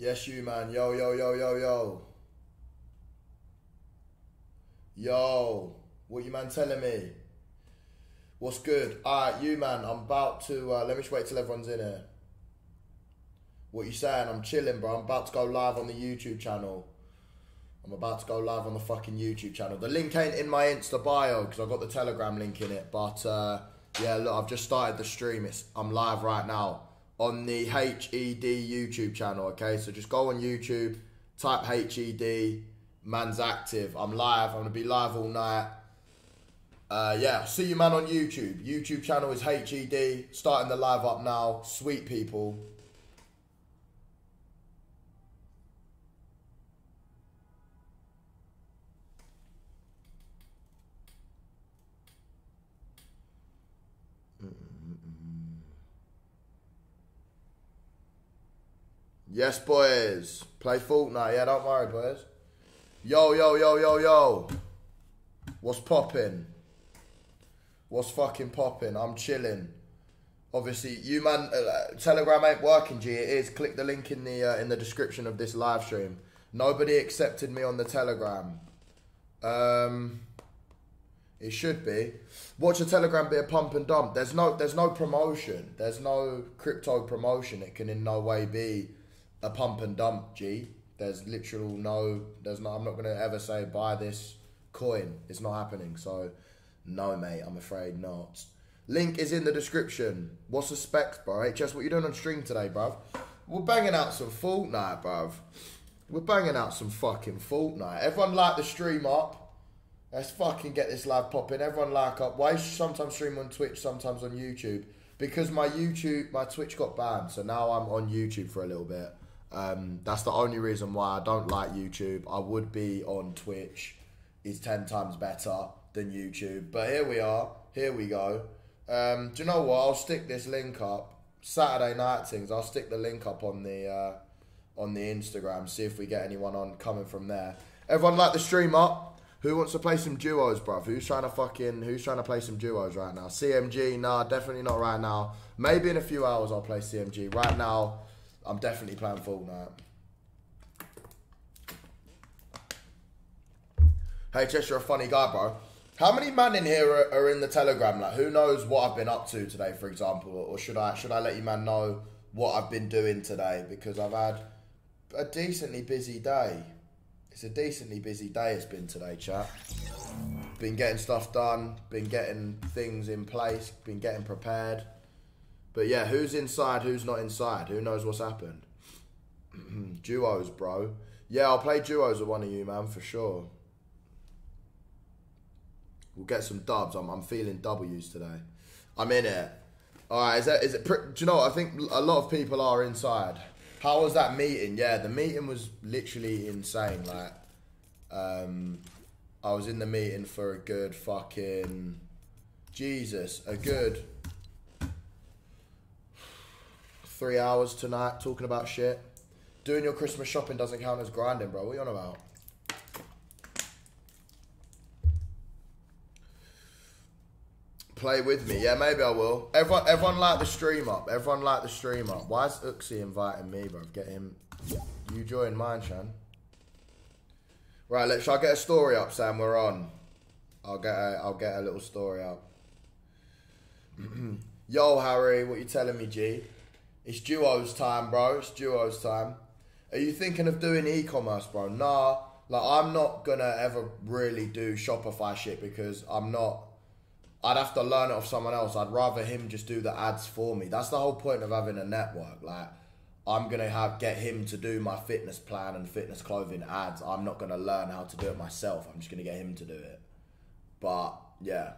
Yes, you man. Yo, yo, yo, yo, yo. Yo, what you man telling me? What's good? Alright, you man. I'm about to. Uh, let me just wait till everyone's in here. What you saying? I'm chilling, bro. I'm about to go live on the YouTube channel. I'm about to go live on the fucking YouTube channel. The link ain't in my Insta bio because I got the Telegram link in it. But uh, yeah, look, I've just started the stream. It's I'm live right now on the HED YouTube channel. Okay, so just go on YouTube, type HED. Man's active. I'm live. I'm gonna be live all night. Uh, yeah, see you man on YouTube. YouTube channel is HED. Starting the live up now. Sweet people. Yes, boys. Play Fortnite. Yeah, don't worry, boys. Yo, yo, yo, yo, yo. What's popping? What's fucking popping? I'm chilling. Obviously, you man, uh, Telegram ain't working. G, it is. Click the link in the uh, in the description of this live stream. Nobody accepted me on the Telegram. Um, it should be. Watch the Telegram be a pump and dump. There's no there's no promotion. There's no crypto promotion. It can in no way be a pump and dump. G. There's literal no. There's no. I'm not gonna ever say buy this coin. It's not happening. So, no, mate. I'm afraid not. Link is in the description. What's the specs, bro? HS, what you doing on stream today, bruv? We're banging out some Fortnite, bruv. We're banging out some fucking Fortnite. Everyone like the stream up. Let's fucking get this live popping. Everyone like up. Why sometimes stream on Twitch, sometimes on YouTube? Because my YouTube, my Twitch got banned, so now I'm on YouTube for a little bit. Um, that's the only reason why I don't like YouTube. I would be on Twitch. It's ten times better than YouTube. But here we are. Here we go. Um, do you know what? I'll stick this link up. Saturday night things. I'll stick the link up on the uh, on the Instagram. See if we get anyone on coming from there. Everyone like the stream up. Who wants to play some duos, bruv? Who's trying to fucking Who's trying to play some duos right now? CMG? Nah, definitely not right now. Maybe in a few hours I'll play CMG. Right now, I'm definitely playing Fortnite. Hey, Chess, you're a funny guy, bro. How many men in here are, are, in the Telegram? Like, who knows what I've been up to today, for example, or should I should I let you man know what I've been doing today? Because I've had a decently busy day. It's a decently busy day. It's been today, chat. Been getting stuff done. Been getting things in place. Been getting prepared. But yeah, who's inside? Who's not inside? Who knows what's happened? duos, bro. Yeah, I'll play duos with one of you, man, for sure. We'll get some dubs. I'm, I'm feeling W's today. I'm in it. All right, is that is it? Do you know? What? I think a lot of people are inside. How was that meeting? Yeah, the meeting was literally insane. Like, um, I was in the meeting for a good fucking Jesus, a good three hours tonight talking about shit. Doing your Christmas shopping doesn't count as grinding, bro. What are you on about? play with me. Yeah, maybe I will. Everyone, everyone like the stream up. Everyone like the stream up. Why is Uxie inviting me, bro? Get him. You join mine, Shan. Right, let's. Shall I get a story up, Sam? We're on. I'll get. A, I'll get a little story up. Yo, Harry, what you telling me, G? It's duos time, bro. It's duos time. Are you thinking of doing e-commerce, bro? Nah. Like, I'm not gonna ever really do Shopify shit because I'm not I'd have to learn it off someone else. I'd rather him just do the ads for me. That's the whole point of having a network. Like, I'm gonna have get him to do my fitness plan and fitness clothing ads. I'm not gonna learn how to do it myself. I'm just gonna get him to do it. But yeah.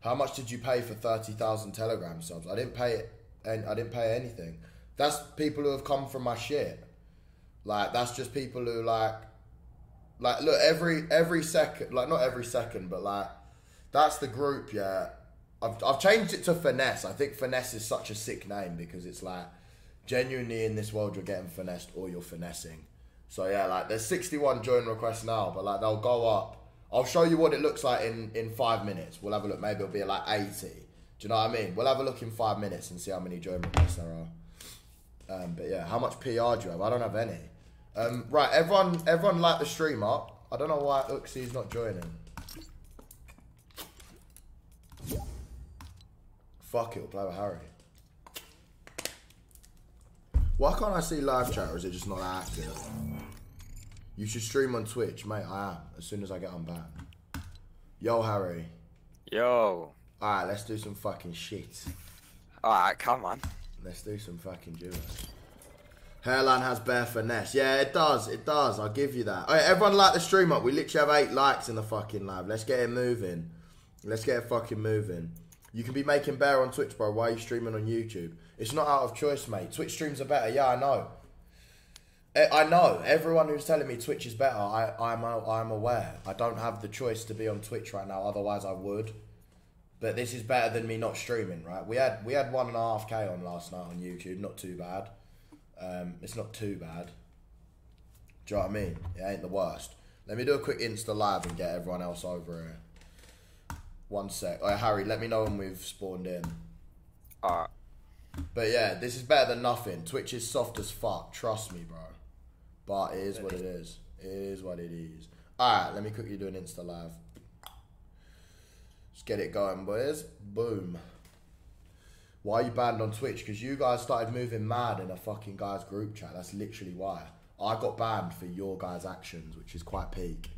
How much did you pay for thirty thousand Telegram subs? I didn't pay it, and I didn't pay anything. That's people who have come from my shit. Like that's just people who like like, look, every every second, like not every second, but like that's the group. Yeah, I've I've changed it to finesse. I think finesse is such a sick name because it's like genuinely in this world you're getting finessed or you're finessing. So yeah, like there's 61 join requests now, but like they'll go up. I'll show you what it looks like in in five minutes. We'll have a look. Maybe it'll be like 80. Do you know what I mean? We'll have a look in five minutes and see how many join requests there are. Um, but yeah, how much PR do you have? I don't have any. Um, right, everyone, everyone like the stream up. I don't know why Uxie's not joining. Fuck it, we'll play with Harry. Why can't I see live chat or is it just not active? You should stream on Twitch, mate. I am. As soon as I get unbanned. Yo, Harry. Yo. Alright, let's do some fucking shit. Alright, come on. Let's do some fucking duos. Hairline has bare finesse. Yeah, it does. It does. I'll give you that. Alright, everyone like the stream up. We literally have eight likes in the fucking live. Let's get it moving. Let's get it fucking moving. You can be making bear on Twitch, bro. Why are you streaming on YouTube? It's not out of choice, mate. Twitch streams are better. Yeah, I know. I know. Everyone who's telling me Twitch is better, I, I'm, I'm aware. I don't have the choice to be on Twitch right now. Otherwise, I would. But this is better than me not streaming, right? We had we had one and a half k on last night on YouTube. Not too bad. Um, it's not too bad. Do you know what I mean? It ain't the worst. Let me do a quick Insta live and get everyone else over here. One sec. Alright, Harry, let me know when we've spawned in. Alright. But yeah, this is better than nothing. Twitch is soft as fuck. Trust me, bro. But it is what it is. It is what it is. Alright, let me quickly do an Insta live. Let's get it going, boys. Boom. Why are you banned on Twitch? Because you guys started moving mad in a fucking guy's group chat. That's literally why. I got banned for your guys' actions, which is quite peak.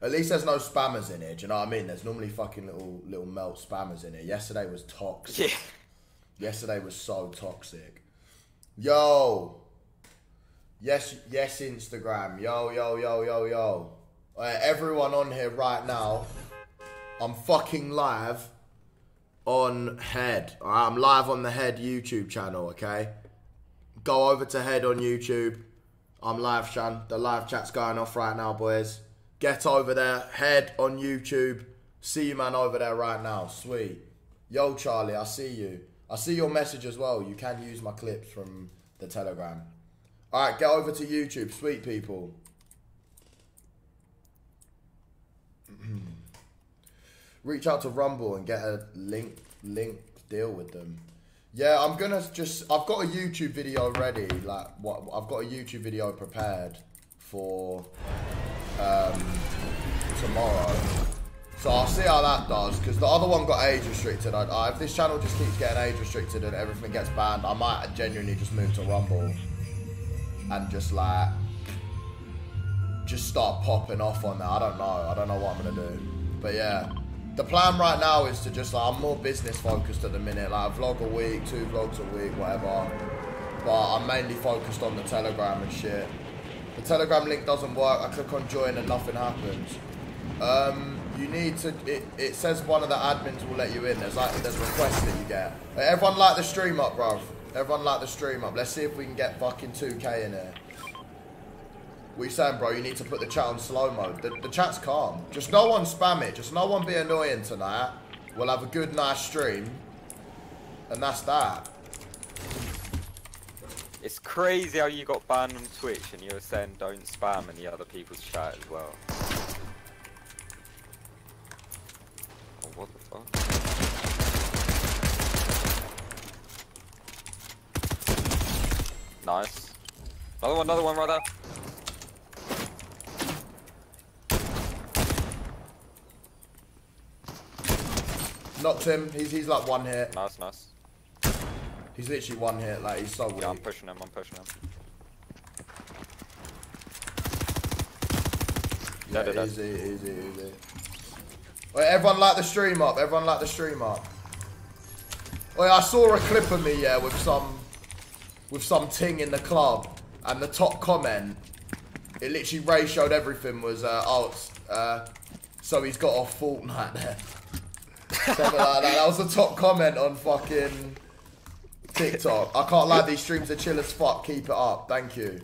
At least there's no spammers in here. Do you know what I mean? There's normally fucking little little melt spammers in here. Yesterday was toxic. Yeah. Yesterday was so toxic. Yo. Yes, yes, Instagram. Yo, yo, yo, yo, yo. Alright, everyone on here right now. I'm fucking live on HED. I'm live on the HED YouTube channel, okay? Go over to HED on YouTube. I'm live, Shan. The live chat's going off right now, boys. Get over there. Head on YouTube. See you, man, over there right now. Sweet. Yo, Charlie, I see you. I see your message as well. You can use my clips from the Telegram. All right, get over to YouTube, sweet people. Reach out to Rumble and get a link link deal with them. Yeah, I'm gonna just. I've got a YouTube video ready. Like what? I've got a YouTube video prepared for um, tomorrow. So I'll see how that does, because the other one got age restricted. I, I, if this channel just keeps getting age restricted and everything gets banned, I might genuinely just move to Rumble and just like just start popping off on that. I don't know. I don't know what I'm gonna do. But yeah. The plan right now is to just like I'm more business focused at the minute. Like a vlog a week, two vlogs a week, whatever. But I'm mainly focused on the telegram and shit. The telegram link doesn't work. I click on join and nothing happens. Um, you need to. It, it says one of the admins will let you in. There's like there's requests that you get. Hey, everyone like the stream up, bro. Everyone like the stream up. Let's see if we can get fucking 2k in here. What you saying, bro? You need to put the chat on slow mode. The, the chat's calm. Just no one spam it. Just no one be annoying tonight. We'll have a good, nice stream. And that's that. It's crazy how you got banned on Twitch and you were saying don't spam in the other people's chat as well. Oh, what the fuck? Nice. Another one, another one right there. Knocked him. He's, he's like one hit. Nice, nice. He's literally one hit. Like, he's so weak. Yeah, I'm pushing him, I'm pushing him. Yeah, Dead, dead, easy, easy, easy. Wait, everyone like the stream up. Everyone like the stream up. Wait, I saw a clip of me, yeah, with some, with some ting in the club, and the top comment, it literally ratioed everything was, uh, oh, uh, so he's got off Fortnite there. Like that. That was the top comment on fucking TikTok. I can't lie, these streams are chill as fuck. Keep it up. Thank you.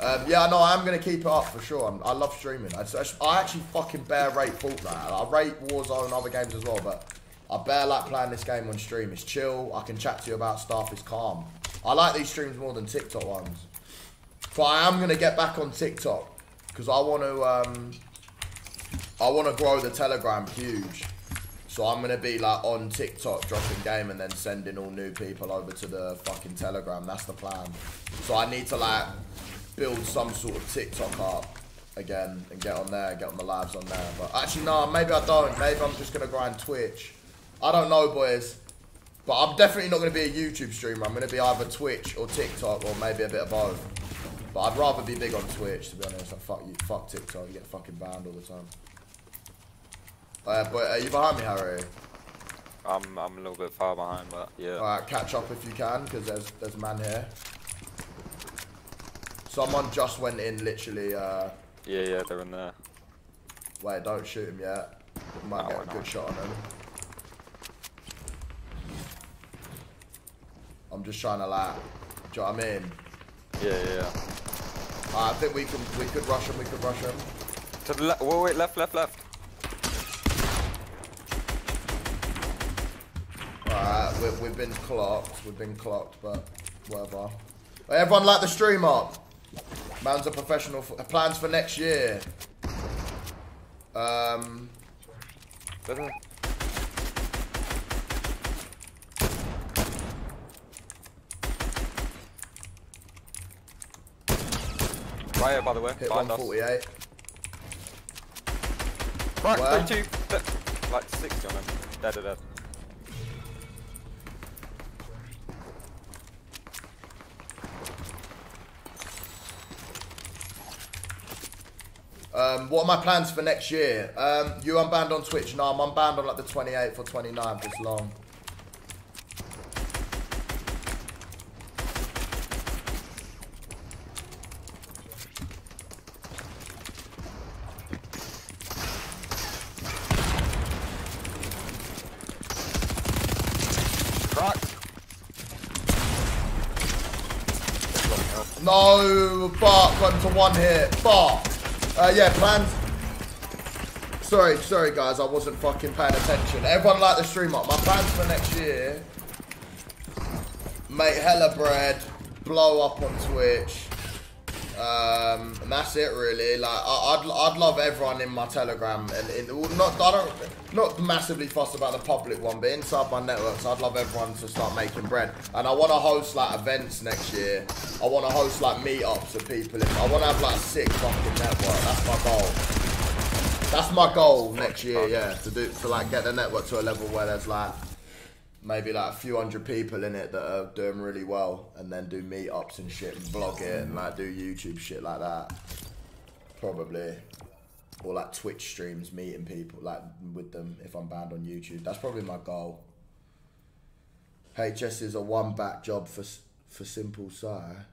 Um, yeah, no, I am going to keep it up for sure. I'm, I love streaming. I, I actually fucking bear rate Fortnite. I rate Warzone, and other games as well, but I bear like playing this game on stream. It's chill. I can chat to you about stuff. It's calm. I like these streams more than TikTok ones. But I am going to get back on TikTok because I want to um, I want to grow the Telegram huge. So I'm gonna be like on TikTok dropping game and then sending all new people over to the fucking Telegram. That's the plan. So I need to like build some sort of TikTok up again and get on there, get on the lives on there. But actually, no, maybe I don't. Maybe I'm just gonna grind Twitch. I don't know, boys. But I'm definitely not gonna be a YouTube streamer. I'm gonna be either Twitch or TikTok or maybe a bit of both. But I'd rather be big on Twitch, to be honest. Like, fuck you, fuck TikTok. You get fucking banned all the time. Uh, but are you behind me, Harry? I'm I'm a little bit far behind, but yeah. Alright, catch up if you can, because there's there's a man here. Someone just went in, literally. Uh, Yeah, yeah, they're in there. wait, don't shoot him yet. Might No, get why a not? good shot on him. I'm just trying to like, do you know what I mean? Yeah, yeah. yeah. Alright, I think we can we could rush him. We could rush him. To the left. Wait, wait, left, left, left. Alright, we, we've been clocked. We've been clocked, but whatever. Everyone like the stream up. Man's a professional. F- plans for next year. Um. Right by the way. hit behind us. 148. Right, Where? 32. Like 60 on him. Dead, dead, dead. Um, what are my plans for next year? Um, you unbanned on Twitch? No, I'm unbanned on like the 28th or 29th. It's long. No, Bart got to one hit. Bart. Uh, yeah, plans. Sorry, sorry guys, I wasn't fucking paying attention. Everyone like the stream up. My plans for next year. Make hella bread, blow up on Twitch. Um, and that's it really. Like I, I'd, I'd love everyone in my Telegram and in, not I don't not massively fussed about the public one, but inside my networks, I'd love everyone to start making bread. And I want to host like events next year. I want to host like meetups of people. I want to have like six fucking network. That's my goal. That's my goal next year. Yeah, to do to like get the network to a level where there's like maybe like a few hundred people in it that are doing really well and then do meetups and shit and vlog it and like do YouTube shit like that. Probably. Or like Twitch streams, meeting people like with them if I'm banned on YouTube. That's probably my goal. HS is a one back job for for Simple Sire.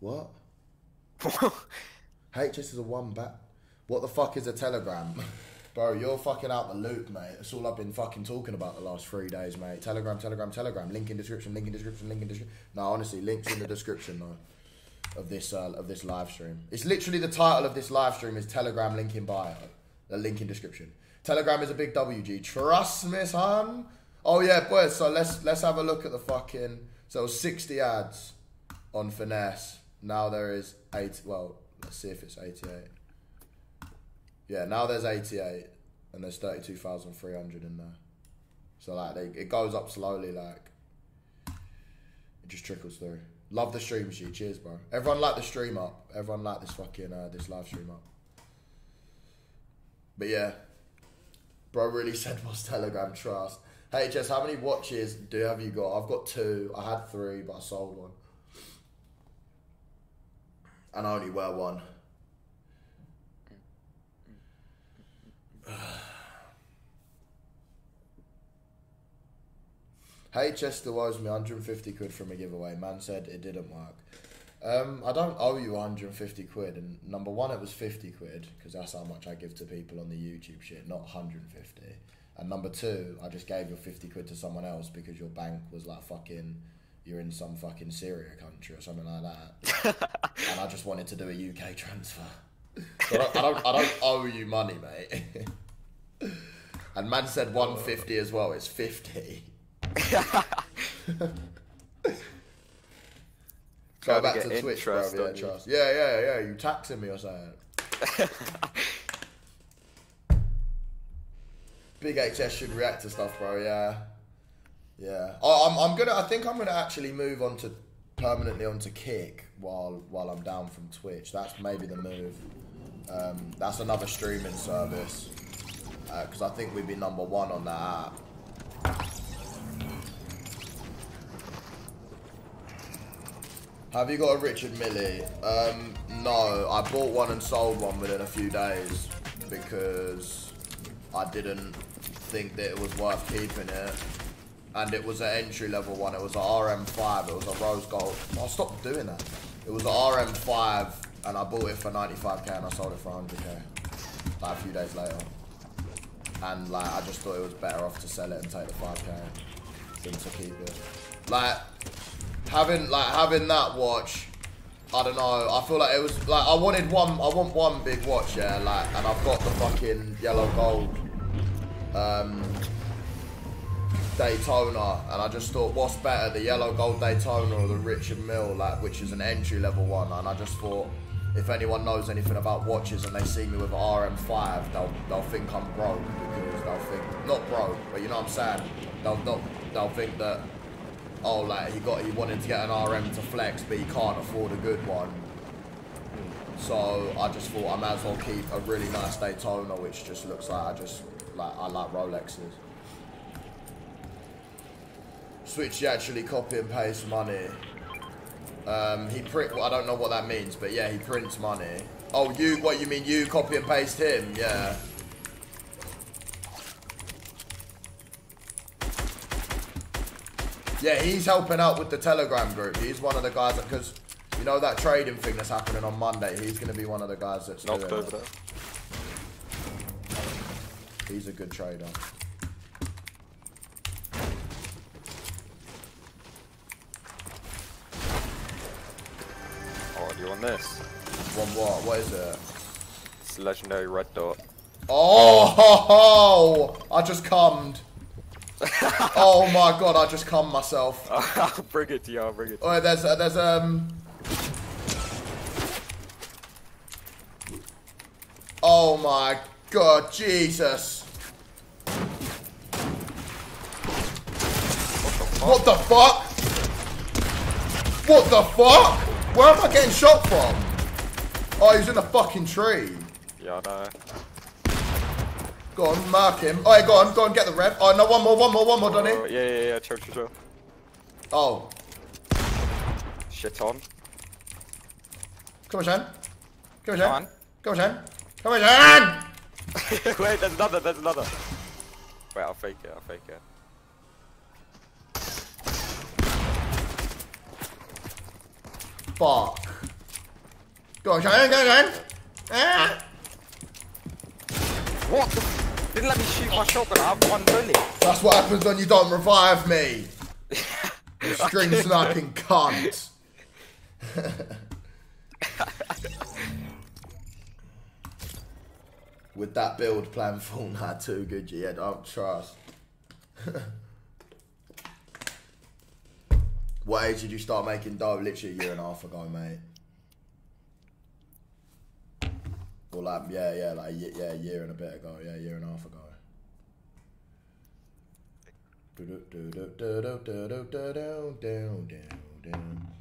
What? HS is a one back. What the fuck is a telegram? Bro, you're fucking out the loop, mate. That's all I've been fucking talking about the last three days, mate. Telegram, telegram, telegram. Link in description, link in description, link in description. No, honestly, links in the description, though, of this uh, of this live stream. It's literally the title of this live stream is Telegram link in bio. The link in description. Telegram is a big WG. Trust me, son. Oh yeah, boys. So let's let's have a look at the fucking. So 60 ads on finesse. Now there is eight. Well, let's see if it's 88. Yeah, now there's 88, and there's 32,300 in there. So like, they, it goes up slowly, like it just trickles through. Love the stream, G. Cheers, bro. Everyone like the stream up. Everyone like this fucking uh, this live stream up. But yeah, bro really said what's Telegram trust. Hey, Jess, how many watches do have you got? I've got two. I had three, but I sold one. And I only wear one. HS Chester owes me 150 quid from a giveaway. Man said it didn't work. Um, I don't owe you 150 quid. And number one, it was 50 quid because that's how much I give to people on the YouTube shit, not 150. And number two, I just gave your 50 quid to someone else because your bank was like fucking, you're in some fucking Syria country or something like that. and I just wanted to do a UK transfer. I, don't, I don't, I don't owe you money, mate. and man said 150 as well. It's 50. Go Trying to back to Twitch, bro. Yeah, trust. Yeah, yeah, yeah. You taxing me or something? Big HS should react to stuff, bro. Yeah, yeah. I, I'm, I'm gonna. I think I'm gonna actually move on to permanently onto Kick while while I'm down from Twitch. That's maybe the move. Um, that's another streaming service because I think we'd be number one on that app. Have you got a Richard Mille? Um, no, I bought one and sold one within a few days because I didn't think that it was worth keeping it. And it was an entry level one. It was an RM5. It was a rose gold. I'll stop doing that. It was an RM5 and I bought it for 95k and I sold it for 100k. Like a few days later. And like I just thought it was better off to sell it and take the 5k than to keep it. Like having like having that watch I don't know. I feel like it was like I wanted one. I want one big watch, yeah. Like, and I've got the fucking yellow gold um, Daytona, and I just thought, what's better, the yellow gold Daytona or the Richard Mille, like, which is an entry level one? And I just thought, if anyone knows anything about watches and they see me with an RM5, they'll they'll think I'm broke because they'll think not broke, but you know what I'm saying. They'll they'll, they'll think that oh, like he got he wanted to get an RM to flex, but he can't afford a good one. So I just thought I might as well keep a really nice Daytona, which just looks like I just like I like Rolexes. Switch you actually copy and paste money. Um, he print. Well, I don't know what that means, but yeah, he prints money. Oh, you? What you mean? You copy and paste him? Yeah. Yeah, he's helping out with the Telegram group. He's one of the guys because you know that trading thing that's happening on Monday. He's going to be one of the guys that's Knocked doing over it. there. He's a good trader. You want this? One what? What is it? It's legendary red dot. Oh, ho, ho! I just cummed. oh my god, I just cummed myself. I'll bring it to you. I'll bring it. To Oh, there's uh, there's um. Oh my god, Jesus! What the fuck? What the fuck? Where am I getting shot from? Oh, he's in the fucking tree. Yeah, I know. Go on, mark him. Oh, yeah, go on, go on, get the ref. Oh no, one more, one more, one more, Donny. Oh, yeah, yeah, yeah. Church as well. Oh, Shit on. come on, Shan. Come on, Shan. Come on. Come on, Shan. Come on, Shan. Wait, there's another. There's another. Wait, I'll fake it. I'll fake it. Fuck. Go on, Shan. Go on, Shan. Ah. What? The f- Didn't let me shoot my shotgun. I have one bullet. That's what happens when you don't revive me. You string sniping cunt. With that build playing Fortnite too good, yeah, don't trust. what age did you start making dough? Literally a year and a half ago, mate. Or like, yeah, yeah, like, yeah, a year and a bit ago, yeah, a year and a half ago.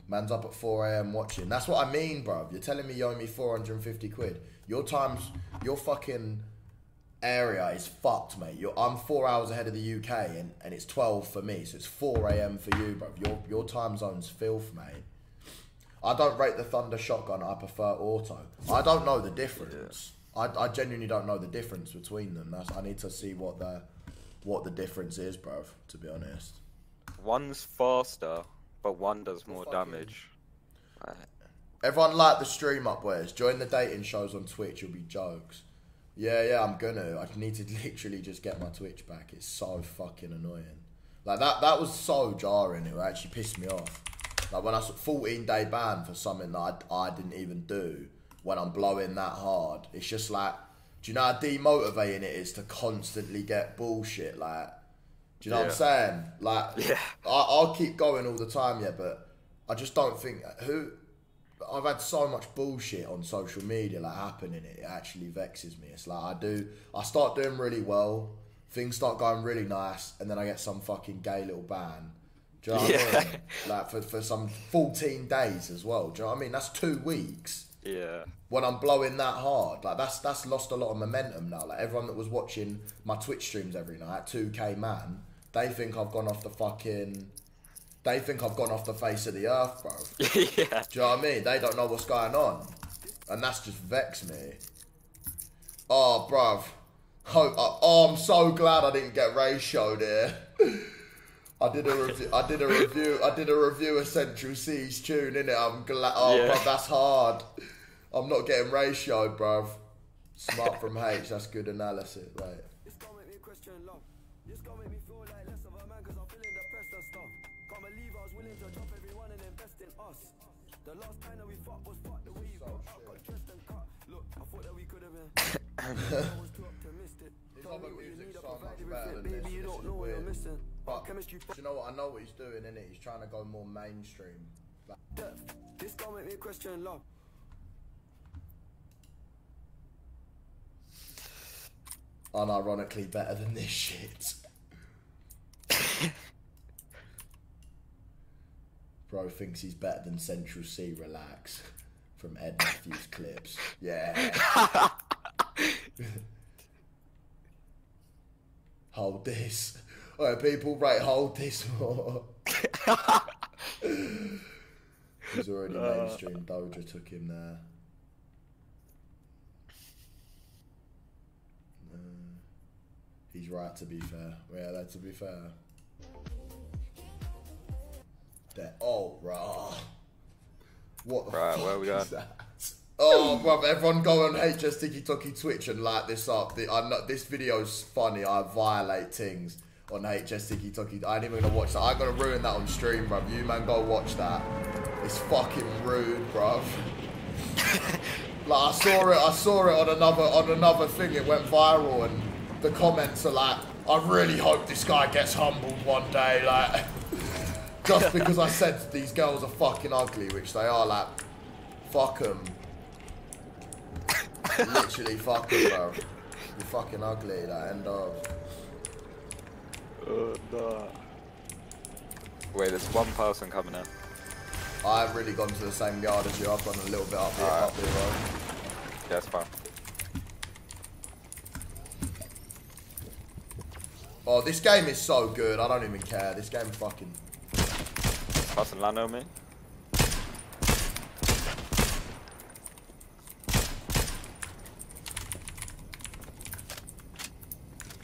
Man's up at 4 a.m. watching. That's what I mean, bruv. You're telling me you owe me 450 quid. Your time's, your fucking area is fucked, mate. You're, I'm four hours ahead of the UK and, and it's 12 for me, so it's 4 a.m. for you, bruv. Your, your time zone's filth, mate. I don't rate the Thunder shotgun. I prefer auto. I don't know the difference. I, I genuinely don't know the difference between them. That's I need to see what the what the difference is, bro. To be honest. One's faster, but one does more fucking- damage. Everyone like the stream up, whereas join the dating shows on Twitch. You'll be jokes. Yeah, yeah, I'm gonna. I need to literally just get my Twitch back. It's so fucking annoying. Like that. That was so jarring. It actually pissed me off. Like when I saw 14 day ban for something that I, I didn't even do. When I'm blowing that hard, it's just like, do you know how demotivating it is to constantly get bullshit? Like, do you know what I'm saying? Like, Yeah. I, I'll keep going all the time, yeah, but I just don't think who. I've had so much bullshit on social media like happening. It actually vexes me. It's like I do. I start doing really well, things start going really nice, and then I get some fucking gay little ban. Do you know what Yeah. I mean? Like for, for some 14 days as well. Do you know what I mean? That's two weeks Yeah. when I'm blowing that hard. Like that's that's lost a lot of momentum now. Like everyone that was watching my Twitch streams every night, 2K man, they think I've gone off the fucking. They think I've gone off the face of the earth, bro. yeah. Do you know what I mean? They don't know what's going on. And that's just vexed me. Oh, bruv. Oh, oh, oh, I'm so glad I didn't get ratioed here. I did a review. I did a review. I did a review of Central Cee's tune in it. I'm glad. Oh, Yeah. bruv, that's hard. I'm not getting ratioed, bruv. Smart from H. That's good analysis. Wait. Been. I was too optimistic. Tell me other you music's so much better it. than this. This don't is know what you're weird. But Our chemistry do you know what? I know what he's doing, innit? He's trying to go more mainstream. Like. This gon' make me question love. unironically better than this shit. Bro thinks he's better than Central Cee. Relax. From Ed Matthews clips. Yeah. hold this. Alright, people, right, hold this more. he's already mainstream. Doja took him there. Uh, he's right to be fair. Yeah, that to be fair. That oh rah. What the Right, fuck where we is going? that? Oh, hmm. bruv, everyone go on HS Tiki Toki Twitch and light this up. The, I know, this video's funny. I violate things on HS Tiki Toki. I ain't even gonna watch that. I'm gonna ruin that on stream, bruv. You man, go watch that. It's fucking rude, bruv. Like I saw it, I saw it on another on another thing. It went viral, and the comments are like, "I really hope this guy gets humbled one day." Like, just because I said these girls are fucking ugly, which they are. Like, fuck them. Literally, fuck them, bro. You're fucking ugly. Like, end uh, of. Oh, Wait, there's one person coming in. I haven't really gone to the same yard as you. I've gone a little bit up here, Alright. up here, bro. Yeah, it's fine. Oh, this game is so good. I don't even care. This game fucking. Person land on me.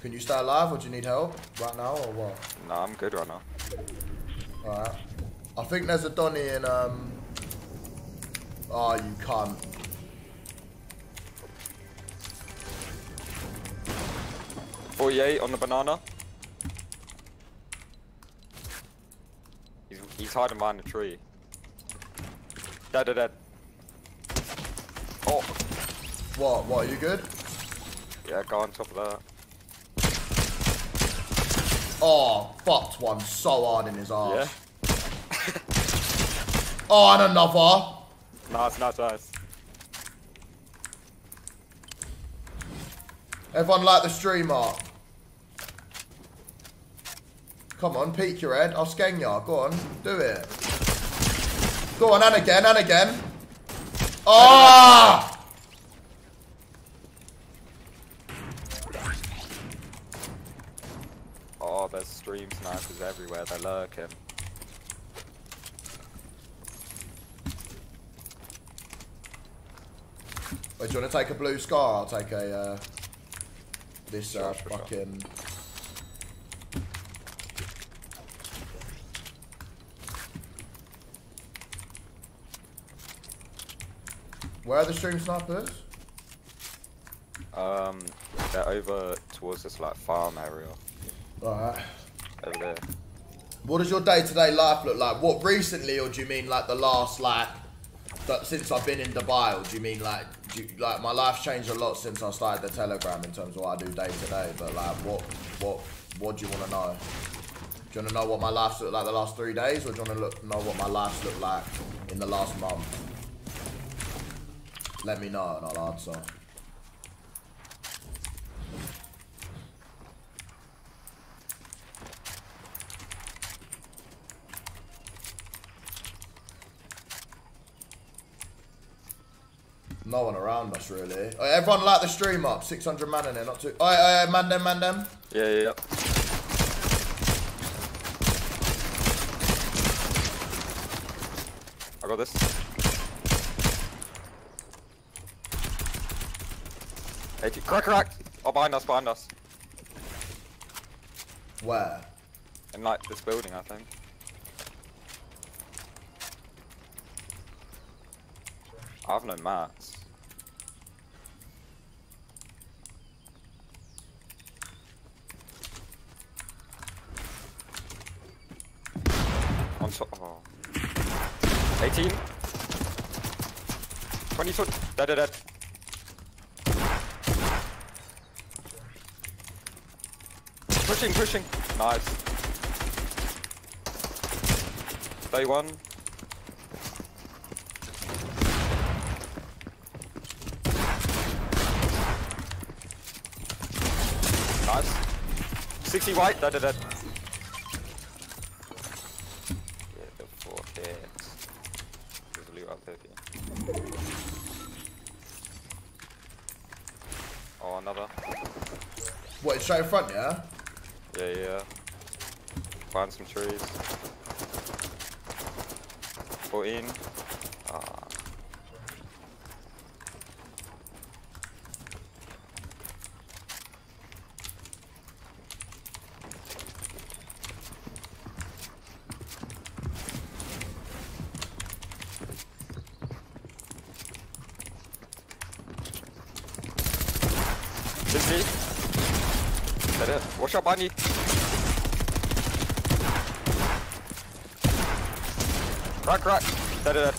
Can you stay alive, or do you need help right now, or what? No, I'm good right now. Alright. I think there's a Donny in, um... Oh, you can't. Forty-eight on the banana. He's he's hiding behind the tree. Dead, dead, dead. Oh, What, what, are you good? yeah, go on top of that. Oh, fucked one so hard in his Yeah. Oh, and another. Nice, nice, nice. Everyone like the stream art. Come on, peek your head. I'll skeng ya. Go on, do it. Go on, and again, and again. Ah! Oh, there's stream everywhere. They're lurking. Wait, do you want to take a blue scar? I'll take a, uh, this, uh, Sure, sure, sure. fucking... Where are the stream snipers? Um, they're over towards this like farm area Alright. over there. What does your day-to-day life look like? What recently, or do you mean like the last like that since I've been in Dubai, or do you mean like you, like my life's changed a lot since I started the Telegram in terms of what I do day to day? But like, what what what do you want to know? Do you want to know what my life's looked like the last three days, or do you want to know what my life's looked like in the last month? Let me know and I'll answer. No one around us really. Oh, everyone light the stream up. 600 man in there, not too. Oh, yeah, man them, man them. Yeah, yeah, yeah. I got this. Hey, crack, crack! Oh, behind us, behind us. Where? In like this building, I think. I have no mats. On top. Oh. 18. 20 foot. Dead, dead, dead. Pushing, pushing. Nice. 31. Nice. 60 white, dead, dead, dead. Get the fuck hit. There's loot up here. Oh, another. Straight in front, yeah? Yeah, yeah. Find some trees. 14. Ah. Sixty. That it. Watch out, bunny. Rock, rock. That it.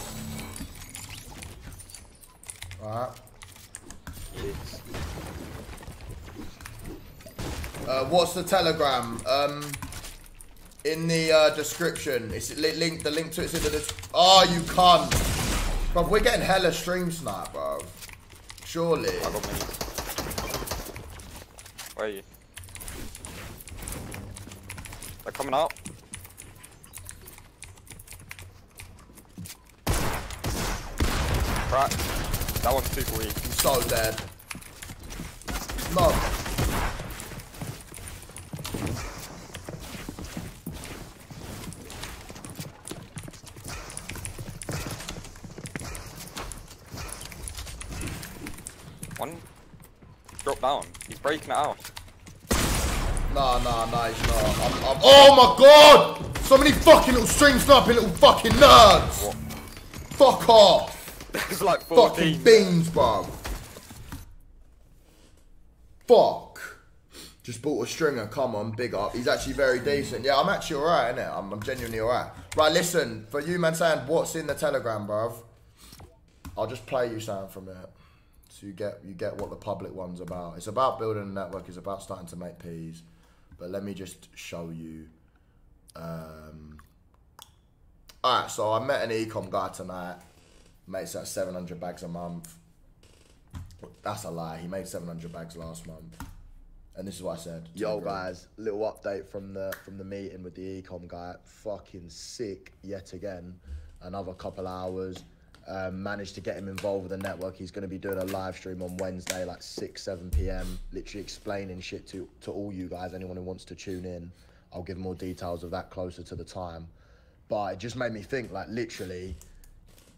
Alright. Uh, what's the telegram? Um, in the uh, description. It's li- link. The link to it's in the. Des- oh, you can't. Bro, we're getting hella stream snipe, bro. Surely. I got me. Where are you? They're coming out. Right. That one's super weak. I'm so dead. No. One. Drop down. He's breaking it out. Nah, nah, nah, he's not. I'm, I'm, oh my god! So many fucking little stream sniping little fucking nerds! What? Fuck off! There's like 14. Fucking beans, bro. Fuck. Just bought a stringer. Come on, big up. He's actually very decent. Yeah, I'm actually alright, innit? I'm, I'm genuinely alright. Right, listen. For you, man, saying what's in the telegram, bruv. I'll just play you something from it, so you get you get what the public one's about. It's about building a network. It's about starting to make peas. But let me just show you. Um, all right, so I met an ecom guy tonight. Makes that 700 bags a month. That's a lie. He made 700 bags last month. And this is what I said. Yo guys, little update from the from the meeting with the ecom guy. Fucking sick yet again. Another couple hours. Um, managed to get him involved with the network. He's going to be doing a live stream on Wednesday, like six, seven p.m. Literally explaining shit to to all you guys. Anyone who wants to tune in, I'll give more details of that closer to the time. But it just made me think, like literally,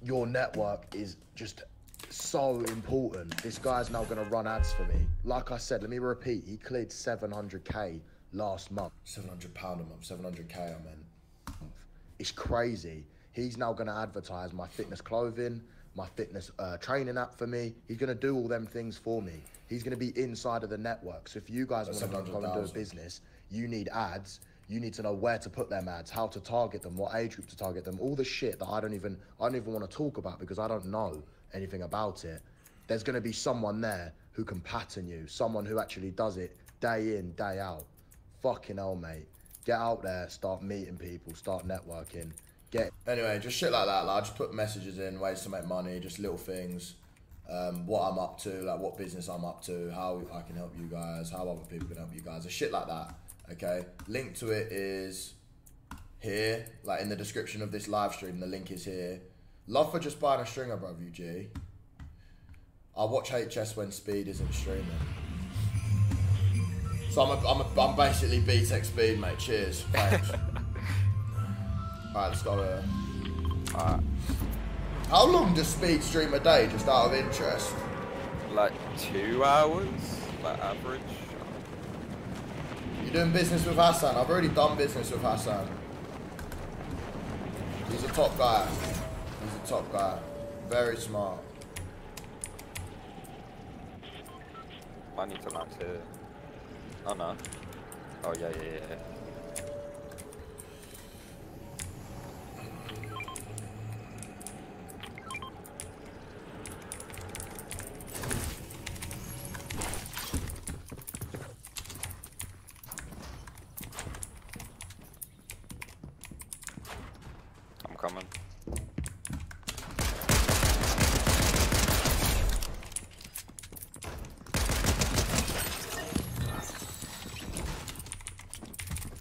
your network is just so important. This guy's now going to run ads for me. Like I said, let me repeat, he cleared 700k last month. 700 pound a month, 700k. I meant. It's crazy. He's now going to advertise my fitness clothing, my fitness uh, training app for me. He's going to do all them things for me. He's going to be inside of the network. So if you guys want to go and do a business, you need ads. You need to know where to put them ads, how to target them, what age group to target them, all the shit that I don't even I don't even want to talk about because I don't know anything about it. There's going to be someone there who can pattern you, someone who actually does it day in, day out. Fucking hell, mate. Get out there, start meeting people, start networking. Get Anyway, just shit like that. Like, I just put messages in, ways to make money, just little things. Um, what I'm up to, like what business I'm up to, how I can help you guys, how other people can help you guys, a shit like that. Okay, link to it is here, like in the description of this live stream. The link is here. Love for just buying a stringer, bro, UG. I watch HS when Speed isn't streaming. So I'm, a, I'm, a, I'm basically BTEC Speed, mate. Cheers. Thanks. Alright, let's go here. Alright. How long does Speed stream a day, just out of interest? Like two hours? Like average? You're doing business with Hassan? I've already done business with Hassan. He's a top guy. He's a top guy. Very smart. I need to land here. Oh no. Oh yeah, yeah, yeah, I'm coming.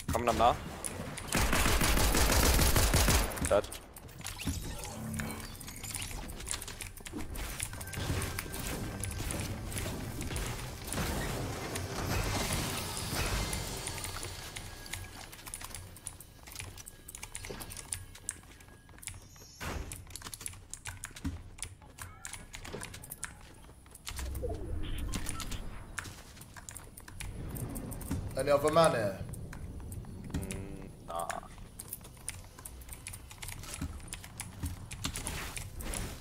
Coming up now. Any other man here? Mm, nah.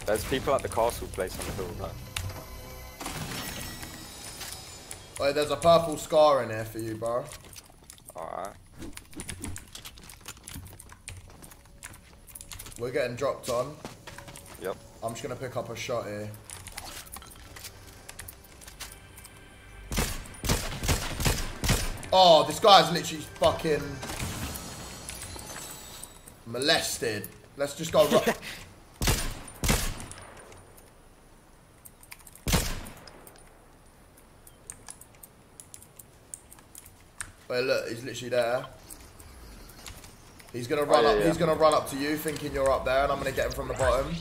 There's people at the castle place on the hill though. Oh, there's a purple scar in here for you, bro. Alright. We're getting dropped on. Yep. I'm just gonna pick up a shot here. Oh, this guy's literally fucking molested. Let's just go. ru- Wait, look, he's literally there. He's gonna oh, run yeah, up. yeah. He's gonna run up to you, thinking you're up there, and I'm gonna get him from the bottom.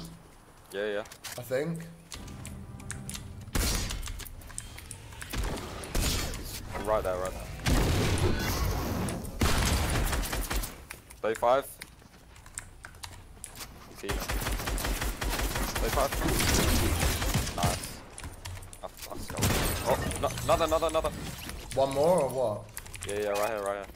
Yeah, yeah. I think. Right there, right there. Day five. He's healing. Day five. Nice. Oh, let's go. Oh, no, another, another, another. One more or what? Yeah, yeah, right here, right here.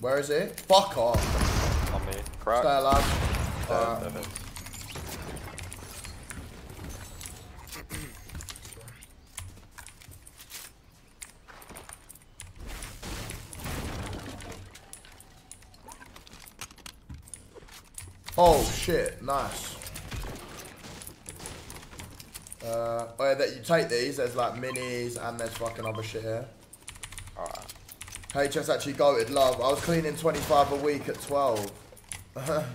Where is it? Fuck off. On me. Crack. Stay alive. Dead, Alright. dead, dead. Oh shit, nice. Uh, oh yeah, that you take these. There's like minis and there's fucking other shit here. Alright. HS actually goated love. I was cleaning 25 a week at 12.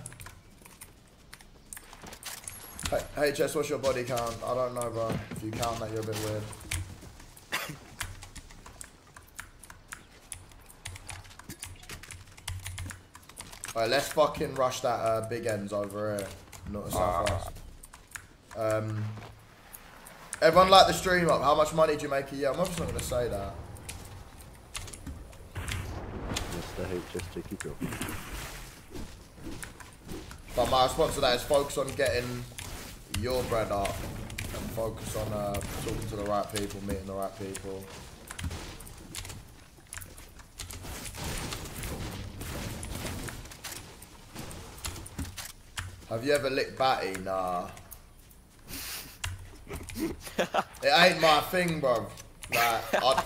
Hey, HS, what's your body count? I don't know, bro. If you count that, you're a bit weird. Alright, let's fucking rush that uh, big ends over here. Not the southwest. Um, everyone like the stream up. How much money do you make a year? I'm obviously not going to say that. Mr. HS Chiquito. But my response to that is focus on getting your bread up and focus on uh, talking to the right people, meeting the right people. Have you ever licked batty? Nah. Uh? it ain't my thing, bro. Like, I,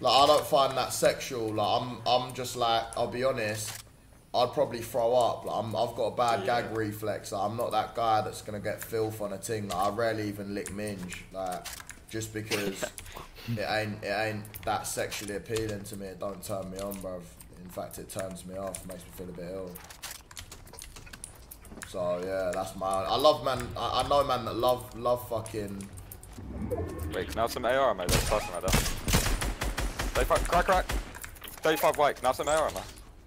like I don't find that sexual. Like I'm, I'm just like, I'll be honest. I'd probably throw up. Like, I'm, I've got a bad Yeah. gag reflex. Like, I'm not that guy that's gonna get filth on a ting. Like, I rarely even lick minge. Like, just because it ain't, it ain't that sexually appealing to me. It don't turn me on, bro. In fact, it turns me off. Makes me feel a bit ill. So yeah, that's my. I love man. I, I know man that love, love fucking. Wait, can I have some AR ammo? There's a person right there. Day five, crack, crack. Day five white, can I have some AR ammo?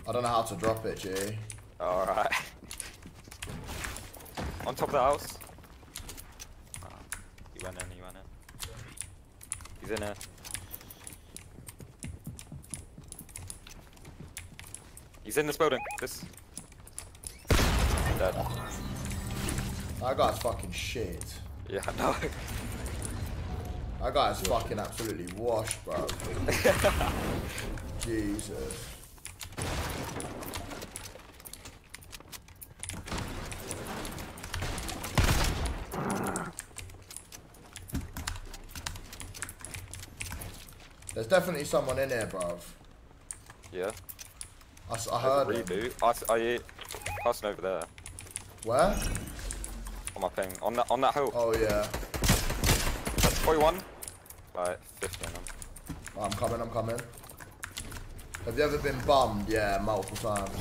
I don't know how to drop it, G. Alright. On top of the house. Ah, he went in, he went in. He's in there. He's in this building. This. Dead. That guy's fucking shit. Yeah, I know. That guy's fucking absolutely washed, bro. Jesus. There's definitely someone in here, bruv. Yeah. I, a heard reboot. I, I hear passing over there Where? on my ping. On that on that hill. Oh yeah. That's 41. Right, 50 on them. I'm coming, I'm coming. Have you ever been bummed? Yeah, multiple times.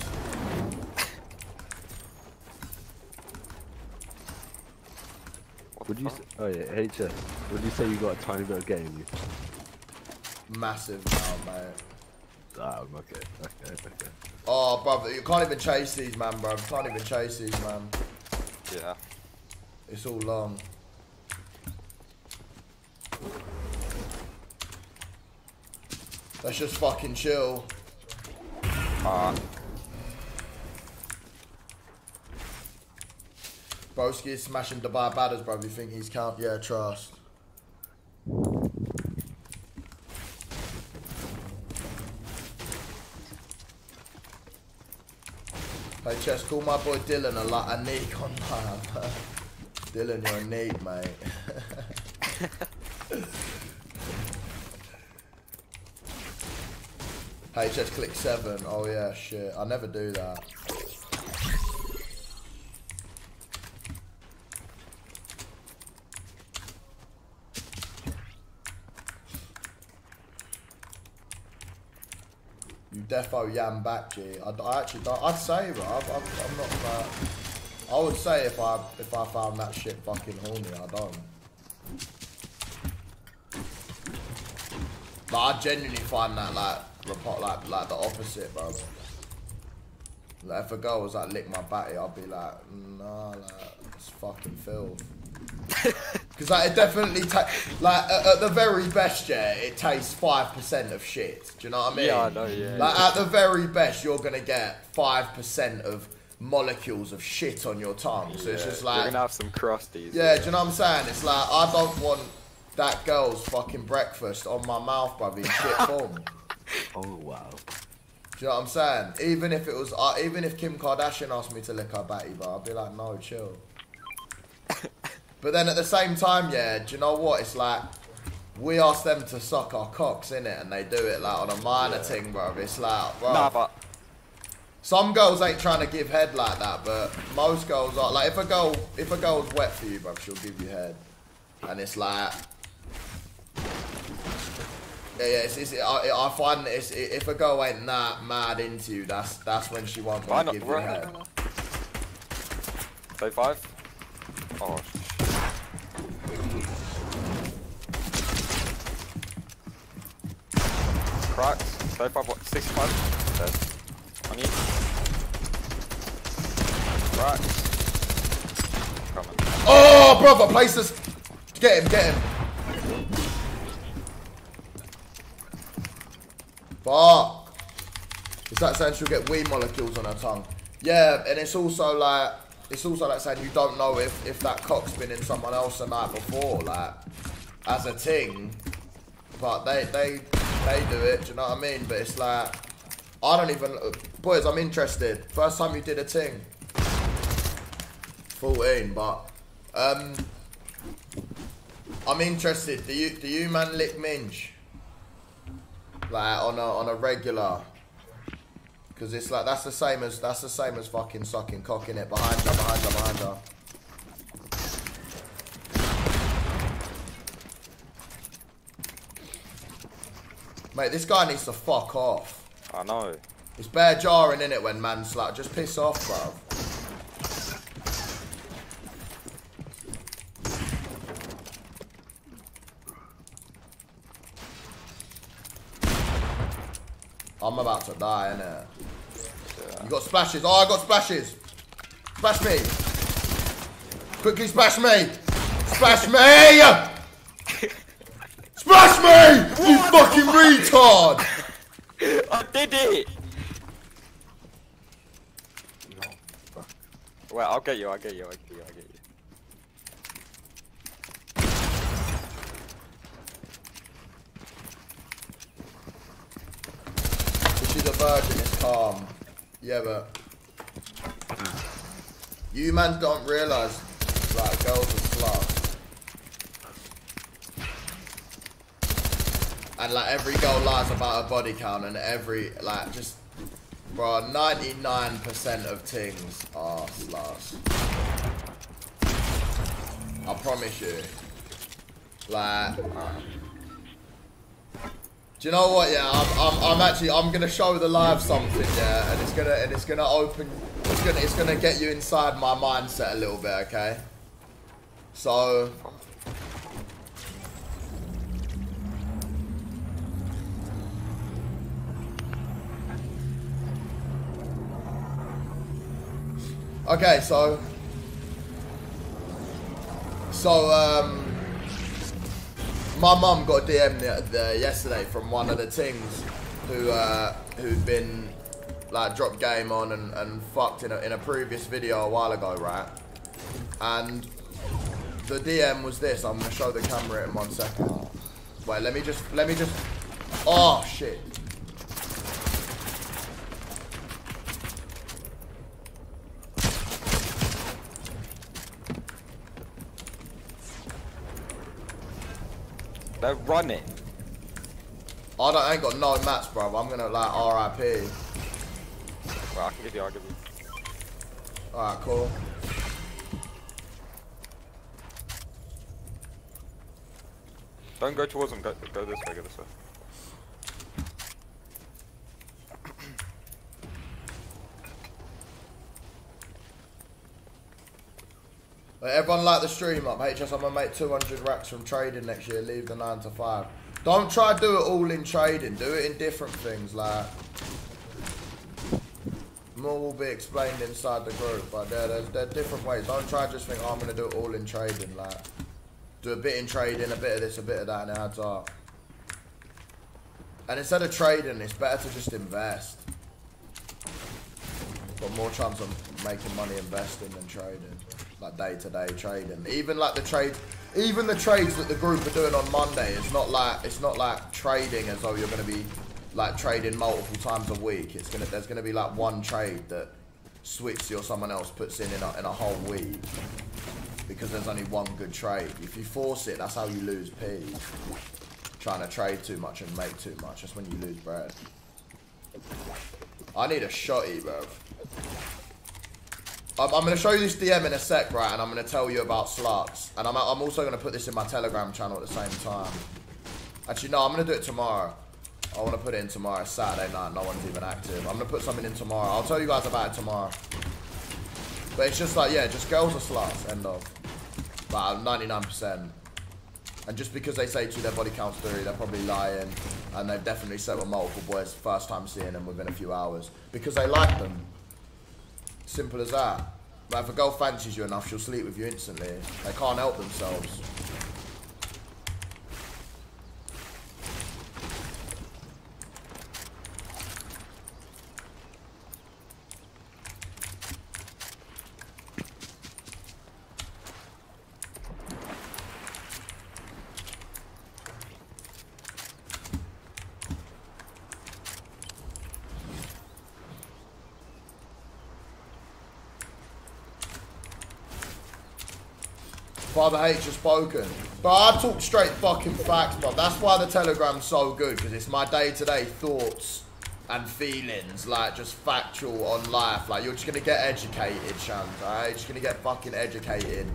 Would you? fuck? s- Oh yeah, HS. Would you say you got a tiny bit of game? you? Massive now, mate. Ah, okay, okay, okay. Oh, brother, you can't even chase these, man, bro. Can't even chase these, man. Yeah. It's all long. Let's just fucking chill. Ah, Broski is smashing Dubai batters, bro. You think he's count? Yeah, trust. Hey, Chess, call my boy Dylan a, lot, a neat on man. Dylan, you're a neat, mate. hey, Chess, click 7. Oh, yeah, shit. I never do that. Defo yam G. I, I actually don't. I'd say, bro. I'm, I'm, I'm not that. I would say if I if I found that shit fucking horny, I don't. But I genuinely find that like like like the opposite, bro. Like if a girl was like lick my batty, I'd be like, nah, like it's fucking filth. Because like it definitely ta- like at, at the very best, yeah, it tastes five percent of shit. Do you know what I mean? Yeah, I know, yeah. Like at the very best, you're gonna get five percent of molecules of shit on your tongue. So it's yeah. just You're like, gonna have some crusties. yeah, do you know what I'm saying? It's like I don't want that girl's fucking breakfast on my mouth, bruv, in shit form. Oh wow. Do you know what I'm saying? Even if it was, uh, even if Kim Kardashian asked me to lick her batty, bro, I'd be like, no, chill. but then at the same time, yeah, do you know what? It's like we ask them to suck our cocks in it, and they do it like on a minor thing, bro. It's like, bro. Nah, but Some girls ain't trying to give head like that, but most girls are. Like if a girl, if a girl's wet for you, bro, she'll give you head, and it's like. Yeah, yeah, it's, it's, I, I find it's, if a girl ain't that mad into you, that's that's when she won't want to give you head. Day five. Oh, Day five. What? Sixty-five. Dead. On you. Cracked. Coming. Oh, brother, place this. Get him, get him. Fuck. Is that saying she'll get weed molecules on her tongue? Yeah, and it's also like it's also like saying you don't know if if that cock's been in someone else the night before, like as a ting. But they they they do it. Do you know what I mean? But it's like I don't even. Boys, I'm interested. First time you did a ting. 14, but um, I'm interested. Do you do you man lick minge? Like on a on a regular? Because it's like that's the same as that's the same as fucking sucking cock in it behind her, behind her, behind her. Mate, this guy needs to fuck off. I know. It's bare jarring in it when man's like, just piss off, bro. I'm about to die, innit? You got splashes. Oh, I got splashes. Splash me. Quickly smash me! Smash me! Smash me! You fucking retard! I did it! Wait, I'll get you, I'll get you, I'll get you, I'll get you. She's a virgin, it's calm. Yeah, but you man don't realise like girls are sluts. And like every girl lies about her body count and every like just bro, ninety nine percent of things are sluts. I promise you. Like do you know what? Yeah, I'm, I'm, I'm actually, I'm gonna show the live something, yeah, and it's gonna, and it's gonna open, it's gonna, it's gonna get you inside my mindset a little bit, okay? So, okay, so, so, um, my mum got a DM the, the, yesterday from one of the things who uh, who'd been like dropped game on and, and fucked in a, in a previous video a while ago, right? And the DM was this. I'm gonna show the camera in one second. Wait, let me just let me just. Oh shit. They're running. I don't I ain't got no mats, bro. I'm gonna like RIP. Well, I can give you, I'll give you. Alright, cool. Don't go towards them, go, go this way, go this way. Everyone like the stream up. HS, I'm gonna make 200 racks from trading next year. Leave the 9 to 5. Don't try to do it all in trading. Do it in different things. Like, more will be explained inside the group. But there, there's, there are different ways. Don't try to just think, oh, I'm gonna do it all in trading. Like, do a bit in trading, a bit of this, a bit of that, and it adds up. And instead of trading, it's better to just invest. Got more chance of making money investing than trading like day to day trading. Even like the trade, even the trades that the group are doing on Monday, it's not like it's not like trading as though you're going to be like trading multiple times a week. It's gonna there's going to be like one trade that Swixy or someone else puts in in a, in a whole week because there's only one good trade. If you force it, that's how you lose P. Trying to trade too much and make too much, that's when you lose bread. I need a shotty, bro. I'm, I'm going to show you this DM in a sec, right? And I'm going to tell you about sluts. And I'm, I'm also going to put this in my Telegram channel at the same time. Actually, no, I'm going to do it tomorrow. I want to put it in tomorrow. Saturday night. No one's even active. I'm going to put something in tomorrow. I'll tell you guys about it tomorrow. But it's just like, yeah, just girls are sluts. End of. About 99%. And just because they say to their body count's three, they're probably lying. And they've definitely slept with multiple boys first time seeing them within a few hours. Because they like them. Simple as that. Like if a girl fancies you enough, she'll sleep with you instantly. They can't help themselves. Father H has spoken. But I talk straight fucking facts, bro. That's why the Telegram's so good, because it's my day-to-day thoughts and feelings, like just factual on life. Like you're just gonna get educated, Shant, alright? You're just gonna get fucking educated.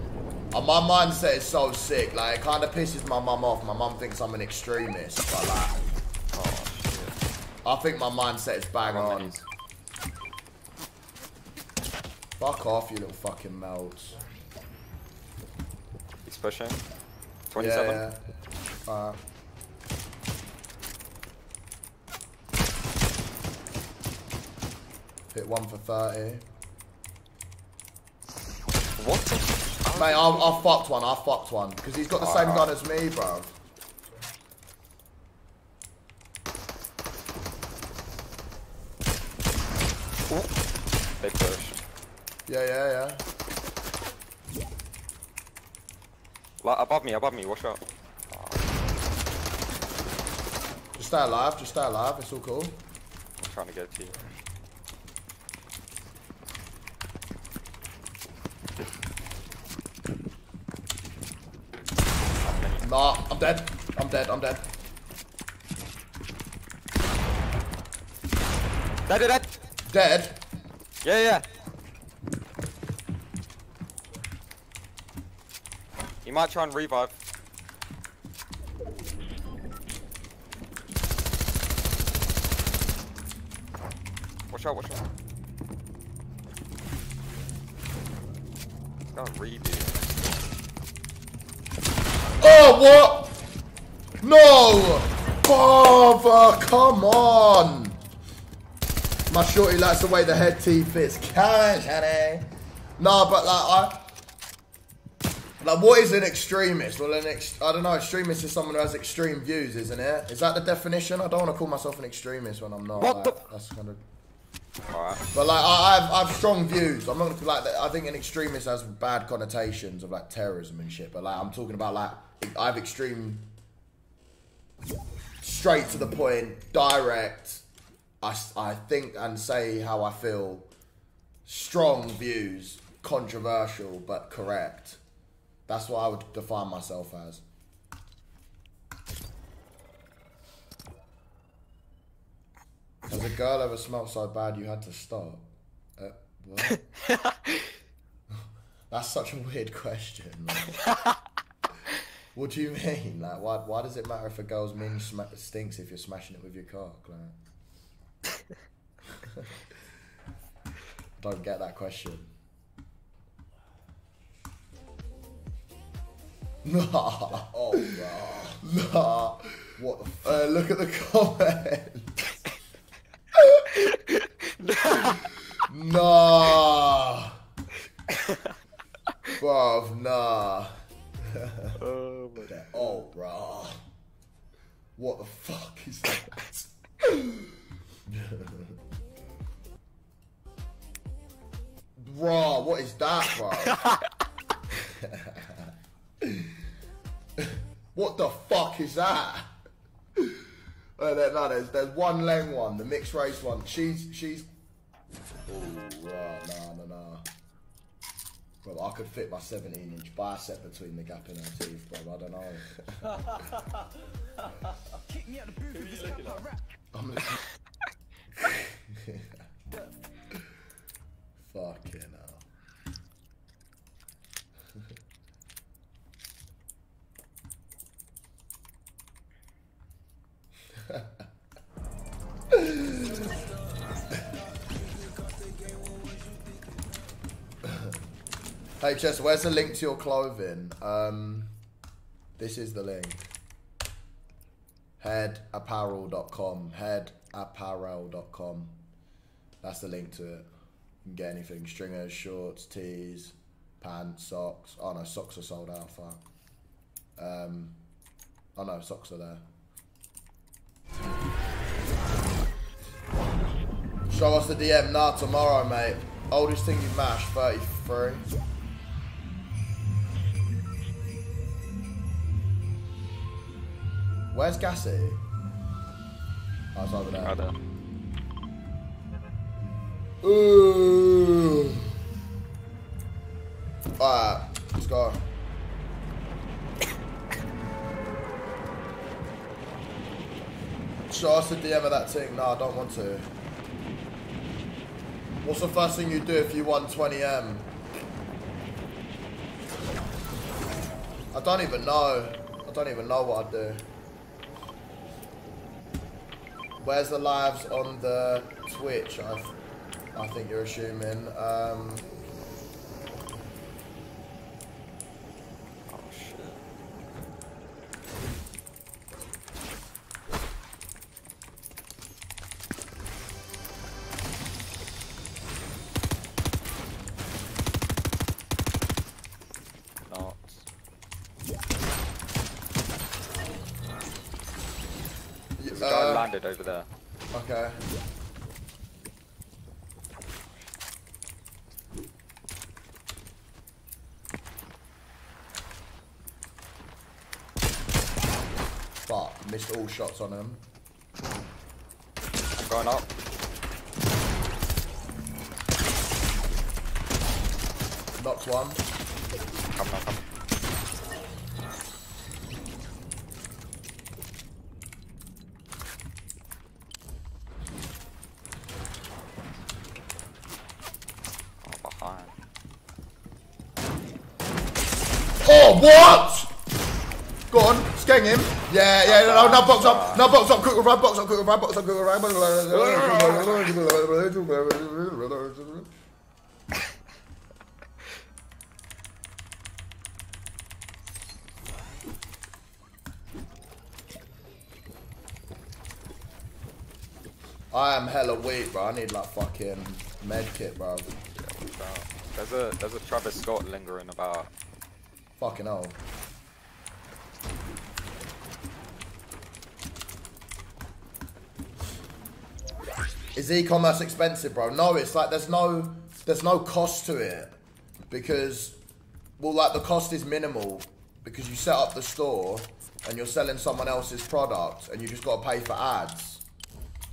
And my mindset is so sick, like it kinda pisses my mum off. My mum thinks I'm an extremist, but like Oh, shit. I think my mindset is bang on. Fuck off, you little fucking melts. He's pushing. 27. Yeah, yeah. Uh, hit one for 30. What the? Mate, I, I fucked one. I fucked one because he's got the same gun as me, bro. They pushed. Yeah, yeah, yeah. Like, above me, above me, watch out. Just stay alive. Just stay alive. It's all cool. I'm trying to get to you. Nah, I'm dead. I'm dead. I'm dead. Dead, dead, dead! Dead. Yeah, yeah. He might try and revive. Watch out, watch out. He's gonna redo. Oh, what? No! Father, come on! My shorty likes the way the head tee fits. On, Shani. Nah, but like, I. Like, what is an extremist? Well, an ex- I don't know. Extremist is someone who has extreme views, isn't it? Is that the definition? I don't want to call myself an extremist when I'm not. What like, the- That's kind of. Alright. But like, I, I, have, I have strong views. I'm not gonna like. I think an extremist has bad connotations of like terrorism and shit. But like, I'm talking about like, I have extreme, straight to the point, direct. I, I think and say how I feel. Strong views, controversial but correct. That's what I would define myself as. Has a girl ever smelled so bad you had to stop? Uh, what? That's such a weird question. like. what do you mean? Like, why, why does it matter if a girl's minge sma- stinks if you're smashing it with your cock? Like, don't get that question. Nah. Oh, nah. Nah. What the f- uh, Look at the comment. nah. Bruv, nah. Oh my God. Oh, bruh. What the fuck is that? Bruh, what is that, bruh? what the fuck is that? Oh, there, no, there's, there's one leng one, the mixed race one. She's, she's. Oh, right, nah, nah, nah. Bro, I could fit my 17 inch bicep between the gap in her teeth, bro. I don't know. Kick me out of the booth. Looking I'm looking. Fucking Hey Chess, where's the link to your clothing? Um, this is the link. Headapparel.com. Headapparel.com. That's the link to it. You can get anything: stringers, shorts, tees, pants, socks. Oh no, socks are sold out. Fuck. Um, oh no, socks are there. Show us the DM now tomorrow, mate. Oldest thing you've mashed, 33. Where's Gassy? Oh, it's over there. Right there. Ooh. Alright, let's go. Show us the DM of that thing. No, I don't want to. What's the first thing you do if you won 20M? I don't even know. I don't even know what I'd do. Where's the lives on the Twitch? I, I think you're assuming. Um, shots on him. I'm going up. Knocked one. Coming up, coming. Oh, behind. Oh, what? Go on, skeng him. Yeah, yeah, no, box up, now box up, quick revive, box up, quick revive, box up, quick revive. I am hella weak, bro. I need like fucking med kit, bro. There's a there's a Travis Scott lingering about. Fucking hell. Is e-commerce expensive, bro? No, it's like there's no there's no cost to it because well, like the cost is minimal because you set up the store and you're selling someone else's product and you just got to pay for ads.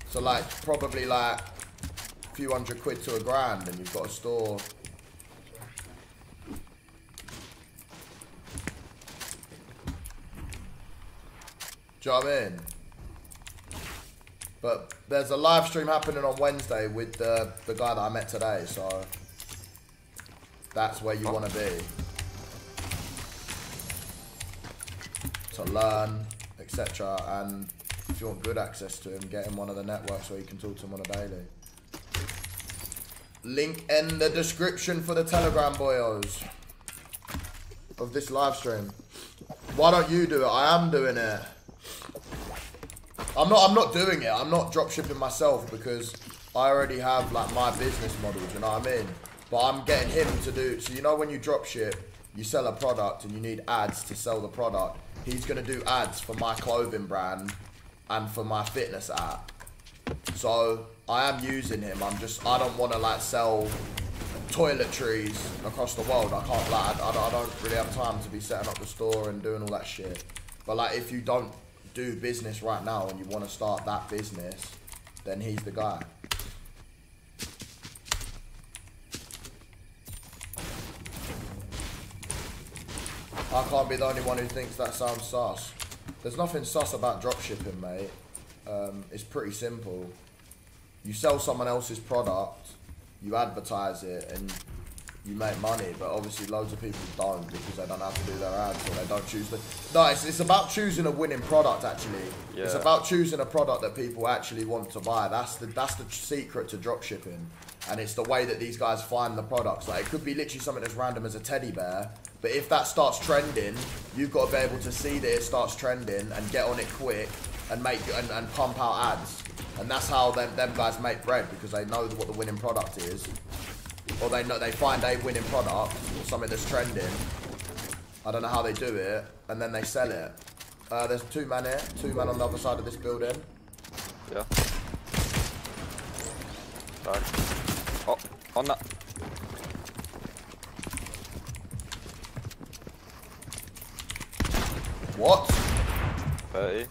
So like probably like a few hundred quid to a grand and you've got a store. Do you know what I mean? But there's a live stream happening on Wednesday with the, the guy that I met today, so that's where you want to be. To learn, etc. And if you want good access to him, get him one of the networks where you can talk to him on a daily. Link in the description for the Telegram boyos of this live stream. Why don't you do it? I am doing it. I'm not. I'm not doing it. I'm not drop shipping myself because I already have like my business model. Do you know what I mean? But I'm getting him to do. So you know when you drop ship, you sell a product and you need ads to sell the product. He's gonna do ads for my clothing brand and for my fitness app. So I am using him. I'm just. I don't want to like sell toiletries across the world. I can't. Like I, I don't really have time to be setting up the store and doing all that shit. But like if you don't do business right now and you want to start that business, then he's the guy. I can't be the only one who thinks that sounds sus. There's nothing sus about dropshipping, mate. Um, it's pretty simple. You sell someone else's product, you advertise it, and you make money. But obviously, loads of people don't because they don't have to do their ads or they don't choose the. No, it's, it's about choosing a winning product. Actually, it's about choosing a product that people actually want to buy. That's the that's the secret to dropshipping, and it's the way that these guys find the products. Like it could be literally something as random as a teddy bear, but if that starts trending, you've got to be able to see that it starts trending and get on it quick and make and, and pump out ads. And that's how them, them guys make bread because they know what the winning product is, or they know they find a winning product or something that's trending. I don't know how they do it, and then they sell it. Uh, there's two men here, two men on the other side of this building. Yeah. Back. Oh, on that. What? 30.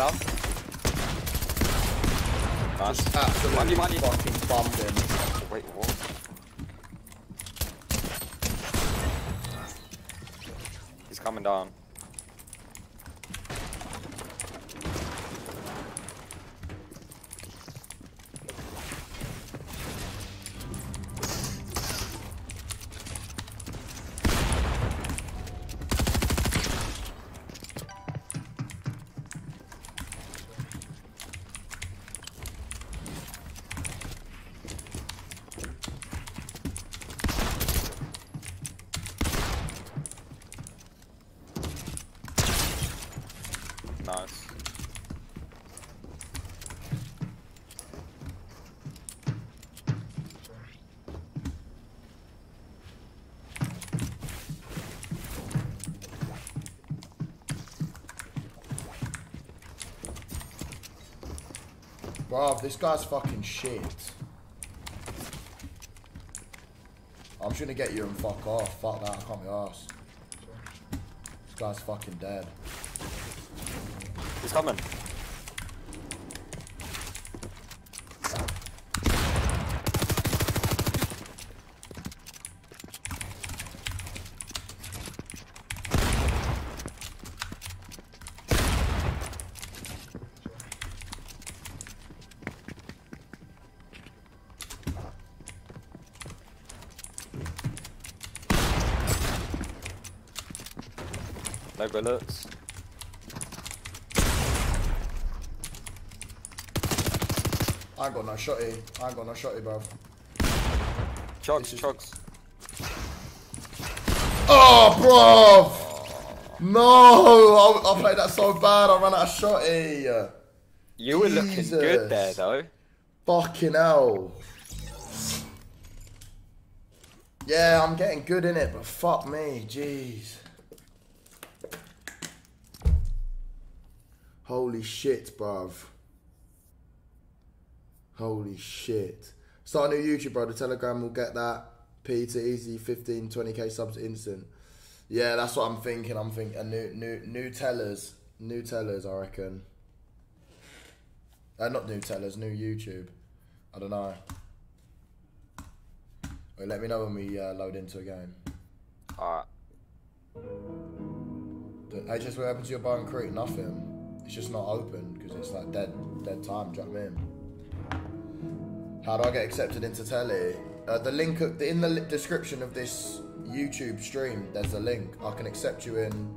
Down. Nice. Just absolutely ah, Money, money. fucking bummed him. Wait, what? He's coming down. This guy's fucking shit. I'm just gonna get you and fuck off. Fuck that, I can't be arsed. This guy's fucking dead. He's coming. Bullets. I ain't got no shotty. I ain't got no shotty, bro. Chugs, is- chugs. Ah, oh, bro! No! I, I played that so bad, I ran out of shotty. You were looking good there Jesus. though. Fucking hell. Yeah, I'm getting good in it, but fuck me, jeez. Holy shit, bruv. Holy shit. Start a new YouTube, bro. The Telegram will get that. P to easy 15, 20k subs instant. Yeah, that's what I'm thinking. I'm thinking a new new new tellers. New tellers, I reckon. Uh, not new tellers, new YouTube. I don't know. Wait, let me know when we uh, load into a game. Alright. Hey, just what happened to your bar and creek? Nothing. It's just not open because it's like dead, dead time. Do you know what I mean? How do I get accepted into telly? Uh, the link in the description of this YouTube stream. There's a link. I can accept you in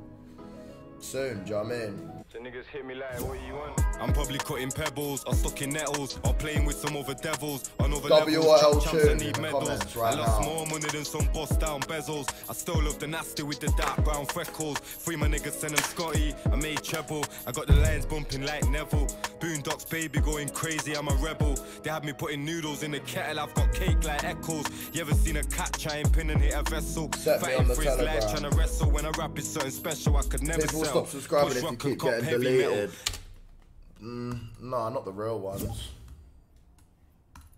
soon. Do you know what I mean? The niggas hit me like, what you want? I'm probably cutting pebbles, or stuck in nettles, or playing with some other devils on other WRL levels. Champ- champs, I tune need in the medals. right I lost now. more money than some bust down bezels. I still love the nasty with the dark brown freckles. Free my niggas, send them Scotty. I made treble. I got the lines bumping like Neville. Boondocks, baby, going crazy. I'm a rebel. They had me putting noodles in the kettle. I've got cake like echoes. You ever seen a cat try and pin and hit a vessel? Set Fighting for his life, trying to wrestle. When I rap, it's something special. I could never People sell. stop subscribing Push if you keep getting heavy metal. Mm, no, not the real ones.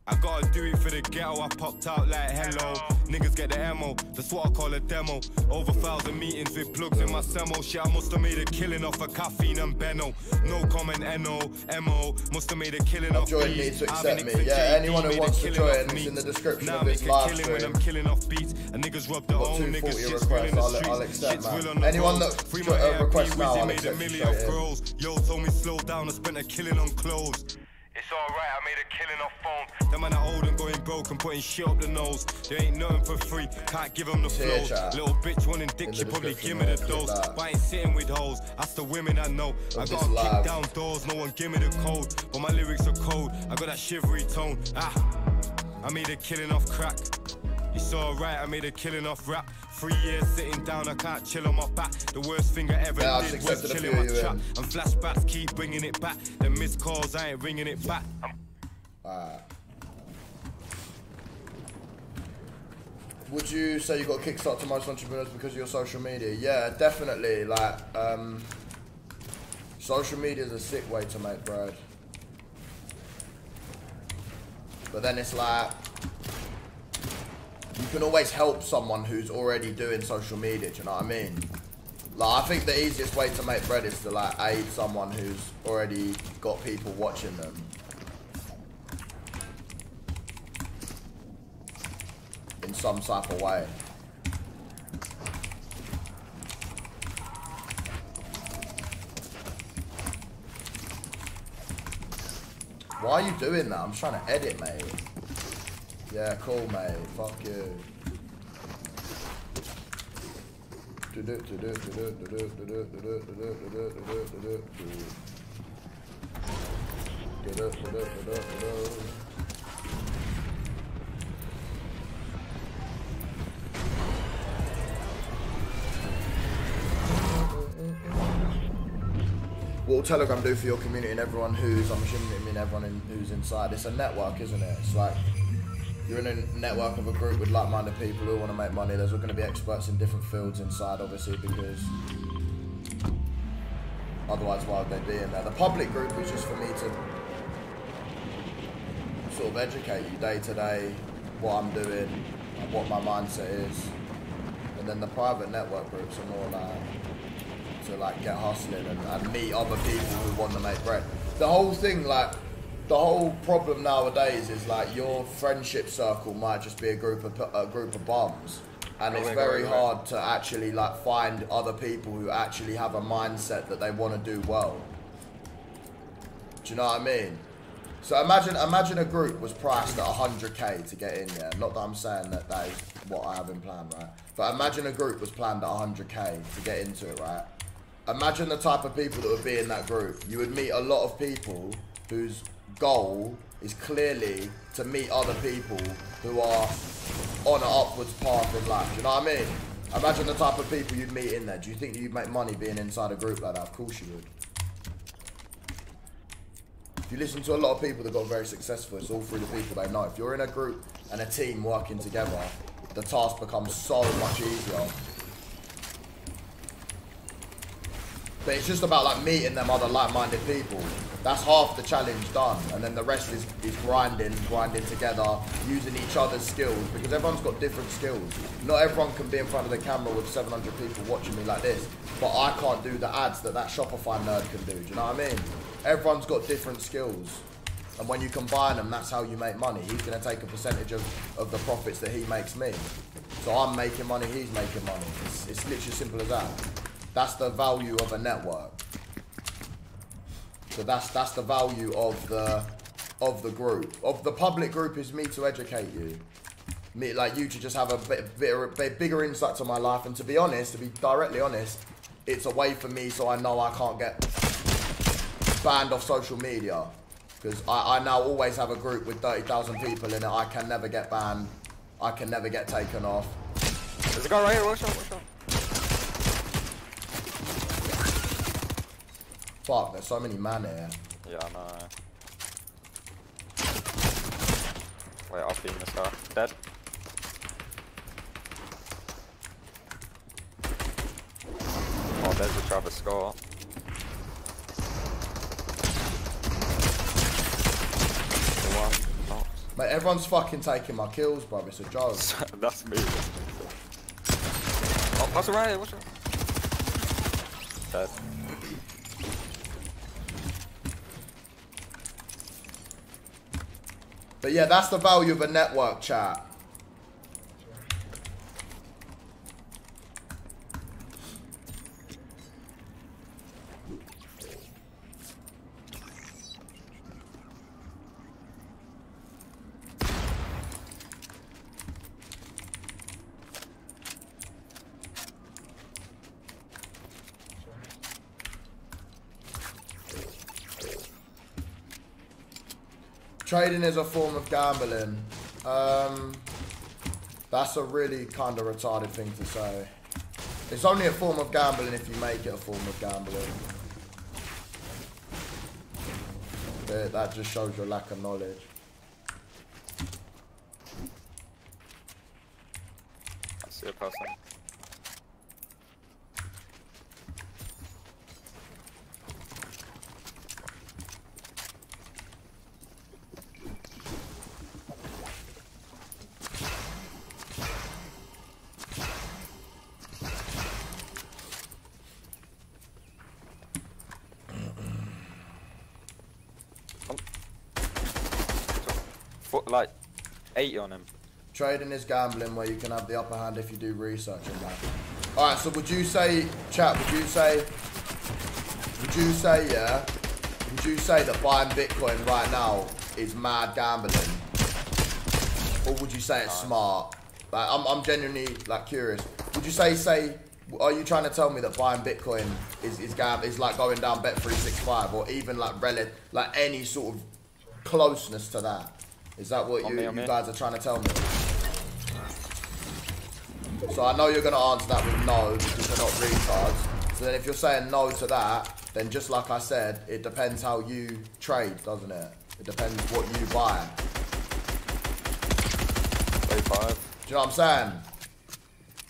I gotta do it for the ghetto. I popped out like hello. Niggas get the ammo. That's what I call a demo. Over thousand meetings with plugs in my semo. Shit, I must have made a killing off of caffeine and Benno. No comment, NO, MO. Must have made a killing off beats. me to accept me. Yeah, anyone who wants to join, it's in the description now of this a live killing when stream. I'm killing off beats. And niggas rub their own niggas. 40 Shit's real in requests, the I'll- streets. I'll accept, Shit's man. on the Anyone that Free my uh, request now, I'll made a accept you million straight in. grows. Yo told me slow down. I spent a killing on clothes. It's alright, I made a killing off phone. Them man are old and going broke and putting shit up the nose. There ain't nothing for free, can't give them the Here, flow. Little bitch wanting dick, she probably give me the dose. But I ain't sitting with hoes, that's the women I know. I Of got this to kick down doors, no one give me the code. But my lyrics are cold, I got that shivery tone. Ah, I made a killing off crack. It's alright, I made a killing off rap. Three years sitting down, I can't chill on my back. The worst thing I ever Yeah, did was chilling my trap. And flashbacks keep bringing it back. The missed calls, I ain't ringing it back. Alright. Would you say you got a kickstart to most entrepreneurs because of your social media? Yeah, definitely. Like, um, social media is a sick way to make bread. But then it's like, you can always help someone who's already doing social media. Do you know what I mean? Like, I think the easiest way to make bread is to like aid someone who's already got people watching them. in some type of way. Why are you doing that? I'm trying to edit, mate. Yeah, cool, mate. Fuck you. What will Telegram do for your community and everyone who's, I'm assuming it mean everyone in, who's inside? It's a network, isn't it? It's like you're in a network of a group with like-minded people who want to make money. There's all going to be experts in different fields inside, obviously, because otherwise, why would they be in there? The public group is just for me to sort of educate you day to day, what I'm doing, and what my mindset is. And then the private network groups are more like to like get hustling and, and meet other people who want to make bread. The whole thing, like, the whole problem nowadays is like your friendship circle might just be a group of a group of bums, and it's very hard to actually like find other people who actually have a mindset that they want to do well. Do you know what I mean? So imagine imagine a group was priced at 100k to get in, there. Not that I'm saying that that is what I have in plan, right? But imagine a group was planned at 100k to get into it, right? Imagine the type of people that would be in that group. You would meet a lot of people whose goal is clearly to meet other people who are on an upwards path in life. Do you know what I mean? Imagine the type of people you'd meet in there. Do you think you'd make money being inside a group like that? Of course you would. If you listen to a lot of people that got very successful, it's all through the people they know. If you're in a group and a team working together, the task becomes so much easier. But it's just about like meeting them other like-minded people. That's half the challenge done, and then the rest is, is grinding, grinding together, using each other's skills because everyone's got different skills. Not everyone can be in front of the camera with 700 people watching me like this, but I can't do the ads that that Shopify nerd can do. Do you know what I mean? Everyone's got different skills. And when you combine them, that's how you make money. He's going to take a percentage of, of the profits that he makes me. So I'm making money, he's making money. It's, it's literally simple as that. That's the value of a network. So that's that's the value of the of the group. Of the public group is me to educate you. Me like you to just have a bit, bit, bit bigger insight to my life and to be honest, to be directly honest, it's a way for me so I know I can't get banned off social media. Because I, I now always have a group with 30,000 people in it. I can never get banned. I can never get taken off. There's a guy right here. Watch out, watch out. Fuck, there's so many man here. Yeah, I know. Wait, I'll beam this guy. Dead. Oh, there's a Travis Scott. Oh, Mate, everyone's fucking taking my kills, bro. It's a joke. that's me. Oh, pass around here. Watch out. Dead. But yeah, that's the value of a network chat. Trading is a form of gambling. Um, that's a really kind of retarded thing to say. It's only a form of gambling if you make it a form of gambling. That- that just shows your lack of knowledge. I see a person. Foot like 80 on him. Trading is gambling where you can have the upper hand if you do research on that. Alright, so would you say, chat, would you say, would you say, yeah, would you say that buying Bitcoin right now is mad gambling? Or would you say it's smart? Like, I'm, I'm genuinely, like, curious. Would you say, say, are you trying to tell me that buying Bitcoin is, is, gam- is like going down Bet365 or even like rel- like any sort of closeness to that? Is that what you, you guys are trying to tell me? So I know you're going to answer that with no because they're not retards. So then if you're saying no to that, then just like I said, it depends how you trade, doesn't it? It depends what you buy. 35. Do you know what I'm saying?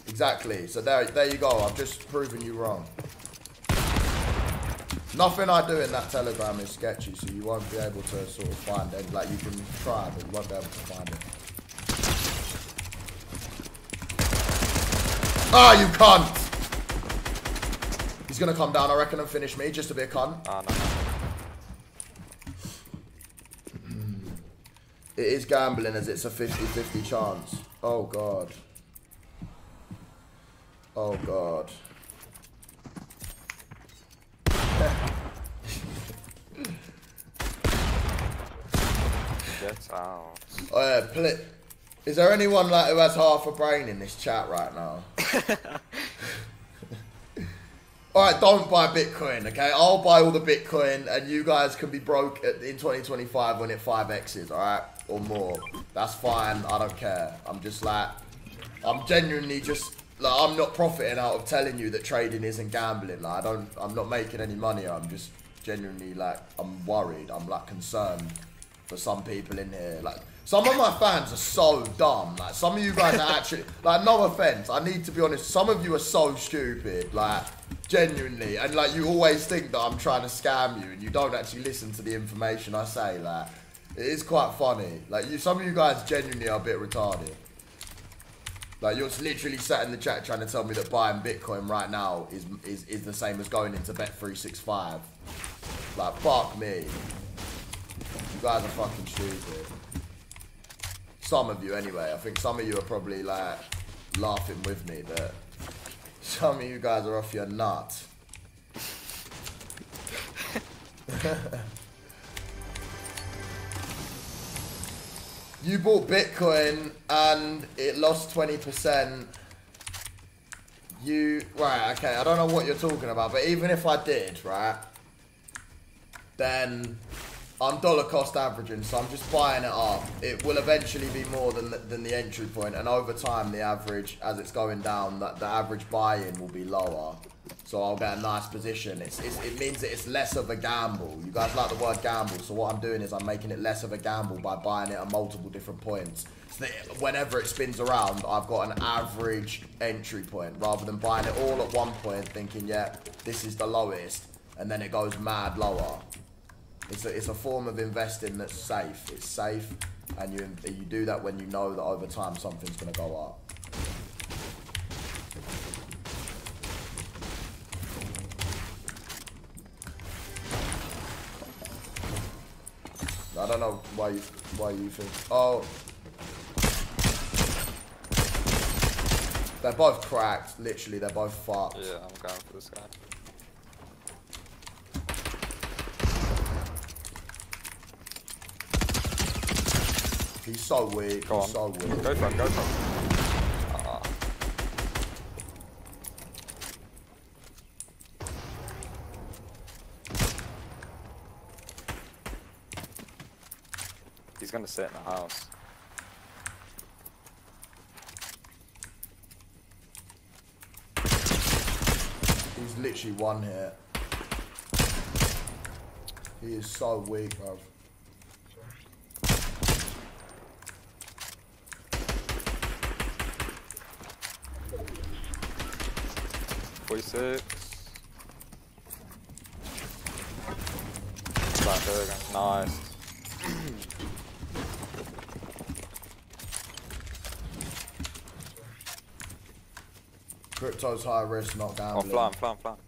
Exactly. So there, there you go. I've just proven you wrong. Nothing I do in that telegram is sketchy, so you won't be able to sort of find it. Like you can try, but you won't be able to find it. Ah, you cunt! He's gonna come down, I reckon, and finish me just to be a cunt. Ah, no, no. It is gambling as it's a 50-50 chance. Oh god. Oh god. Get out. Oh yeah, pl- is there anyone like who has half a brain in this chat right now? Alright, don't buy Bitcoin, okay? I'll buy all the Bitcoin and you guys can be broke at, in 2025 when it 5x's, alright? Or more. That's fine, I don't care. I'm just like, I'm genuinely just, like, I'm not profiting out of telling you that trading isn't gambling. Like, I don't, I'm not making any money. I'm just genuinely like, I'm worried. I'm like concerned for some people in here. Like, some of my fans are so dumb. Like, some of you guys are actually, like, no offense. I need to be honest. Some of you are so stupid. Like, genuinely. And, like, you always think that I'm trying to scam you and you don't actually listen to the information I say. Like, it is quite funny. Like, you, some of you guys genuinely are a bit retarded. Like, you're literally sat in the chat trying to tell me that buying Bitcoin right now is, is, is the same as going into Bet365. Like, fuck me. You guys are fucking stupid. Some of you, anyway. I think some of you are probably like laughing with me, but some of you guys are off your nut. you bought Bitcoin and it lost 20%. You, right, okay, I don't know what you're talking about, but even if I did, right, then I'm dollar cost averaging, so I'm just buying it up. It will eventually be more than the, than the entry point, and over time, the average, as it's going down, that the average buy-in will be lower. So I'll get a nice position. It's, it's, it means that it's less of a gamble. You guys like the word gamble, so what I'm doing is I'm making it less of a gamble by buying it at multiple different points. So that whenever it spins around, I've got an average entry point, rather than buying it all at one point, thinking, yeah, this is the lowest, and then it goes mad lower. It's a, it's a form of investing that's safe. It's safe, and you you do that when you know that over time something's going to go up. I don't know why you why you think. Oh, they're both cracked. Literally, they're both fucked. Yeah, I'm going for this guy. He's so weak. Go He's on. so weak. Go for him. Go for him. He's gonna sit in the house. He's literally one here. He is so weak, bruv. 46. Back there again. Nice. Crypto's high risk, not gambling. Oh, I'm flying, flying, flying.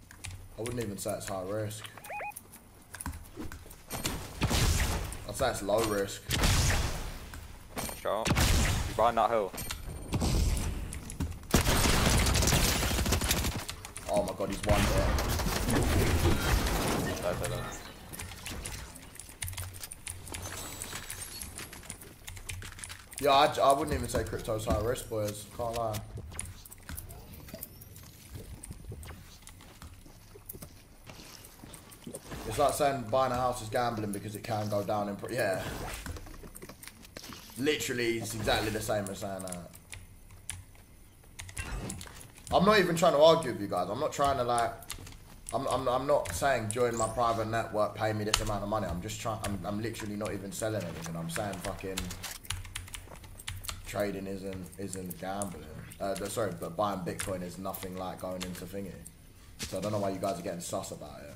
I wouldn't even say it's high risk. I'd say it's low risk. Shot. Behind that hill. Oh my god, he's one dead, dead. Yeah, I, I wouldn't even say crypto's high risk, boys. Can't lie. It's like saying buying a house is gambling because it can go down in. Yeah. Literally, it's exactly the same as saying that. I'm not even trying to argue with you guys. I'm not trying to like. I'm, I'm, I'm not saying join my private network, pay me this amount of money. I'm just trying. I'm, I'm literally not even selling anything. I'm saying fucking trading isn't isn't gambling. Uh, sorry, but buying Bitcoin is nothing like going into thingy. So I don't know why you guys are getting sus about it.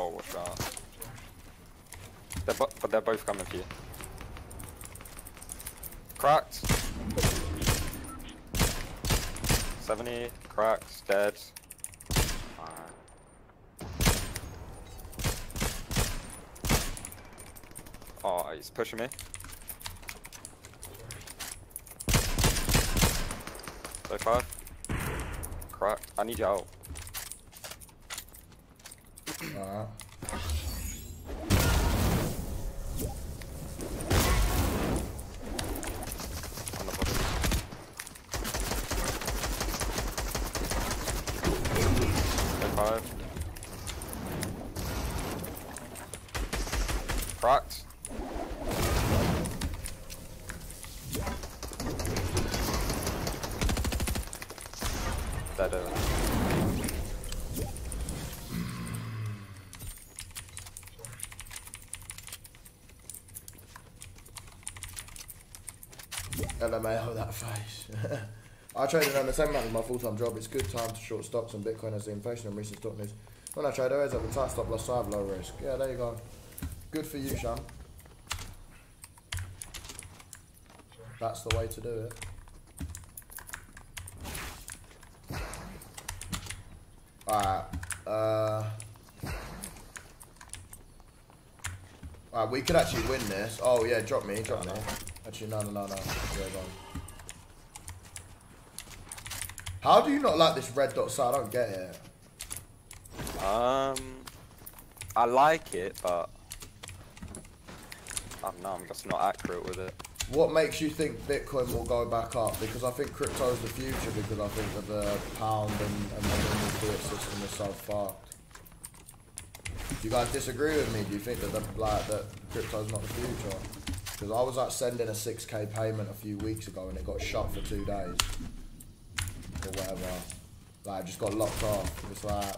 Oh, watch out. They're bo- but they're both coming for you. Cracked. 70, cracked, dead. Alright. Oh, he's pushing me. So five. Crack. I need your help. Alright. On the bottom. So five. Cracked. Dead. uh, LMAO that face. I trade on the same amount as my full-time job. It's good time to short stocks and Bitcoin as the inflation and recent stock news. When I trade, I always have a tight stop loss, so I have low risk. Yeah, there you go. Good for you, Sean. That's the way to do it. Alright. Uh... Alright, we could actually win this. Oh yeah, drop me, drop me. Actually, no, no, no, no. How do you not like this red dot side? I don't get it. Um, I like it, but I don't know. I'm just not accurate with it. What makes you think Bitcoin will go back up? Because I think crypto is the future because I think that the pound and, and the normal fiat system is so fucked. Do you guys disagree with me? Do you think that the, like that crypto's not the future? Because I was like sending a 6k payment a few weeks ago and it got shut for two days. Or whatever. Like I just got locked off. It's like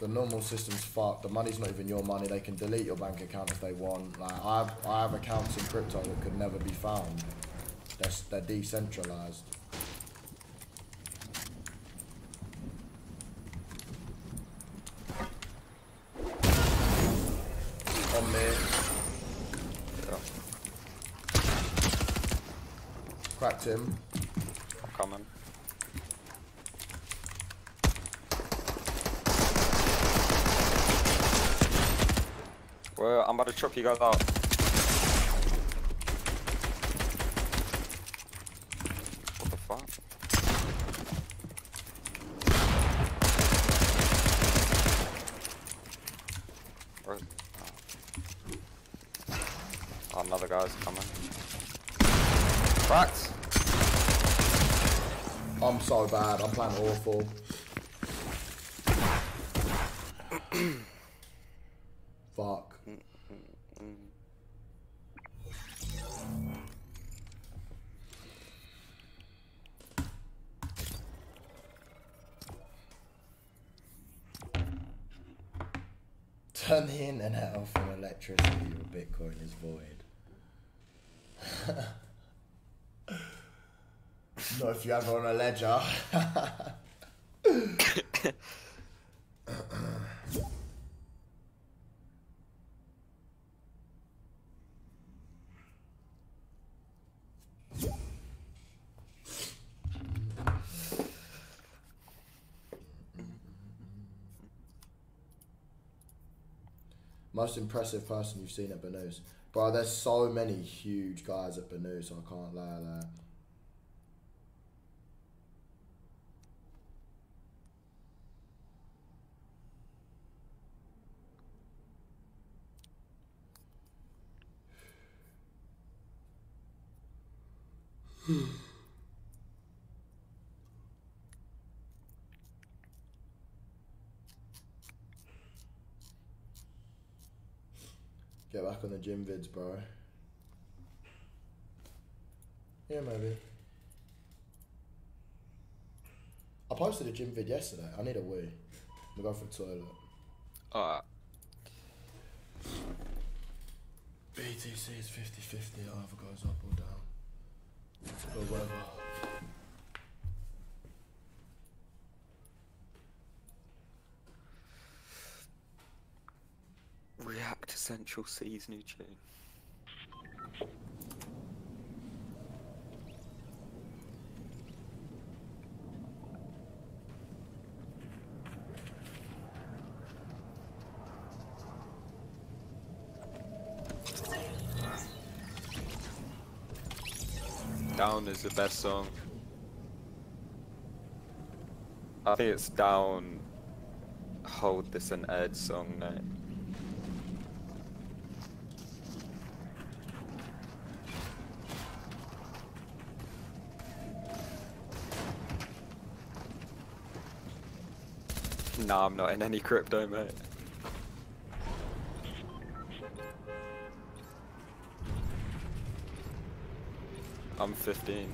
the normal system's fucked. The money's not even your money. They can delete your bank account if they want. Like I have, I have accounts in crypto that could never be found. They're, they're decentralized. On me. Yeah, Cracked him. I'm coming. Well, I'm about to chop you guys out. Turn the internet off and electricity or Bitcoin is void. Not if you have it on a ledger. Most impressive person you've seen at Banus. Bro, there's so many huge guys at Banus, I can't lie like. On the gym vids, bro. Yeah, maybe. I posted a gym vid yesterday. I need a wee. I'm going for the toilet. Alright. BTC is 50 50. It either goes up or down. Or whatever. Central Cee's new tune. Down is the best song. I think it's down. Hold this an Ed song now. Nah, I'm not in any crypto, mate. I'm 15.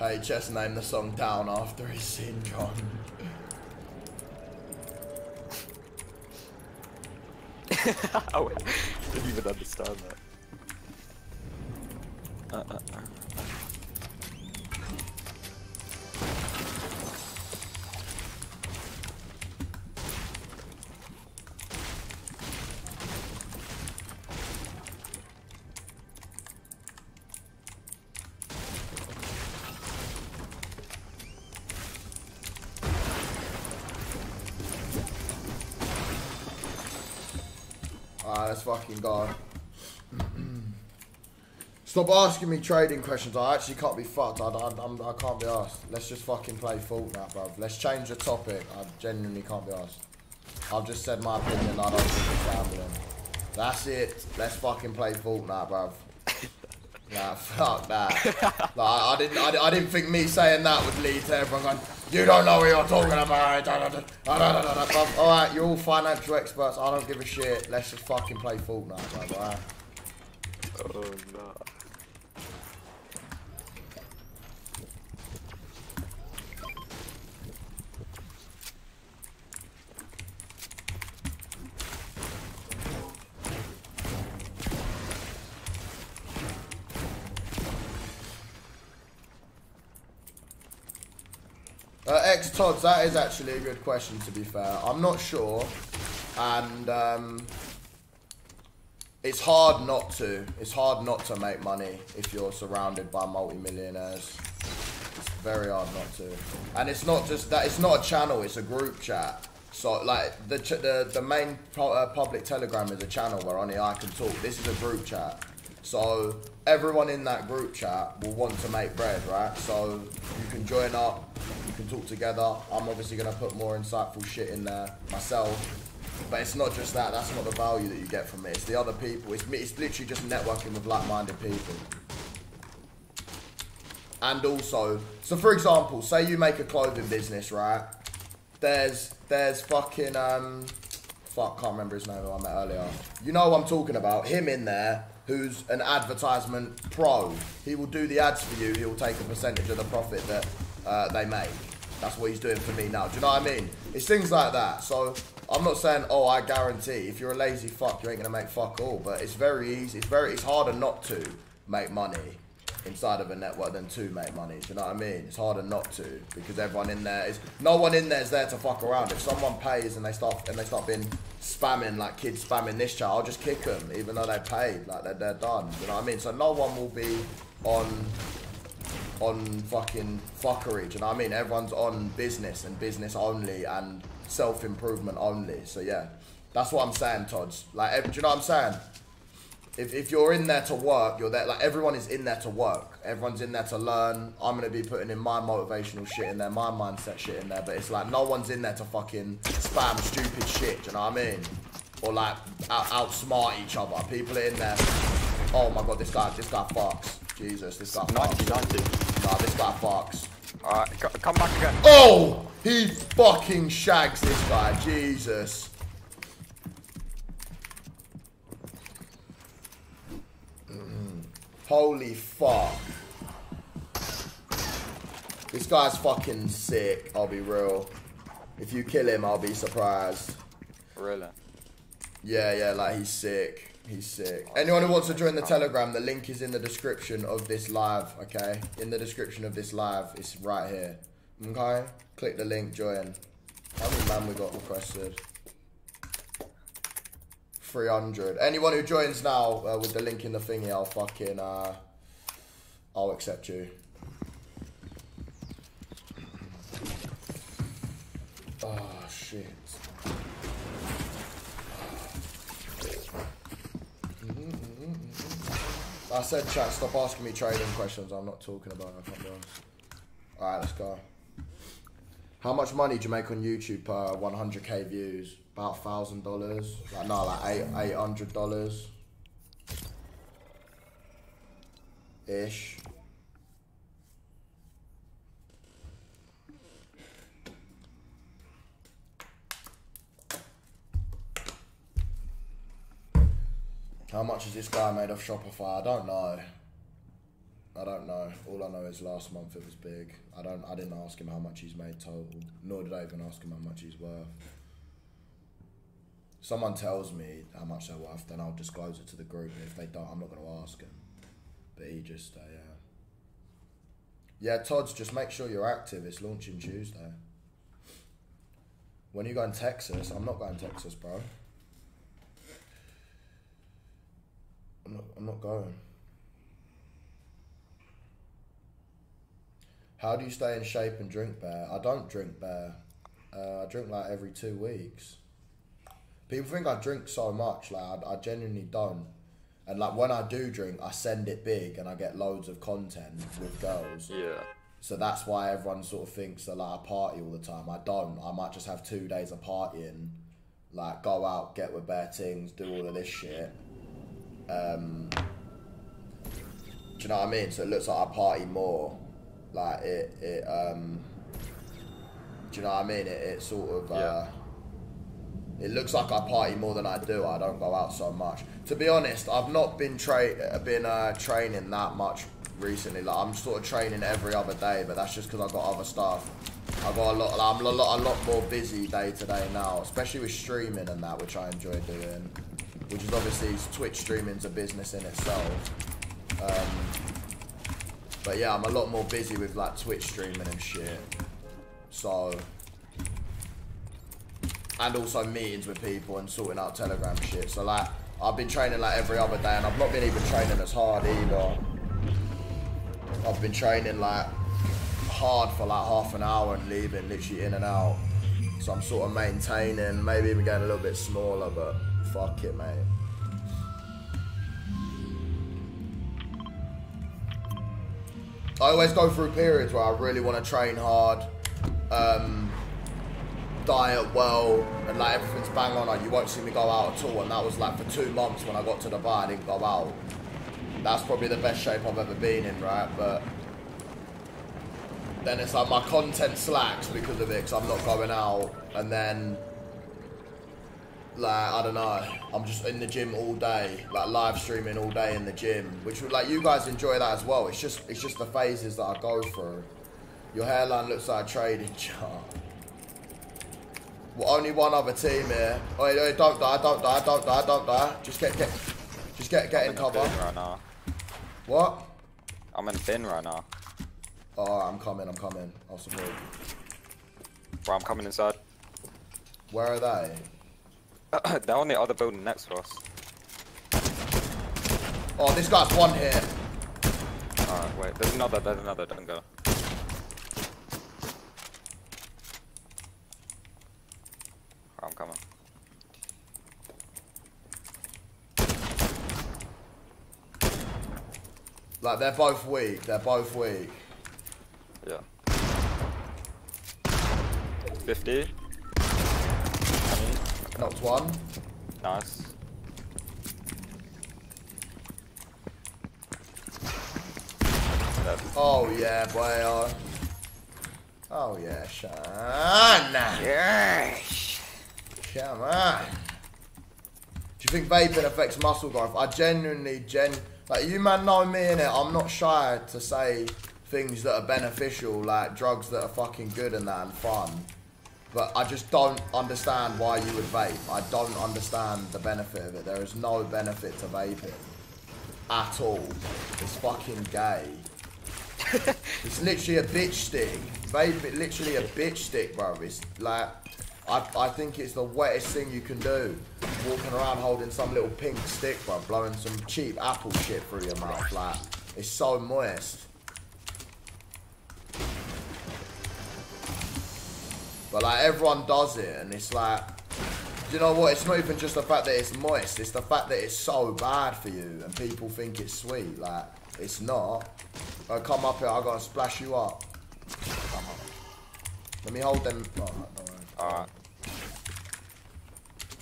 Hey, just name the song down after he's seen John. oh, I didn't even understand that. Fucking go. Stop asking me trading questions. I actually can't be fucked. I, I, I'm, I can't be asked. Let's just fucking play Fortnite, bruv. Let's change the topic. I genuinely can't be asked. I've just said my opinion. I don't think it's gambling. That's it. Let's fucking play Fortnite, bruv. Nah, fuck that. like, I didn't. I, I didn't think me saying that would lead to everyone going. You don't know what you're talking about. Da, da, da, da, da, da, da, bruv. All right, you're all financial experts. I don't give a shit. Let's just fucking play Fortnite, right. Oh no. Tods, that is actually a good question. To be fair, I'm not sure, and um, it's hard not to. It's hard not to make money if you're surrounded by multi-millionaires. It's very hard not to. And it's not just that. It's not a channel. It's a group chat. So like the the the main uh, public telegram is a channel where only I can talk. This is a group chat. So everyone in that group chat will want to make bread, right? So you can join up, talk together. I'm obviously gonna put more insightful shit in there myself. But it's not just that. That's not the value that you get from it. It's the other people. It's. It's literally just networking with like-minded people. And also, so for example, say you make a clothing business, right? There's there's fucking um, fuck, can't remember his name. Who I met earlier. You know I'm talking about? Him in there, who's an advertisement pro. He will do the ads for you. He will take a percentage of the profit that uh, they make. That's what he's doing for me now. Do you know what I mean? It's things like that. So I'm not saying, oh, I guarantee. If you're a lazy fuck, you ain't gonna make fuck all. But it's very easy. It's very. It's harder not to make money inside of a network than to make money. Do you know what I mean? It's harder not to because everyone in there is no one in there is there to fuck around. If someone pays and they start and they start being spamming like kids spamming this chat, I'll just kick them even though they paid. Like they're, they're done. Do you know what I mean? So no one will be on on fucking fuckery. Do you know what I mean? Everyone's on business and business only and self improvement only. So yeah, that's what I'm saying, Tods. Like, do you know what I'm saying? If, if you're in there to work, you're there. Like everyone is in there to work. Everyone's in there to learn. I'm gonna be putting in my motivational shit in there, my mindset shit in there. But it's like no one's in there to fucking spam stupid shit. Do you know what I mean? Or like out, outsmart each other. People are in there. Oh my god, this guy, this guy fucks. Jesus, this guy fucks. 90, 90. Nah, this guy fucks. Alright, come back again. Oh! He fucking shags this guy. Jesus. Mm. Holy fuck. This guy's fucking sick, I'll be real. If you kill him, I'll be surprised. Really? Yeah, yeah, like he's sick. He's sick. Anyone who wants to join the Telegram, the link is in the description of this live, okay? In the description of this live, it's right here. Okay? Click the link, join. How many man we got requested? 300. Anyone who joins now uh, with the link in the thingy, I'll fucking, uh, I'll accept you. Oh, shit. I said, chat, stop asking me trading questions. I'm not talking about it. Honest. Alright, let's go. How much money do you make on YouTube per 100k views? About thousand dollars. Like no, like eight hundred dollars. Ish. How much has this guy made off Shopify? I don't know. I don't know. All I know is last month it was big. I don't. I didn't ask him how much he's made total. Nor did I even ask him how much he's worth. Someone tells me how much they're worth, then I'll disclose it to the group. And if they don't, I'm not going to ask him. But he just, uh, yeah. Yeah, Todd's. Just make sure you're active. It's launching Tuesday. When you going Texas? I'm not going Texas, bro. I'm not. I'm not going. How do you stay in shape and drink beer? I don't drink beer. Uh, I drink like every two weeks. People think I drink so much, like I, I genuinely don't. And like when I do drink, I send it big and I get loads of content with girls. Yeah. So that's why everyone sort of thinks that like I party all the time. I don't. I might just have two days of partying, like go out, get with bare things, do all of this shit. Um, do you know what I mean? So it looks like I party more. Like it, it. Um, do you know what I mean? It, it sort of. Uh, Yeah. It looks like I party more than I do. I don't go out so much. To be honest, I've not been tra- been uh, training that much recently. Like I'm sort of training every other day, but that's just because I've got other stuff. I've got a lot. I'm a lot, a lot more busy day to day now, especially with streaming and that, which I enjoy doing. Which is obviously Twitch streaming's a business in itself. Um, but yeah, I'm a lot more busy with like Twitch streaming and shit. So and also meetings with people and sorting out Telegram shit. So like, I've been training like every other day, and I've not been even training as hard either. I've been training like hard for like half an hour and leaving literally in and out. So I'm sort of maintaining, maybe even getting a little bit smaller, but fuck it, mate. I always go through periods where I really want to train hard. Um, diet well and like everything's bang on like you won't see me go out at all and that was like for two months when I got to Dubai I didn't go out that's probably the best shape I've ever been in right but then it's like my content slacks because of it because I'm not going out and then like I don't know I'm just in the gym all day like live streaming all day in the gym which would like you guys enjoy that as well it's just it's just the phases that I go through Your hairline looks like a trading chart. Well, only one other team here. Oh, wait, wait, don't die, don't die, don't die, don't die. Just get, get, just get, get in I'm in the cover. right now. What? I'm in the bin right now. Oh, I'm coming, I'm coming. I'll support. Bro, I'm coming inside. Where are they? They're on the other building next to us. Oh, this guy's one here. Alright, wait. There's another. There's another. Don't go. I'm coming. Like, they're both weak. They're both weak. Yeah. 50. Knocked one. Nice. Oh, yeah, boy. Oh, yeah, Sean. Yes. Come on. Do you think vaping affects muscle growth? I genuinely, gen like you man know me in it. I'm not shy to say things that are beneficial, like drugs that are fucking good and that and fun. But I just don't understand why you would vape. I don't understand the benefit of it. There is no benefit to vaping at all. It's fucking gay. it's literally a bitch stick. Vape, literally a bitch stick, bro. It's like, I, I think it's the wettest thing you can do. Walking around holding some little pink stick, bro, blowing some cheap apple shit through your mouth. Like, it's so moist. But like everyone does it, and it's like, you know what? It's not even just the fact that it's moist. It's the fact that it's so bad for you, and people think it's sweet. Like it's not. Uh, come up here. I gotta splash you up. Come on. Let me hold them. Oh. Alright.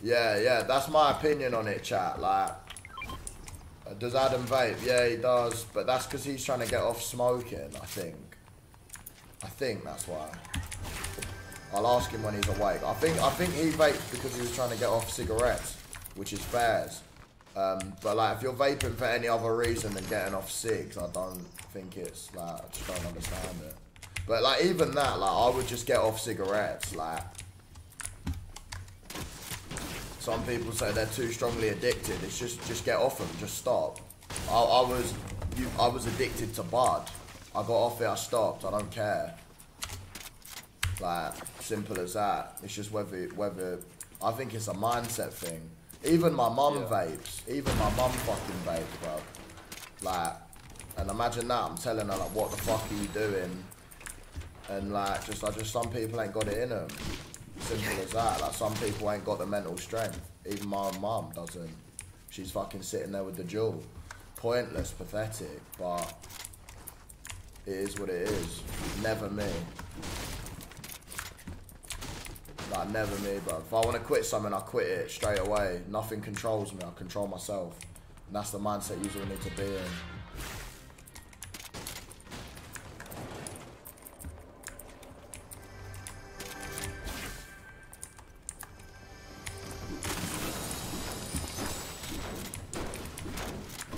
Yeah, yeah. That's my opinion on it, chat. Like, uh, does Adam vape? Yeah, he does. But that's because he's trying to get off smoking. I think. I think that's why. I'll ask him when he's awake. I think I think he vaped because he was trying to get off cigarettes, which is fairs. Um, but like if you're vaping for any other reason than getting off cigs, I don't think it's like I just don't understand it. But like even that, like I would just get off cigarettes. Like some people say they're too strongly addicted. It's just just get off them, just stop. I, I was you, I was addicted to bud. I got off it, I stopped. I don't care. Like simple as that. It's just whether whether I think it's a mindset thing. Even my mum Yeah. vapes. Even my mum fucking vapes, bro. Like, and imagine that I'm telling her like, what the fuck are you doing? And like, just like, just some people ain't got it in them. Simple as that. Like some people ain't got the mental strength. Even my mum doesn't. She's fucking sitting there with the Juul. Pointless, pathetic, but it is what it is. Never me. Like never me, bro. If I want to quit something, I quit it straight away. Nothing controls me. I control myself. And that's the mindset you all need to be in.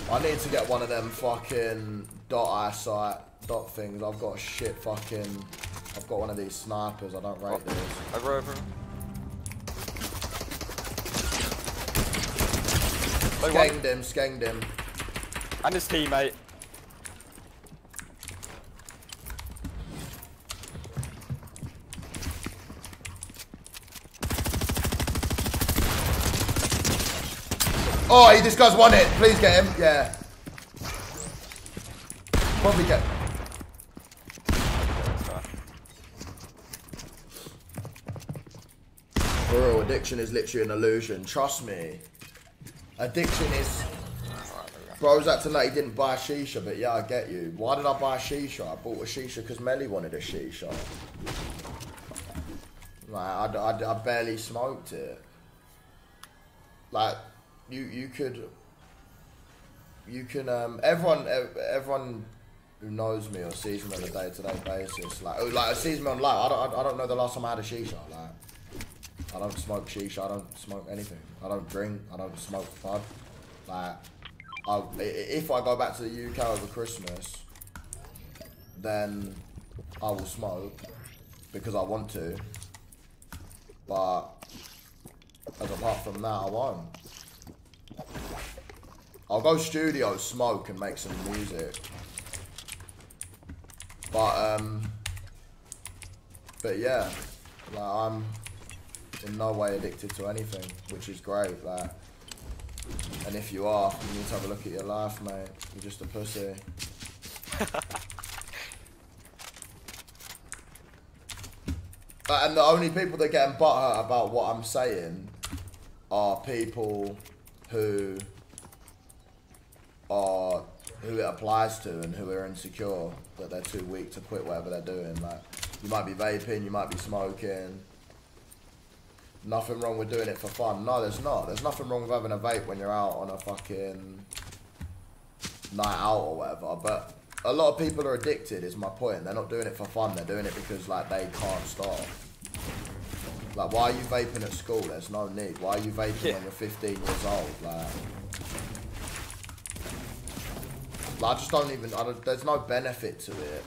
I need to get one of them fucking dot eyesight dot things. I've got a shit fucking. I've got one of these snipers. I don't rate this. Over, over. Play one. Skenged him, skenged him. And his teammate. Oh, he, this guy's won it. Please get him. Yeah. Probably get. Bro, addiction is literally an illusion. Trust me. Addiction is. Bro's acting like he didn't buy a shisha, but yeah, I get you. Why did I buy a shisha? I bought a shisha because Melly wanted a shisha. Like, I, I, I barely smoked it. Like, you you could you can um everyone everyone who knows me or sees me on a day to day basis like oh, like sees me on live I don't I don't know the last time I had a shisha like I don't smoke shisha I don't smoke anything I don't drink I don't smoke bud like i- if I go back to the UK over Christmas then I will smoke because I want to. But as apart from that, I won't. I'll go studio, smoke, and make some music. But um, but yeah, like I'm in no way addicted to anything, which is great. Like, and if you are, you need to have a look at your life, mate. You're just a pussy. And the only people that get butthurt about what I'm saying are people who are who it applies to and who are insecure that they're too weak to quit whatever they're doing. Like you might be vaping, you might be smoking. Nothing wrong with doing it for fun. No, there's not. There's nothing wrong with having a vape when you're out on a fucking night out or whatever. But a lot of people are addicted. Is my point. They're not doing it for fun. They're doing it because like they can't stop. Like, why are you vaping at school? There's no need. Why are you vaping Yeah. when you're 15 years old? Like, like I just don't even. I don't, there's no benefit to it.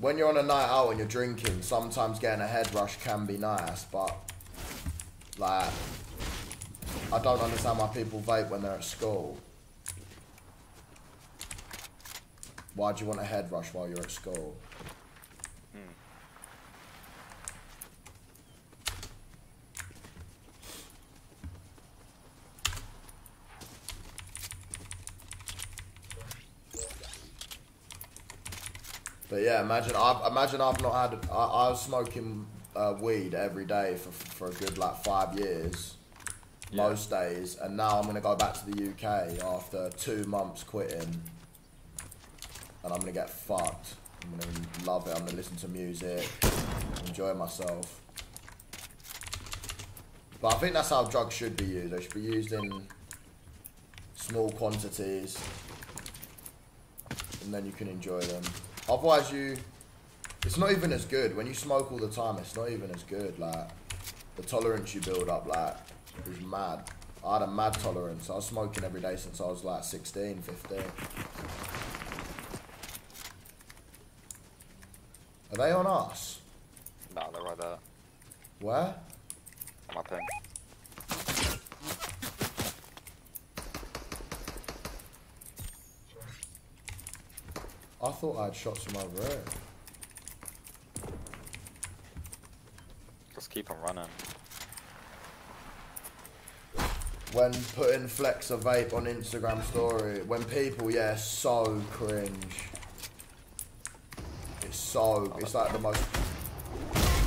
When you're on a night out and you're drinking, sometimes getting a head rush can be nice, but like, I don't understand why people vape when they're at school. Why do you want a head rush while you're at school? But yeah, imagine I've imagine I've not had I, I was smoking uh, weed every day for for a good like five years, Yeah. most days, and now I'm gonna go back to the UK after two months quitting, and I'm gonna get fucked. I'm gonna love it. I'm gonna listen to music, enjoy myself. But I think that's how drugs should be used. They should be used in small quantities, and then you can enjoy them. Otherwise, you it's not even as good when you smoke all the time. It's not even as good. Like the tolerance you build up, like is mad. I had a mad tolerance. I was smoking every day since I was like 16, 15. Are they on us? Nah, they're right there. Where? On my ping. I thought I had shots from over here. Keep on running. When putting flex a vape on Instagram story, when people, yeah, so cringe. It's so, it's like the most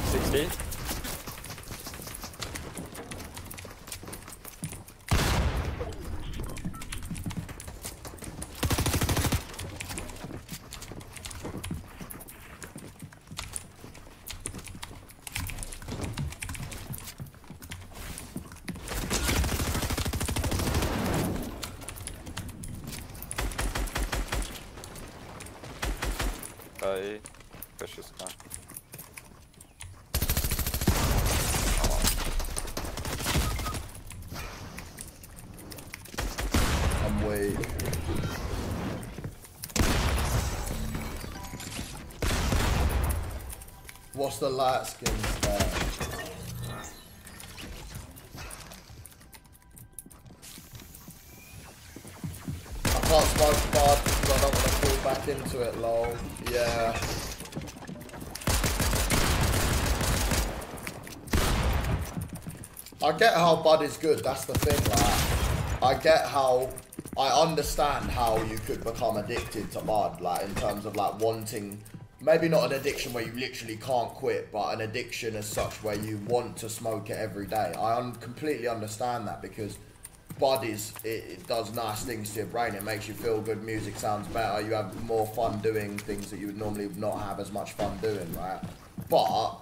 60? Thirty. Push this guy. I'm weak. What's the light skin there? I can't smoke bud because I don't want to fall back into it, lol. Yeah. I get how Bud is good. That's the thing. Like, I get how I understand how you could become addicted to Bud. Like in terms of like wanting, maybe not an addiction where you literally can't quit, but an addiction as such where you want to smoke it every day. I un- completely understand that because bodies it, it does nice things to your brain. It makes you feel good. Music sounds better. You have more fun doing things that you would normally not have as much fun doing, right? But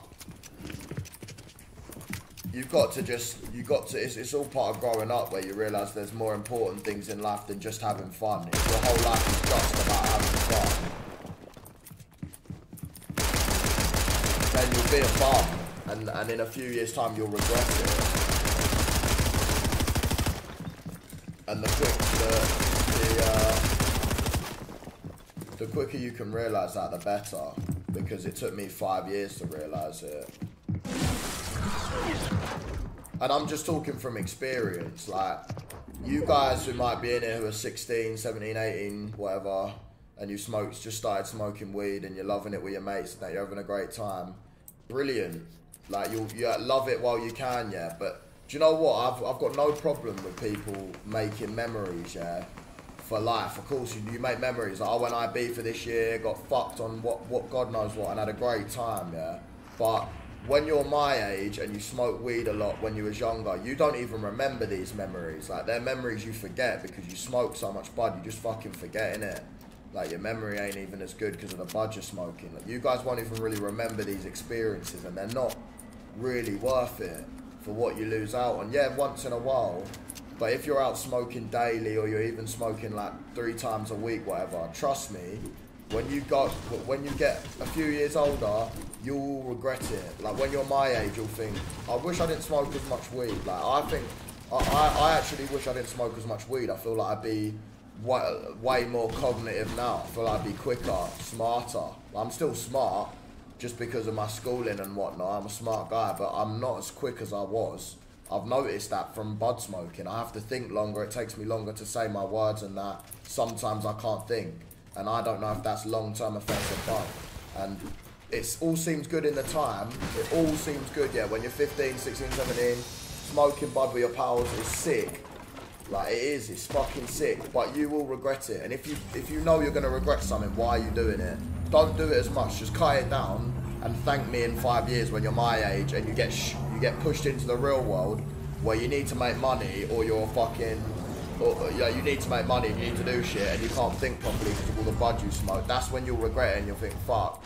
you've got to just—you've got to it's, it's all part of growing up where you realize there's more important things in life than just having fun if your whole life is just about having fun be a bum and and in a few years time you'll regret it and the quick the the uh the quicker you can realize that the better because it took me five years to realise it. And I'm just talking from experience. Like, you guys who might be in here who are 16, 17, 18, whatever, and you smoked, just started smoking weed and you're loving it with your mates and that you're having a great time. Brilliant. Like, you you love it while you can, yeah. But do you know what? I've, I've got no problem with people making memories, yeah, for life. Of course, you, you make memories. Like, oh, I went IB for this year, got fucked on what, what God knows what, and had a great time, yeah. But when you're my age and you smoke weed a lot when you was younger, you don't even remember these memories. Like they're memories you forget because you smoke so much bud, you just fucking forgetting it. Like your memory ain't even as good because of the bud you're smoking. Like you guys won't even really remember these experiences, and they're not really worth it for what you lose out on. Yeah, once in a while, but if you're out smoking daily or you're even smoking like three times a week, whatever, trust me, when you got when you get a few years older, you'll regret it. Like when you're my age, you'll think, I wish I didn't smoke as much weed. Like I think, I, I, I actually wish I didn't smoke as much weed. I feel like I'd be way, way more cognitive now. I feel I'd be quicker, smarter. I'm still smart, just because of my schooling and whatnot. I'm a smart guy, but I'm not as quick as I was. I've noticed that from bud smoking. I have to think longer. It takes me longer to say my words and that. Sometimes I can't think. And I don't know if that's long-term effects of bud. And it all seems good in the time. It all seems good, yeah. When you're 15, 16, 17, smoking bud with your pals is sick. Like it is, it's fucking sick. But you will regret it. And if you if you know you're gonna regret something, why are you doing it? Don't do it as much. Just cut it down and thank me in five years when you're my age and you get you get pushed into the real world where you need to make money or you're fucking or, yeah, you need to make money, you need to do shit, and you can't think properly because of all the bud you smoke. That's when you'll regret it and you'll think, fuck,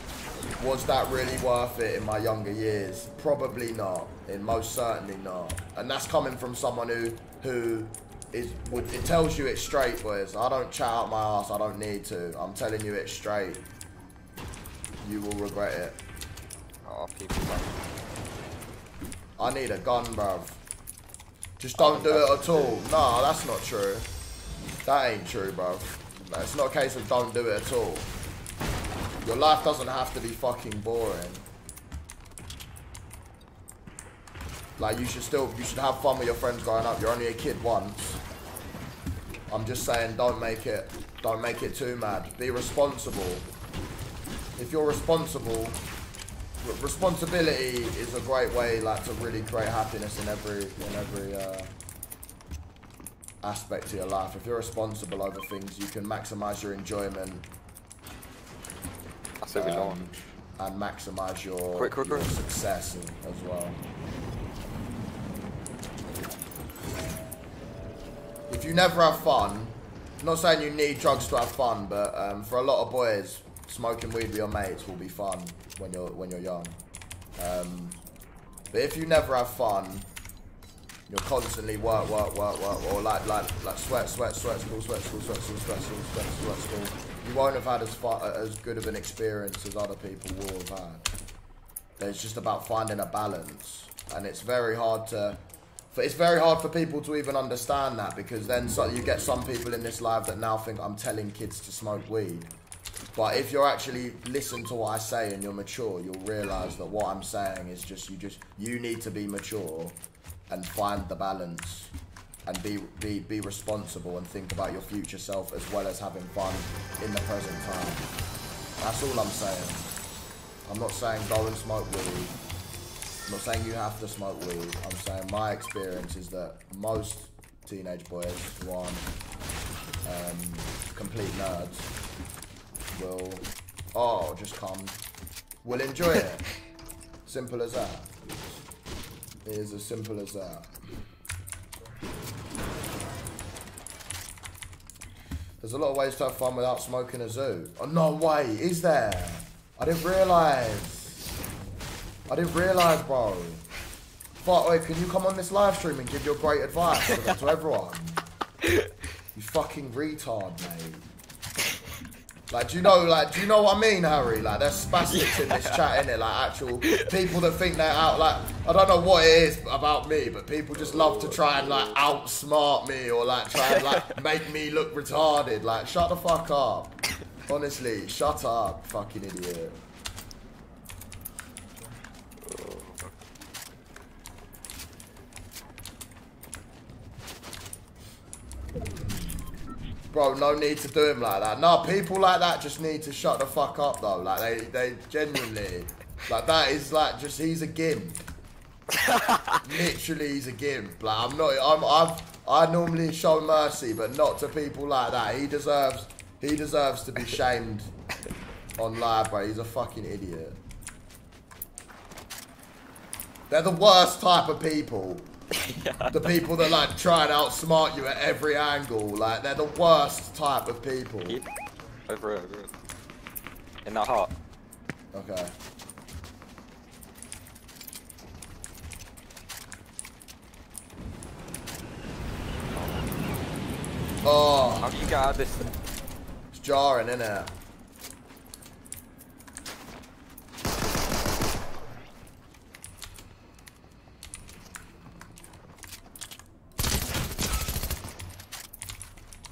was that really worth it in my younger years? Probably not. In most certainly not. And that's coming from someone who who is would it tells you it straight, boys. I don't chat out my ass. I don't need to. I'm telling you it straight. You will regret it. Oh, people I need a gun, bruv. Just oh, don't do it at all. No, that's not true. That ain't true, bruv. It's not a case of don't do it at all. Your life doesn't have to be fucking boring. Like you should still, you should have fun with your friends growing up. You're only a kid once. I'm just saying, don't make it, don't make it too mad. Be responsible. If you're responsible, re- responsibility is a great way, like, to really create happiness in every, in every uh, aspect of your life. If you're responsible over things, you can maximize your enjoyment That's um, want. and maximize your, Quick, quick, your quick. success as well. If you never have fun, not saying you need drugs to have fun, but um, for a lot of boys, smoking weed with your mates will be fun when you're when you're young. Um, but if you never have fun, you're constantly work, work, work, work, or like like like sweat, sweat, sweat, school, sweat, school, sweat, school, sweat, school, sweat, sweat, school. You won't have had as far, as good of an experience as other people will have had. It's just about finding a balance, and it's very hard to. It's very hard for people to even understand that because then so, you get some people in this live that now think I'm telling kids to smoke weed. But if you're actually listen to what I say and you're mature, you'll realise that what I'm saying is just you just you need to be mature and find the balance and be be be responsible and think about your future self as well as having fun in the present time. That's all I'm saying. I'm not saying go and smoke weed. I'm not saying you have to smoke weed. I'm saying my experience is that most teenage boys who aren't um, complete nerds will, oh, just come, will enjoy it. Simple as that. It is as simple as that. There's a lot of ways to have fun without smoking a zoo. Oh, no way, is there? I didn't realise. I didn't realise, bro. Fuck, wait, can you come on this live stream and give your great advice to, everyone? You fucking retard, mate. Like, do you know, like, do you know what I mean, Harry? Like, there's spastics in this chat, innit? Like, actual people that think they're out, like, I don't know what it is about me, but people just love to try and, like, outsmart me or, like, try and, like, make me look retarded. Like, shut the fuck up. Honestly, shut up, fucking idiot. Bro, no need to do him like that. No, people like that just need to shut the fuck up though. Like they, they genuinely, like that is like just he's a gimp. Literally, he's a gimp. Like I'm not. I'm. I've. I normally show mercy, but not to people like that. He deserves. He deserves to be shamed on live, bro. He's a fucking idiot. They're the worst type of people. The people that like try and outsmart you at every angle. Like they're the worst type of people. Keep. Over it, over it. In that heart. Okay. Oh, How do you get out of this? it's jarring, isn't it?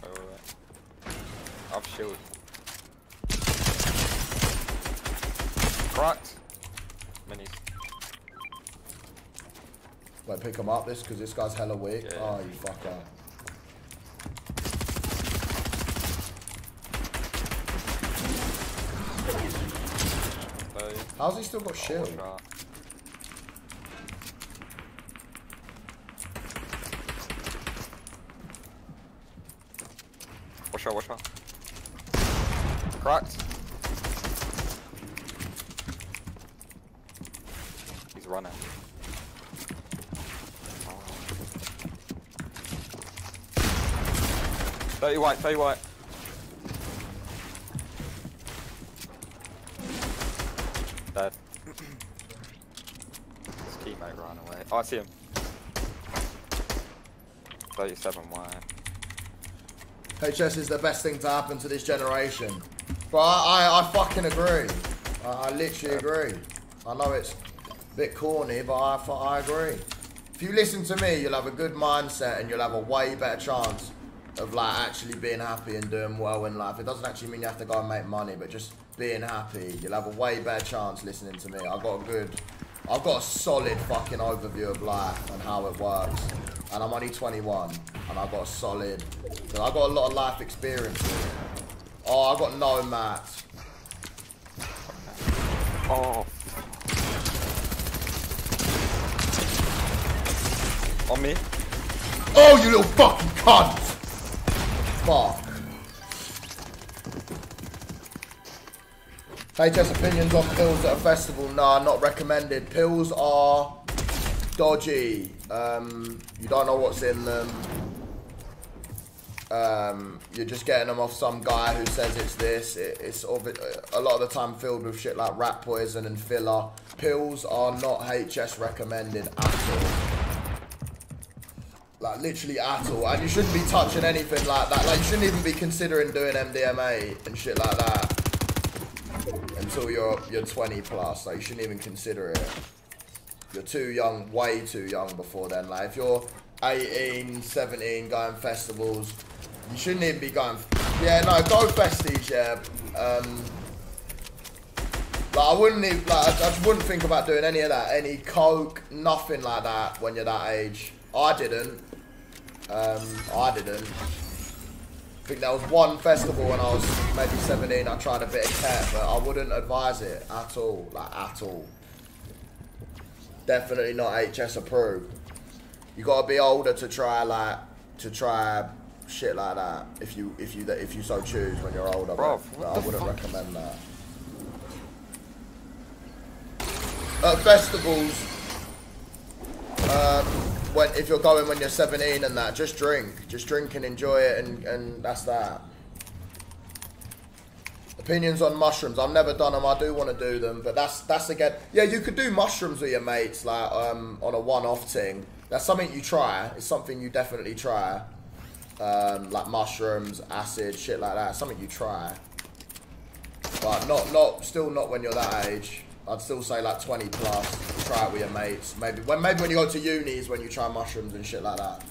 Wait, wait, wait. I've shield. Cracked. Minis. Wait, pick him up this because this guy's hella weak. Yeah. Oh, you fucker. How's he still got shield? watch out. Watch out, watch out. Cracked. He's running. Oh. 30 white, 30 white. Dead. His teammate ran away. Oh, I see him. 37 wide. HS is the best thing to happen to this generation. But I, I, I fucking agree. I, I literally agree. I know it's a bit corny, but I, I agree. If you listen to me, you'll have a good mindset and you'll have a way better chance of like actually being happy and doing well in life. It doesn't actually mean you have to go and make money, but just being happy, you'll have a way better chance listening to me. I've got a good, I've got a solid fucking overview of life and how it works. And I'm only 21, and I've got a solid, I've got a lot of life experience. Oh, I've got no mat. Oh. On me. Oh, you little fucking cunt! Fuck. HS opinions on pills at a festival? Nah, not recommended. Pills are dodgy. Um, you don't know what's in them. Um, you're just getting them off some guy who says it's this. It, it's a lot of the time filled with shit like rat poison and filler. Pills are not HS recommended at all like literally at all. And you shouldn't be touching anything like that. Like you shouldn't even be considering doing MDMA and shit like that until you're you're 20 plus. Like you shouldn't even consider it. You're too young, way too young before then. Like if you're 18, 17, going festivals, you shouldn't even be going. Yeah, no, go festies. Yeah. Um, like I wouldn't even, like I, just wouldn't think about doing any of that, any coke, nothing like that when you're that age. I didn't. Um, I didn't. I think there was one festival when I was maybe 17. I tried a bit of cat, but I wouldn't advise it at all, like at all. Definitely not HS approved. You gotta be older to try like to try shit like that. If you if you if you so choose when you're older, Bruv, but, I wouldn't fuck? recommend that. At festivals, um, when if you're going when you're 17 and that, just drink, just drink and enjoy it, and and that's that. Opinions on mushrooms. I've never done them. I do want to do them, but that's that's again. Yeah, you could do mushrooms with your mates, like um, on a one-off thing. That's something you try. It's something you definitely try. Um, like mushrooms, acid, shit like that. Something you try. But not not still not when you're that age. I'd still say like 20 plus. Try it with your mates. Maybe when maybe when you go to uni is when you try mushrooms and shit like that.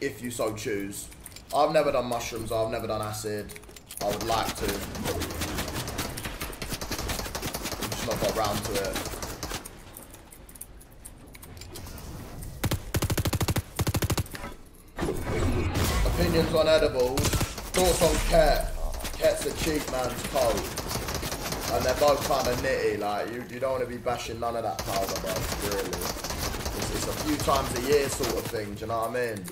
If you so choose. I've never done mushrooms. I've never done acid. I would like to. I've just not got round to it. Opinions on edibles. Thoughts on Ket. Ket's a cheap man's coat. And they're both kind of nitty. Like, you, you don't want to be bashing none of that powder, bro. Really. It's, it's a few times a year sort of thing, do you know what I mean?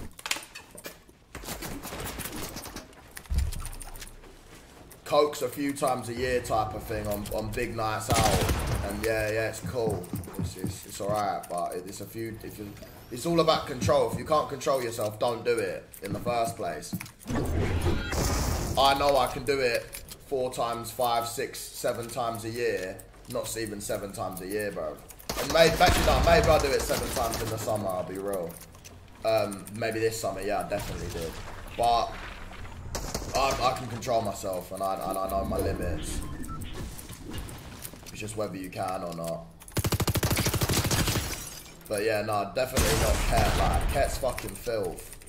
Coke's a few times a year type of thing on, on big nights out. And yeah, yeah, it's cool. It's, it's, it's alright, but it's a few. If you, it's all about control. If you can't control yourself, don't do it in the first place. I know I can do it four times, five, six, seven times a year. Not even seven times a year, bro. And maybe, actually, no, maybe I'll do it seven times in the summer, I'll be real. Um, maybe this summer, yeah, I definitely did. But I, I can control myself and I, and I know my limits. It's just whether you can or not. But yeah, no, definitely not Ket. Like, Ket's fucking filth.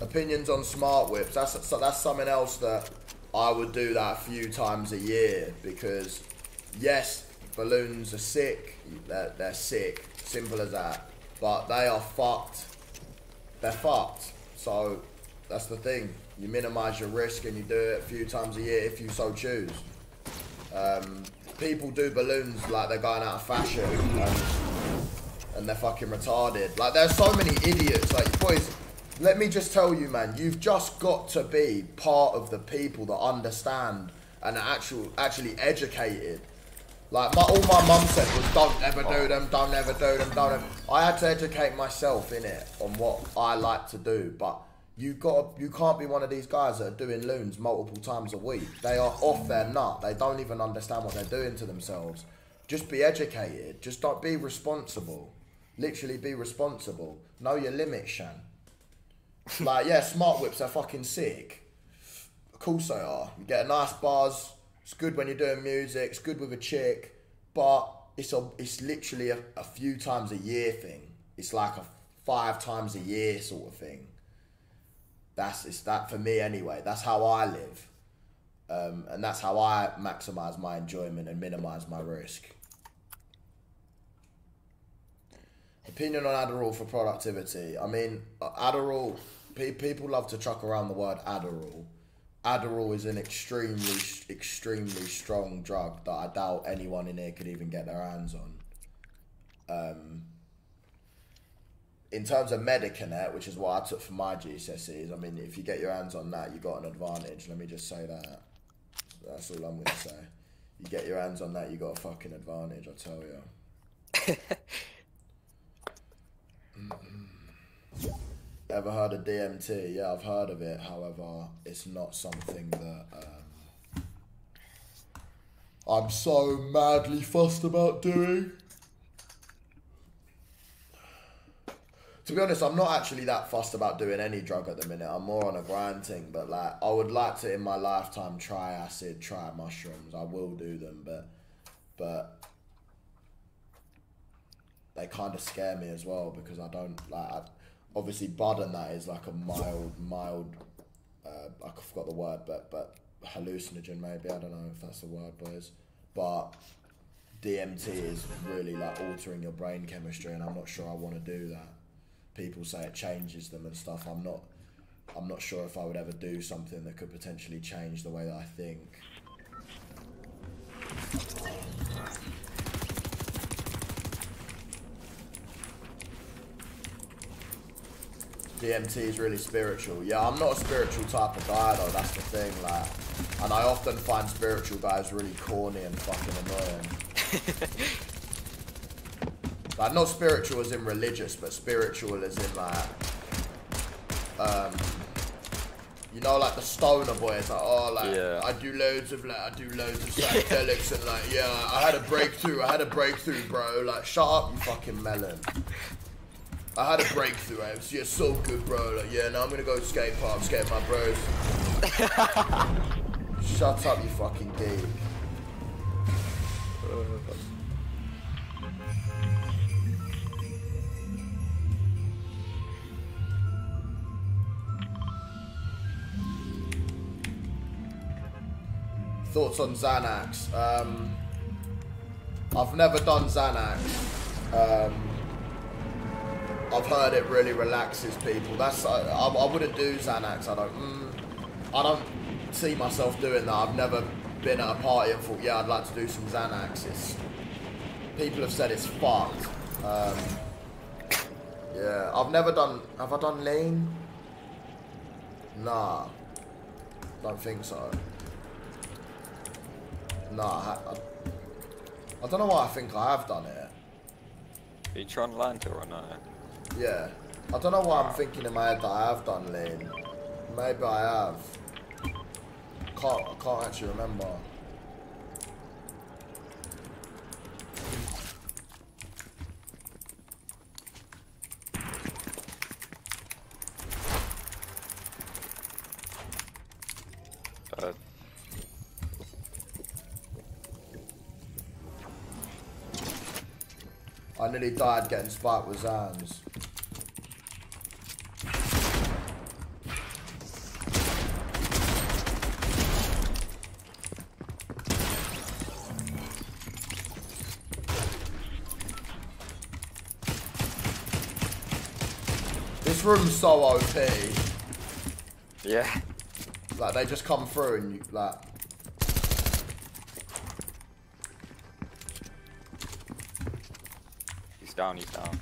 Opinions on smart whips. That's that's something else that I would do that a few times a year because yes, balloons are sick. They're, they're sick. Simple as that. But they are fucked. They're fucked. So that's the thing. You minimize your risk and you do it a few times a year if you so choose. Um, people do balloons like they're going out of fashion and, and they're fucking retarded. Like there's so many idiots. Like boys, let me just tell you, man. You've just got to be part of the people that understand and are actual actually educated. Like my, all my mum said was, "Don't ever do them. Don't ever do them. Don't." Ever. I had to educate myself in it on what I like to do, but you got you can't be one of these guys that are doing loons multiple times a week. They are off their nut. They don't even understand what they're doing to themselves. Just be educated. Just don't be responsible. Literally be responsible. Know your limits, Shan. Like yeah, smart whips are fucking sick. Of course they are. You get a nice buzz. It's good when you're doing music. It's good with a chick, but it's a it's literally a, a few times a year thing. It's like a five times a year sort of thing. That's it's that for me anyway. That's how I live, um, and that's how I maximize my enjoyment and minimize my risk. Opinion on Adderall for productivity. I mean, Adderall. Pe- people love to chuck around the word Adderall. Adderall is an extremely, extremely strong drug that I doubt anyone in here could even get their hands on. Um, in terms of Medikinet, which is what I took for my GCSEs, I mean, if you get your hands on that, you got an advantage. Let me just say that. That's all I'm going to say. You get your hands on that, you got a fucking advantage, I tell you. Ever heard of DMT? Yeah, I've heard of it. However, it's not something that um, I'm so madly fussed about doing. To be honest, I'm not actually that fussed about doing any drug at the minute. I'm more on a grind thing, but like I would like to in my lifetime try acid, try mushrooms. I will do them, but but they kind of scare me as well because I don't like. I, obviously, bud and that is like a mild, mild. Uh, I forgot the word, but but hallucinogen maybe. I don't know if that's the word, boys. But DMT is really like altering your brain chemistry, and I'm not sure I want to do that. People say it changes them and stuff. I'm not. I'm not sure if I would ever do something that could potentially change the way that I think. DMT is really spiritual. Yeah, I'm not a spiritual type of guy though. That's the thing. Like, and I often find spiritual guys really corny and fucking annoying. like, not spiritual as in religious, but spiritual as in like, um, you know, like the stoner boys. Like, oh, like Yeah. I do loads of like, I do loads of psychedelics and like, yeah, I had a breakthrough. I had a breakthrough, bro. Like, shut up, you fucking melon. I had a breakthrough. I was yeah, so good, bro. Like, yeah, now I'm gonna go skate park, skate my bros. Shut up, you fucking geek. Thoughts on Xanax? Um, I've never done Xanax. Um, I've heard it really relaxes people. That's I, I, wouldn't do Xanax. I don't. Mm, I don't see myself doing that. I've never been at a party and thought, yeah, I'd like to do some Xanax. It's, people have said it's fucked. Um, yeah, I've never done. Have I done lean? Nah, don't think so. Nah, I, I, I don't know why I think I have done it. Are you trying to land or no? Yeah, I don't know why I'm thinking in my head that I have done lean. Maybe I have. Can't I can't actually remember. Uh, I nearly died getting spiked with Zans. This room's so OP. yeah. Like they just come through and you like He's down, he's down.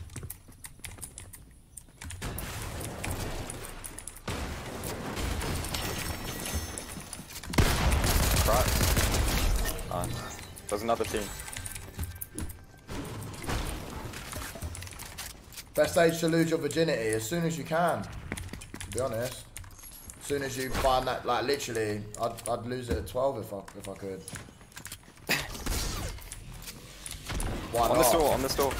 Right. Nice. There's another team. Best age to lose your virginity as soon as you can. To be honest, as soon as you find that, like literally, I'd, I'd lose it at twelve if I if I could. Why On not? the store, on the store.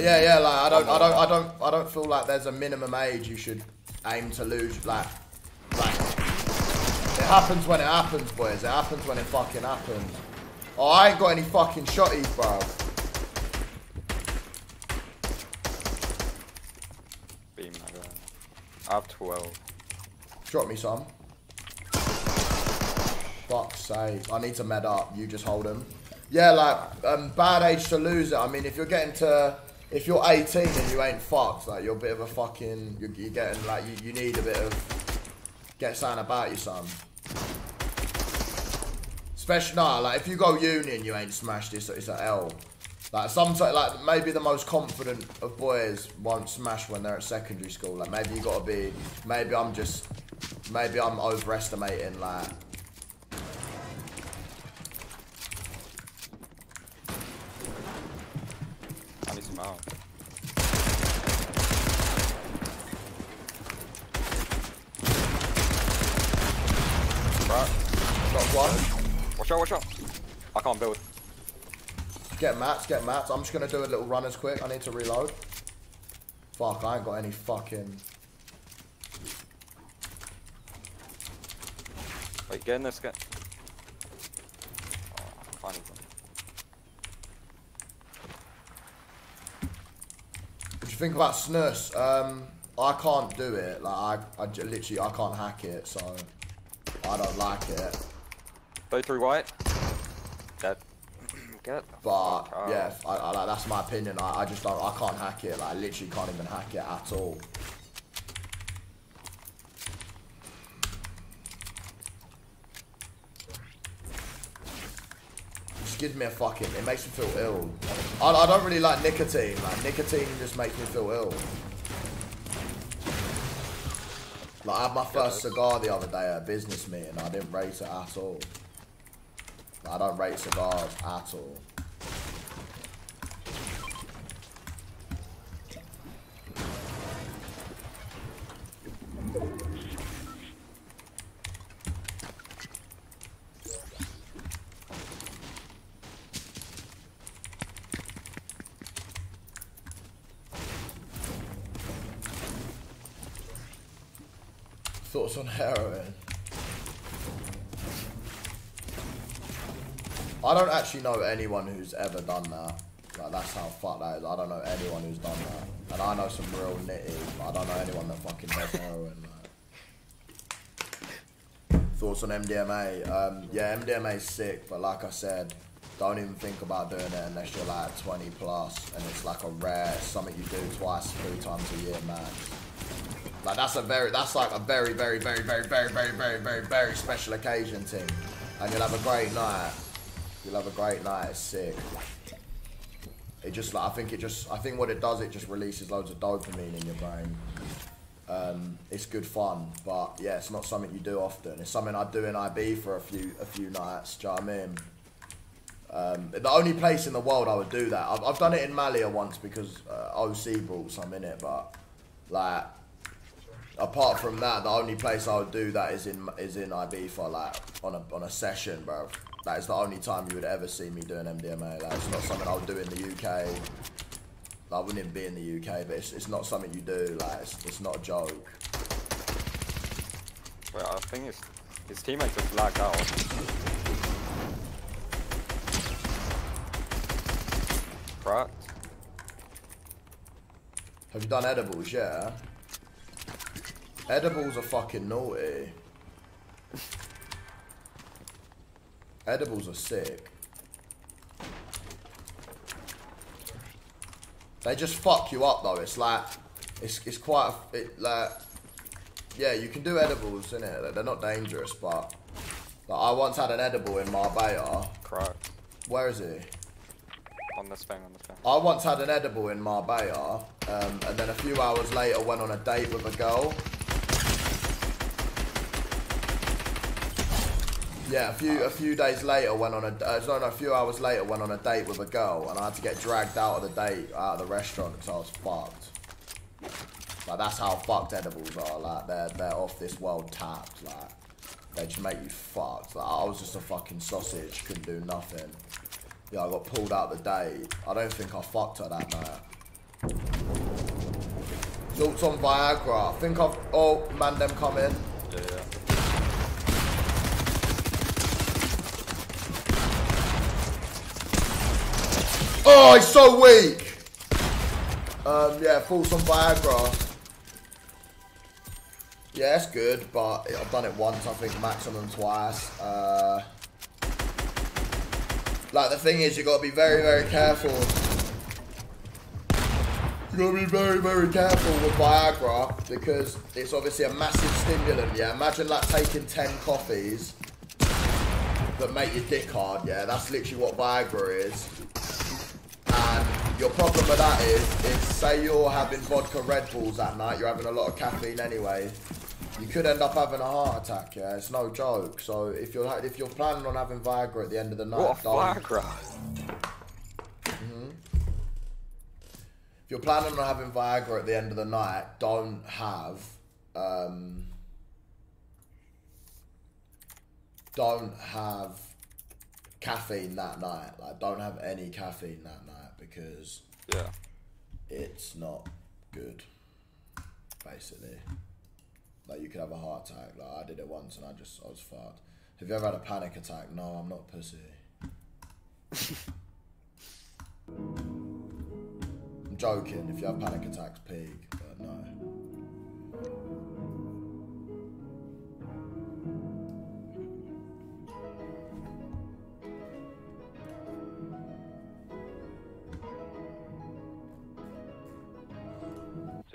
Like, yeah, yeah. Like I don't, I don't, I don't, I don't feel like there's a minimum age you should aim to lose. Like, like it happens when it happens, boys. It happens when it fucking happens. Oh, I ain't got any fucking shotties, bro. Beam, I have 12. Drop me some. Fuck's sake. I need to med up. You just hold them. Yeah, like, um, bad age to lose it. I mean, if you're getting to... If you're 18 and you ain't fucked, like, you're a bit of a fucking... You're, you're getting, like, you, you need a bit of... Get something about you, son. Especially, nah, like, if you go uni and you ain't smashed, it's, it's an L. Like, sometimes, like, maybe the most confident of boys won't smash when they're at secondary school. Like, maybe you gotta be... Maybe I'm just... Maybe I'm overestimating, like... I need some out. Right. Got one. Watch out, watch out. I can't build. Get mats, get mats. I'm just gonna do a little run as quick. I need to reload. Fuck, I ain't got any fucking... Wait, get in this, get. Oh, I can't even. What do you think about Snus? Um, I can't do it. Like, I, I j- literally, I can't hack it, so... I don't like it. 33 white. Dead. Get But, yeah, I, I, like, that's my opinion. I, I just don't, I can't hack it. Like, I literally can't even hack it at all. Gives me a fucking, it makes me feel ill. I, I don't really like nicotine. Like, nicotine just makes me feel ill. Like, I had my first cigar the other day at a business meeting. I didn't rate it at all. I don't rate cigars at all. Thoughts on heroin? I don't actually know anyone who's ever done that. Like that's how fucked that is. I don't know anyone who's done that, and I know some real nitties, but I don't know anyone that fucking does heroin. Thoughts on MDMA? Um, yeah, MDMA's sick, but like I said, don't even think about doing it unless you're like 20 plus, and it's like a rare something you do twice, three times a year max. Like that's a very, that's like a very, very, very, very, very, very, very, very, very special occasion thing, and you'll have a great night. You'll have a great night. It's sick. It just like I think it just I think what it does it just releases loads of dopamine in your brain. Um, it's good fun, but yeah, it's not something you do often. It's something I do in IB for a few a few nights. Do you know what I mean? Um, the only place in the world I would do that. I've, I've done it in Malia once because uh, OC brought some in it, but like apart from that, the only place I would do that is in is in IB for like on a on a session, bro. That is the only time you would ever see me doing MDMA. Like, it's not something I would do in the UK. Like, I wouldn't even be in the UK, but it's, it's not something you do. Like, it's, it's not a joke. Well, I think his, his teammate just lagged out. Cracked. Have you done edibles? Yeah. Edibles are fucking naughty. Edibles are sick. They just fuck you up though. It's like, it's it's quite a, it like, yeah, you can do edibles in it. They're not dangerous, but like, I once had an edible in Marbella. Cracked. Where is he? On this thing, on this thing. I once had an edible in Marbella, um, and then a few hours later went on a date with a girl. Yeah, a few a few days later went on a uh, no, no, a few hours later went on a date with a girl, and I had to get dragged out of the date out of the restaurant because I was fucked. Like that's how fucked edibles are. Like they're they're off this world tapped. Like they just make you fucked. Like I was just a fucking sausage, couldn't do nothing. Yeah, I got pulled out the date. I don't think I fucked her that night. Thoughts on Viagra? I think I've. Oh, man, them coming. Yeah, yeah. Oh, he's so weak. Um, yeah, thoughts on Viagra. Yeah, it's good, but I've done it once. I think maximum twice. Uh, like the thing is, you got to be very, very careful. You got to be very, very careful with Viagra because it's obviously a massive stimulant. Yeah, imagine like taking ten coffees that make your dick hard. Yeah, that's literally what Viagra is. And your problem with that is, is say you're having vodka Red Bulls at night, you're having a lot of caffeine anyway. You could end up having a heart attack. Yeah, it's no joke. So if you're if you're planning on having Viagra at the end of the night, What a don't- Viagra! if you're planning on having Viagra at the end of the night, don't have um, don't have caffeine that night. Like don't have any caffeine that night because Yeah. it's not good. Basically. Like you could have a heart attack. Like I did it once and I just I was fucked. Have you ever had a panic attack? No, I'm not pussy. I'm joking. If you have panic attacks, peak, but no.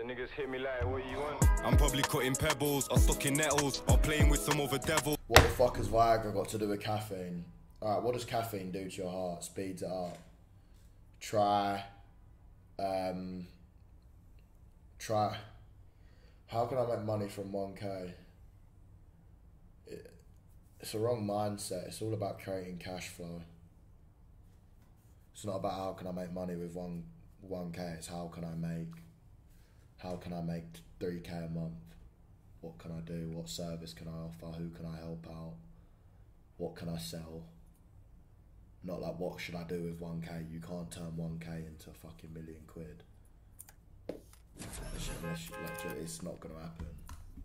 Niggas hit me like, what you want? I'm probably cutting pebbles or stuck in nettles or playing with some other devil. What the fuck has Viagra got to do with caffeine? Alright, what does caffeine do to your heart? Speeds it up. Try. Um. Try. How can I make money from 1k? It, it's a wrong mindset. It's all about creating cash flow. It's not about how can I make money with one 1k. It's how can I make. How can I make 3k a month? What can I do? What service can I offer? Who can I help out? What can I sell? Not like what should I do with 1k? You can't turn 1k into a fucking million quid. Unless you- unless you- like, It's not gonna happen.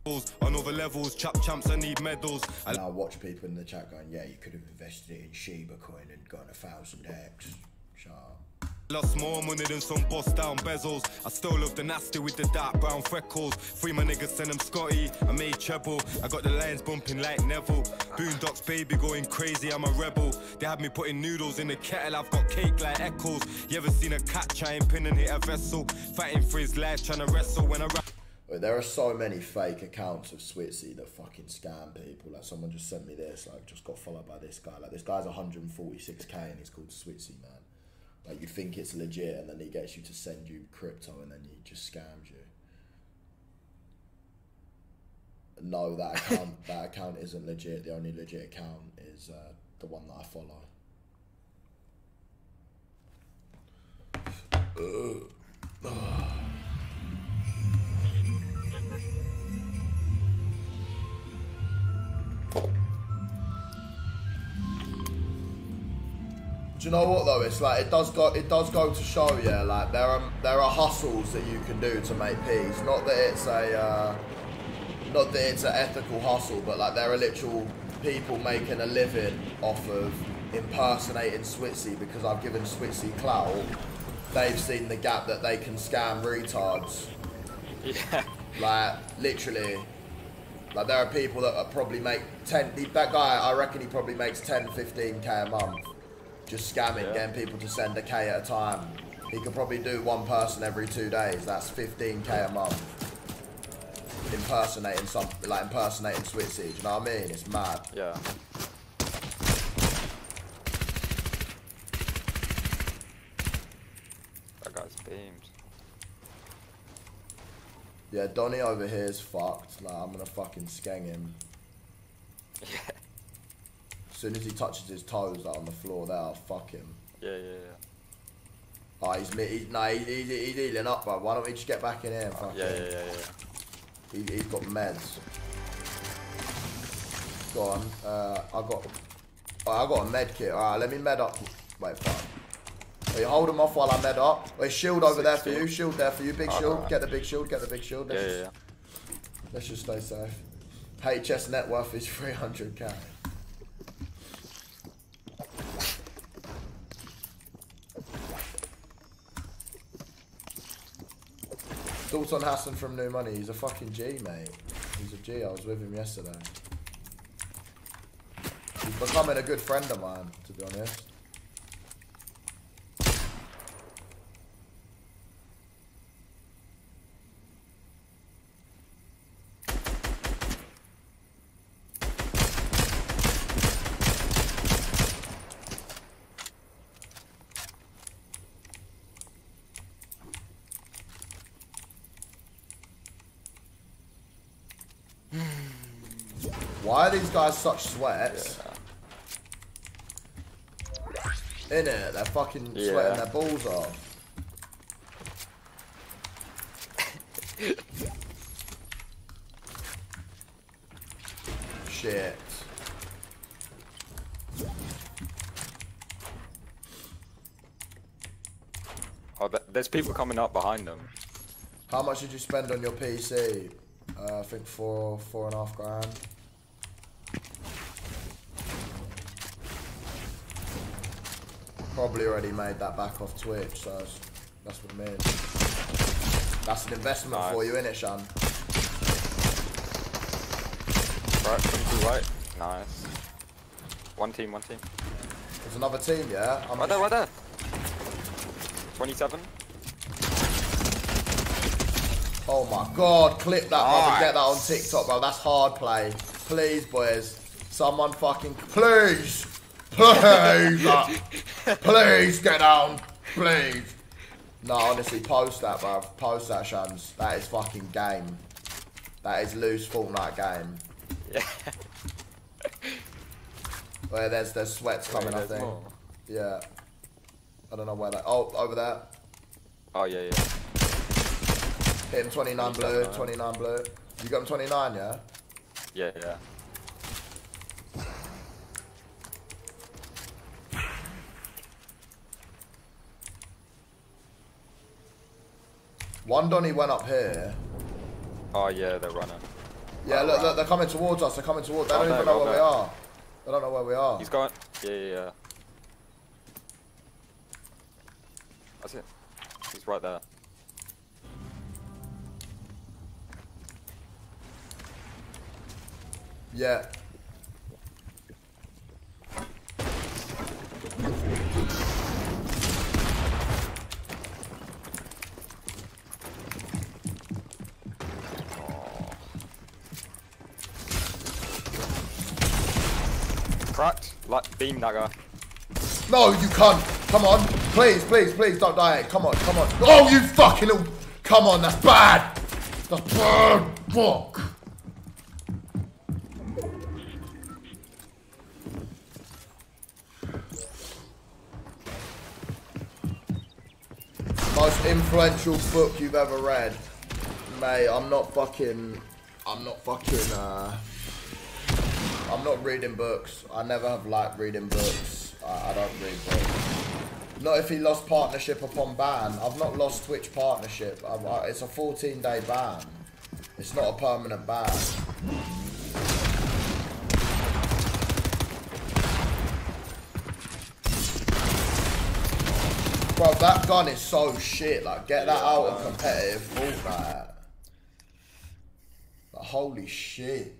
On other levels, chap champs, I need medals. And I watch people in the chat going, yeah, you could have invested it in Shiba coin and gotten a thousand X. Shut up. Lost more money than some bust down bezels. I still love the nasty with the dark brown freckles. Free my niggas, send them Scotty. I made treble. I got the lines bumping like Neville. Boondocks, baby, going crazy. I'm a rebel. They had me putting noodles in the kettle. I've got cake like echoes. You ever seen a cat try and pin and hit a vessel? Fighting for his life, trying to wrestle when I rap. There are so many fake accounts of Switzy that fucking scam people. Like someone just sent me this, like just got followed by this guy. Like this guy's 146k and he's called Switzy man. Like you think it's legit and then he gets you to send you crypto and then he just scams you. No, that account that account isn't legit. The only legit account is uh, the one that I follow. Do you know what though? It's like it does go. It does go to show, yeah. Like there are there are hustles that you can do to make peas. Not that it's a, uh, not that it's an ethical hustle, but like there are literal people making a living off of impersonating Switzy because I've given Switzy clout. They've seen the gap that they can scam retards. Yeah. Like literally, like there are people that are probably make ten. That guy, I reckon he probably makes 10, 15 k a month, just scamming, Yeah. getting people to send a k at a time. He could probably do one person every two days. That's fifteen k a month. Impersonating something like impersonating Switzy. Do you know what I mean? It's mad. Yeah. That guy's beamed. Yeah, Donny over here is fucked. Like I'm gonna fucking skeng him. Yeah. As soon as he touches his toes like, on the floor, there, fuck him. Yeah, yeah, yeah. Oh, he's, he's, he's, he's, he's healing up, bro. Why don't we just get back in here and fuck Yeah, him? yeah, yeah, yeah. He, he's got meds. Go on. Uh, I got. Oh, I got a med kit. All right, let me med up. Wait, fuck. Wait, hold him off while I med up. Wait, shield over there for you. Shield there for you. Big shield. Alright. Get the big shield. Get the big shield. Yeah, Let's, yeah, just, yeah. let's just stay safe. HS net worth is 300k. Dalton Hassan from New Money. He's a fucking G, mate. He's a G. I was with him yesterday. He's becoming a good friend of mine, to be honest. Why are these guys such sweats? In it, they're fucking sweating Yeah. their balls off. Shit. Oh, th- there's people coming up behind them. How much did you spend on your PC? Uh, I think four, four and a half grand. Probably already made that back off Twitch, so that's, that's what I mean. That's an investment for Nice. you, innit, Shan? Right, come to right. Nice. One team, one team. There's another team, yeah? I'm Right there, right there. 27. Oh my god, clip that, brother. Get that on TikTok, bro. That's hard play. Please, boys. Someone fucking. Please! Please! please get down. Please. No, honestly, post that, bro. Post that, Shams. That is fucking game. That is loose Fortnite game. Yeah. Where there's there's sweats coming, I There's think. more. Yeah. I don't know where that. Oh, over there. Oh, yeah, yeah. Hit him 29 blue, 29. 29 blue. You got him 29, yeah? Yeah, yeah. One Donny went up here. Oh, yeah, they're running. Yeah, Oh, look, right. look, they're coming towards us. They're coming towards. They Oh, don't no, even know oh, where we are. They don't know where we are. He's going. Yeah, yeah, yeah. That's it. He's right there. Yeah. Beam that guy. No, you can't. Come on. Please, please, please don't die. Come on, come on. Oh, you fucking little. Come on, that's bad. That's bad. Fuck. Most influential book you've ever read. Mate, I'm not fucking. I'm not fucking. Uh, I'm not reading books. I never have liked reading books. I, I don't read books. Not if he lost partnership upon ban. I've not lost Twitch partnership. I, it's a 14 day ban. It's not a permanent ban. Bro, that gun is so shit. Like, get that out of competitive Fortnite. Like, holy shit.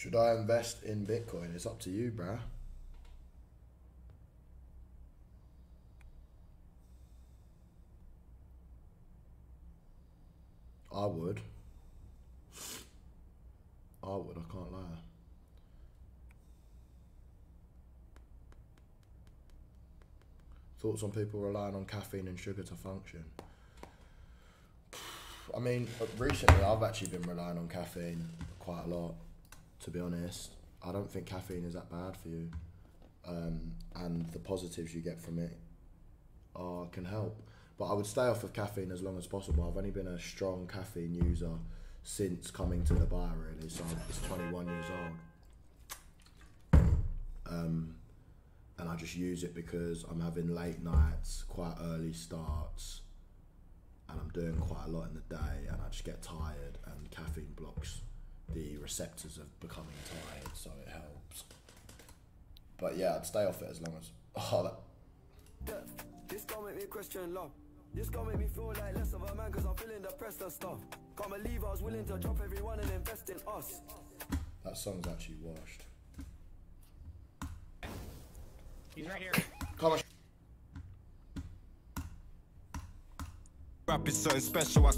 Should I invest in Bitcoin? It's up to you, bruh. I would. I would, I can't lie. Thoughts on people relying on caffeine and sugar to function? I mean, recently I've actually been relying on caffeine quite a lot, to be honest. I don't think caffeine is that bad for you. Um, and the positives you get from it are, can help. But I would stay off of caffeine as long as possible. I've only been a strong caffeine user since coming to Dubai, really. So just 21 years old. Um, and I just use it because I'm having late nights, quite early starts, and I'm doing quite a lot in the day, and I just get tired, and caffeine blocks the receptors of becoming tired, so it helps. But yeah, I'd stay off it as long as. Oh, that, Yeah, this gon' make me question love. This gon' make me feel like less of a man cause I'm feeling depressed and stuff. Can't believe I was willing to drop everyone and invest in us. that song's actually washed. He's right here. Come on. Rap is something special. I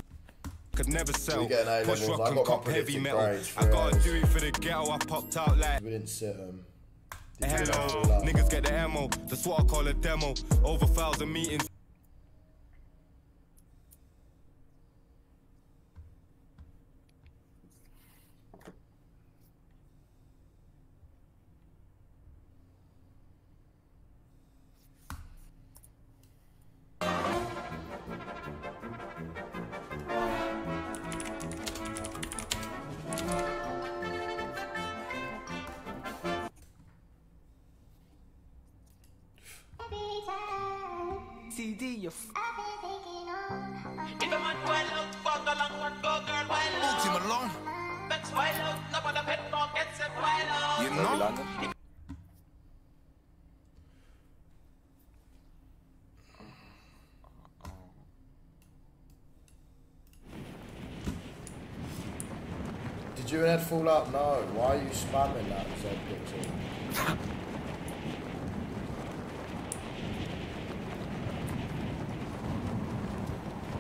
could never sell. We get an A Push rock I and cop heavy metal. grades, I gotta do it for the ghetto. I popped out like. We didn't sit um. Hello, niggas get the ammo. That's what I call a demo. Over thousand meetings. Fall out? No. Why are you spamming that Z picture?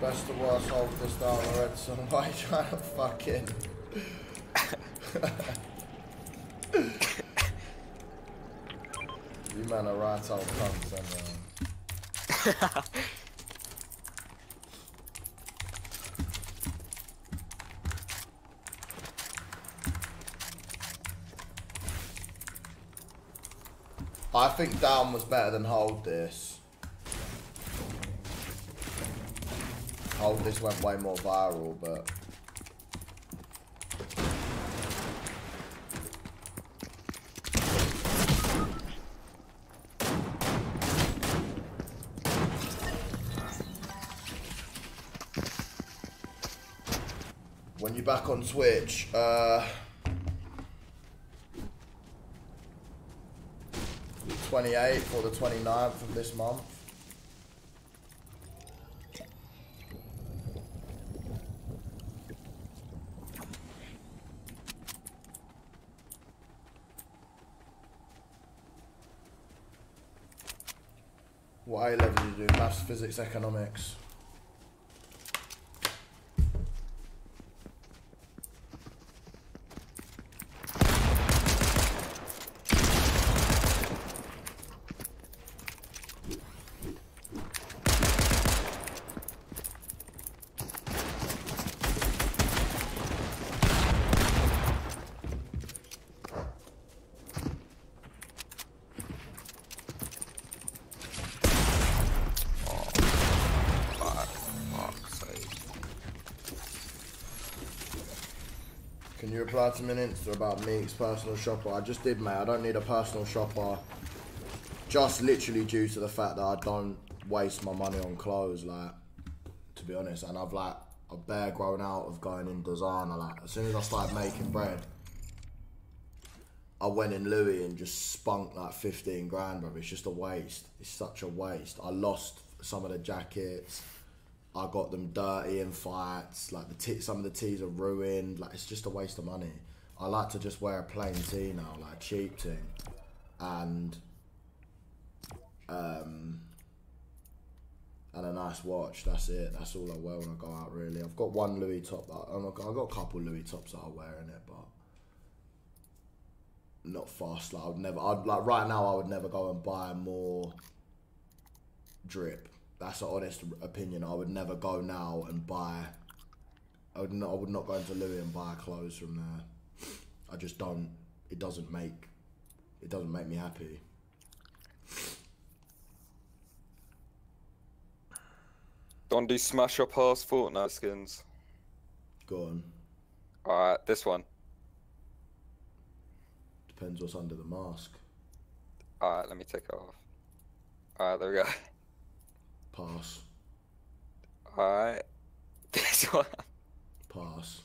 Best to worst, hold this down the red sun. Why are you trying to fucking... you man are right old cunts, anyway. I think down was better than hold this. Hold this went way more viral, but when you're back on Twitch, uh, 28th or the 29th of this month. What A level do you do? Maths, physics, economics. Fuck's sake. Me on about Meek's personal shopper? I just did, mate. I don't need a personal shopper. Just literally due to the fact that I don't waste my money on clothes, like, to be honest. And I've, like, I've bare grown out of going in designer. Like, as soon as I started making bread, I went in Louis and just spunk like 15 grand, bro. It's just a waste. It's such a waste. I lost some of the jackets. I got them dirty in fights. Like the t- some of the tees are ruined. Like it's just a waste of money. I like to just wear a plain tee now, like cheap thing, and um, and a nice watch. That's it. That's all I wear when I go out. Really, I've got one Louis top. I, I've got a couple Louis tops that I wear in it, but not fast. Like I would never. I'd like right now. I would never go and buy more drip. That's an honest opinion. I would never go now and buy. I would not. I would not go into Louis and buy clothes from there. I just don't. It doesn't make. It doesn't make me happy. Don't do smash up horse Fortnite skins. Go on. Alright, this one. Depends what's under the mask. Alright, let me take it off. Alright, there we go. Pass. Alright. This one. Pass.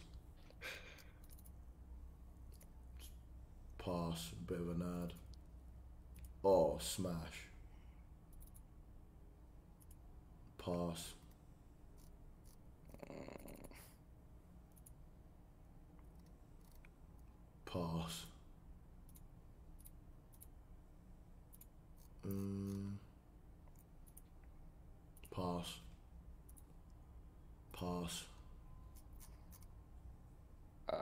Pass. Bit of a nerd. Oh, smash. Pass. Pass. Mm. Pass. Pass. Uh,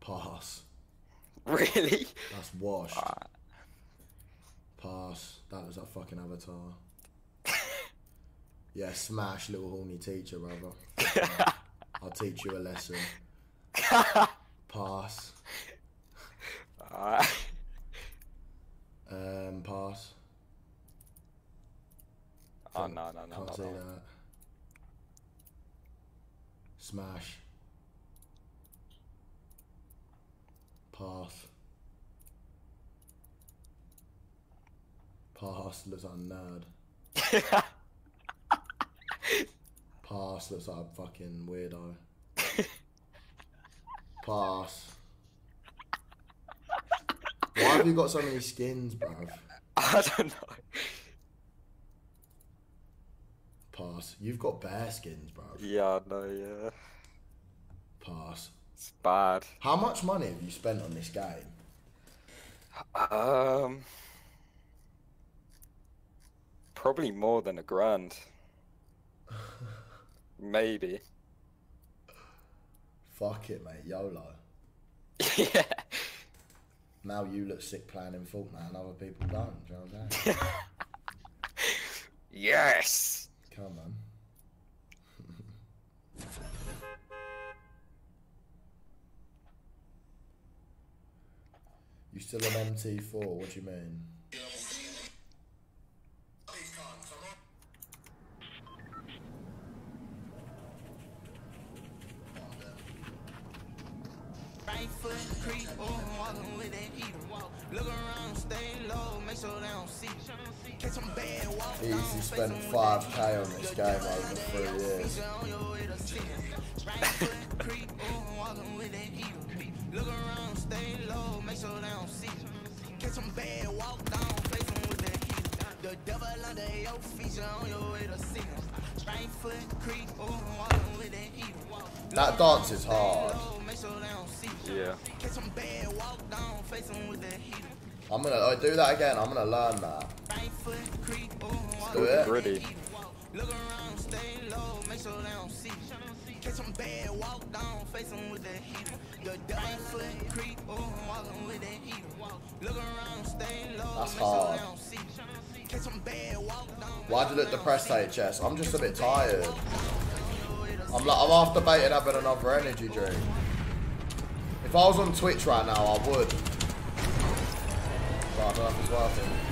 Pass. really? That's washed. Alright. Pass. That was that fucking avatar. yeah, smash, little horny teacher, brother. I'll teach you a lesson. Pass. Um, pass. Oh, no, no, no, Can't no, say no. that. Smash. Pass. Pass. Looks like a nerd. Pass looks like a fucking weirdo. Pass. Why have you got so many skins, bruv? I don't know. Pass. You've got bare skins, bruv. Yeah, I know, yeah. Pass. It's bad. How much money have you spent on this game? Um, probably more than a grand. Maybe. Fuck it, mate. YOLO. yeah. Now you look sick playing in Fortnite and other people don't. Do you know what I'm saying? Yes. Come on. you still on MT4? What do you mean? Don't see. Yeah. Catch some bad walk down, face them with that heater. I'm gonna oh, do that again. I'm gonna learn that. Do it. Gritty. Look around, stay low, make sure they don't see. Catch some bad, walk down, face them with that heater. The right foot creep, oh, I'm walking with that heater. Look around, stay low, That's make sure hard. they don't see. Catch some bad, walk down. Why did it depress depressed, HS? I'm just a bit tired. I'm like, I'm after debating having another energy drink. If I was on Twitch right now, I would. But I don't know if it's worth it.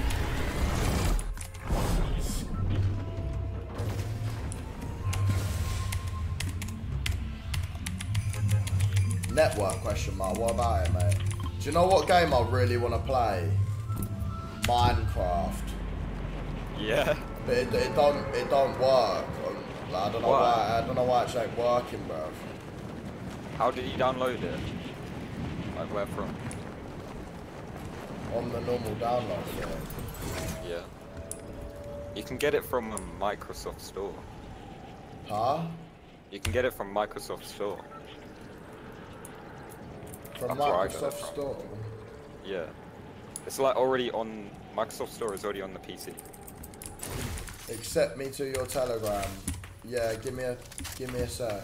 Network question mark. What about it, mate? Do you know what game I really want to play? Minecraft. Yeah. But it, it don't it don't work. Um, like, I don't know Why? why. I don't know why it's like working, bro. How did you download it? Like where from? On the normal download thing. Yeah. You can get it from a Microsoft Store. Huh? You can get it from Microsoft Store. From That's where I got it Microsoft from. Store. Yeah. It's like already on Microsoft Store is already on the PC. Accept me to your Telegram. Yeah, give me a give me a sec.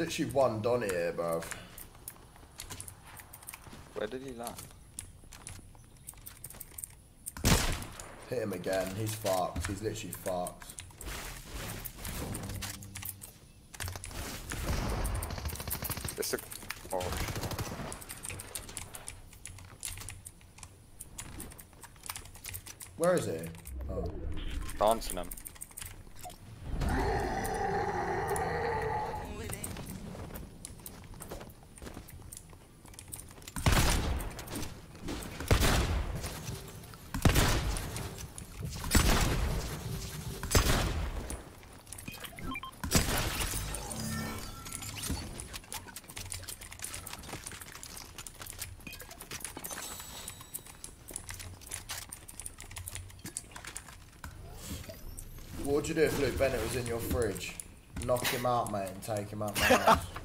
There's literally one Donny here, bruv. Where did he land? Hit him again. He's fucked. He's literally fucked. It's a. Oh, shit. Where is he? Oh. dancing him. What would you do if Luke Bennett was in your fridge? Knock him out, mate, and take him out my house.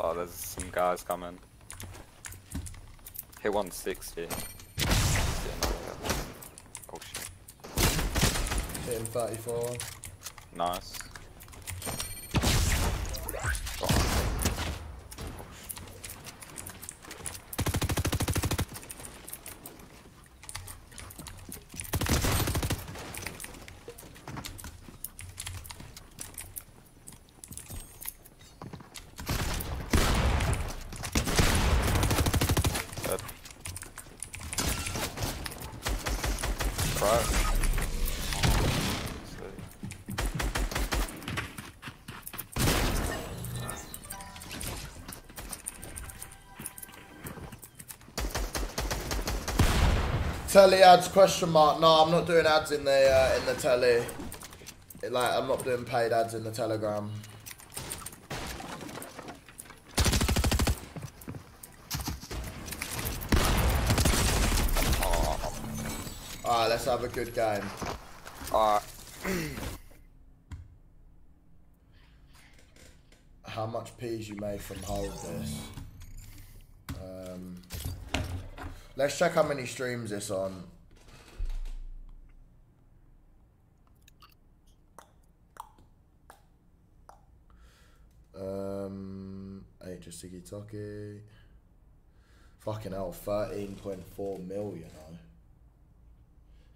Oh, there's some guys coming. Hit 160. Yeah, no, yeah. Oh shit. Hit him 34. Nice. Telly ads question mark. No, I'm not doing ads in the uh, in the telly. Like I'm not doing paid ads in the telegram. Alright, let's have a good game. Alright. How much peas you made from hold this? Um, let's check how many streams it's on. Um, Siggy Toki. Fucking hell, 13.4 mil, you know.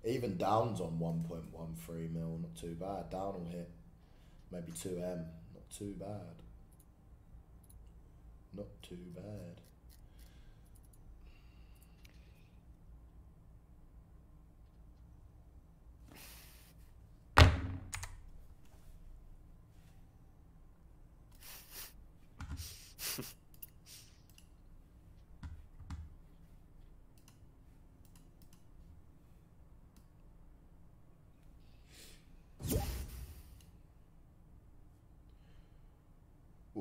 Even Down's on 1.13 mil, not too bad. Down will hit maybe 2M, not too bad. Not too bad.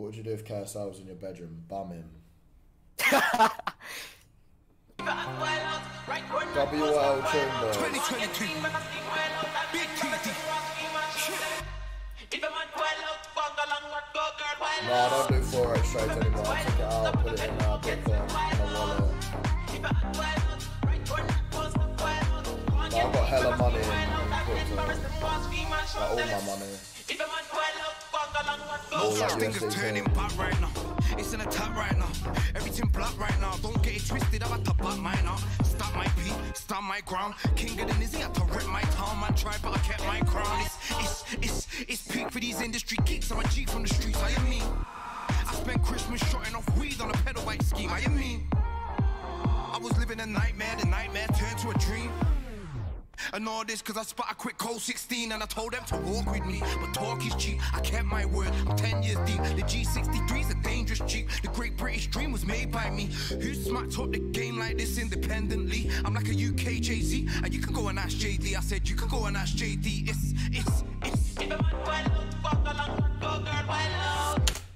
Would you do if KSI was in your bedroom? Bum him. WL Chamber. 2022. Big TD. No, I don't do forex trades anymore. I took it out, put it in uh, Bitcoin, in a wallet. No, I've got hella money in, in crypto. Like all my money. All No such like thing turning back right now. It's an attack right now. Everything black right now. Don't get it twisted. I'm about to back mine up. Stop my beat, stand my ground. King of the Nizzy, had to rip my town. Man tried, but I kept my crown. It's, it's, it's, it's peak for these industry geeks. I'm a G from the streets. I am me. I spent Christmas shotting off weed on a pedal bike scheme. I am me. I was living a nightmare. The nightmare turned to a dream. And all this cause I spot a quick cold 16 and I told them to walk with me. But talk is cheap, I kept my word, I'm 10 years deep. The G63's a dangerous Jeep. The great British dream was made by me. Who smacked up the game like this independently? I'm like a UK Jay Z, and you can go and ask JD. I said you can go and ask JD. It's, it's, it's.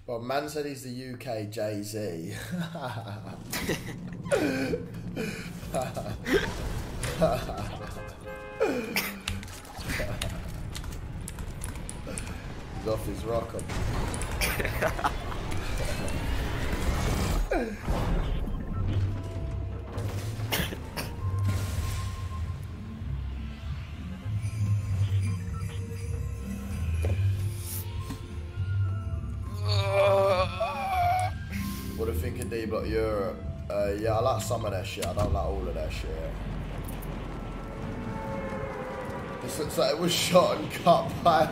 Well, man said he's the UK Jay Z. He's off his rocker. What do you think of D Block Europe? Uh, yeah, I like some of that shit. I don't like all of that shit. This looks like it was shot and cut by,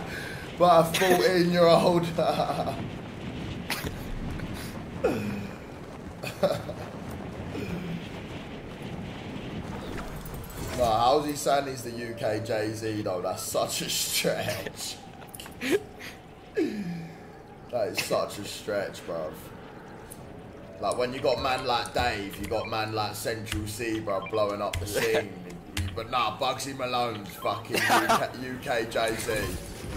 by a 14 year old. no, how's he saying he's the UK Jay Z though? That's such a stretch. that is such a stretch, bruv. Like when you got man like Dave, you got man like Central Cee, bro, blowing up the scene. But nah, Bugsy Malone's fucking UK, UK Jay Z.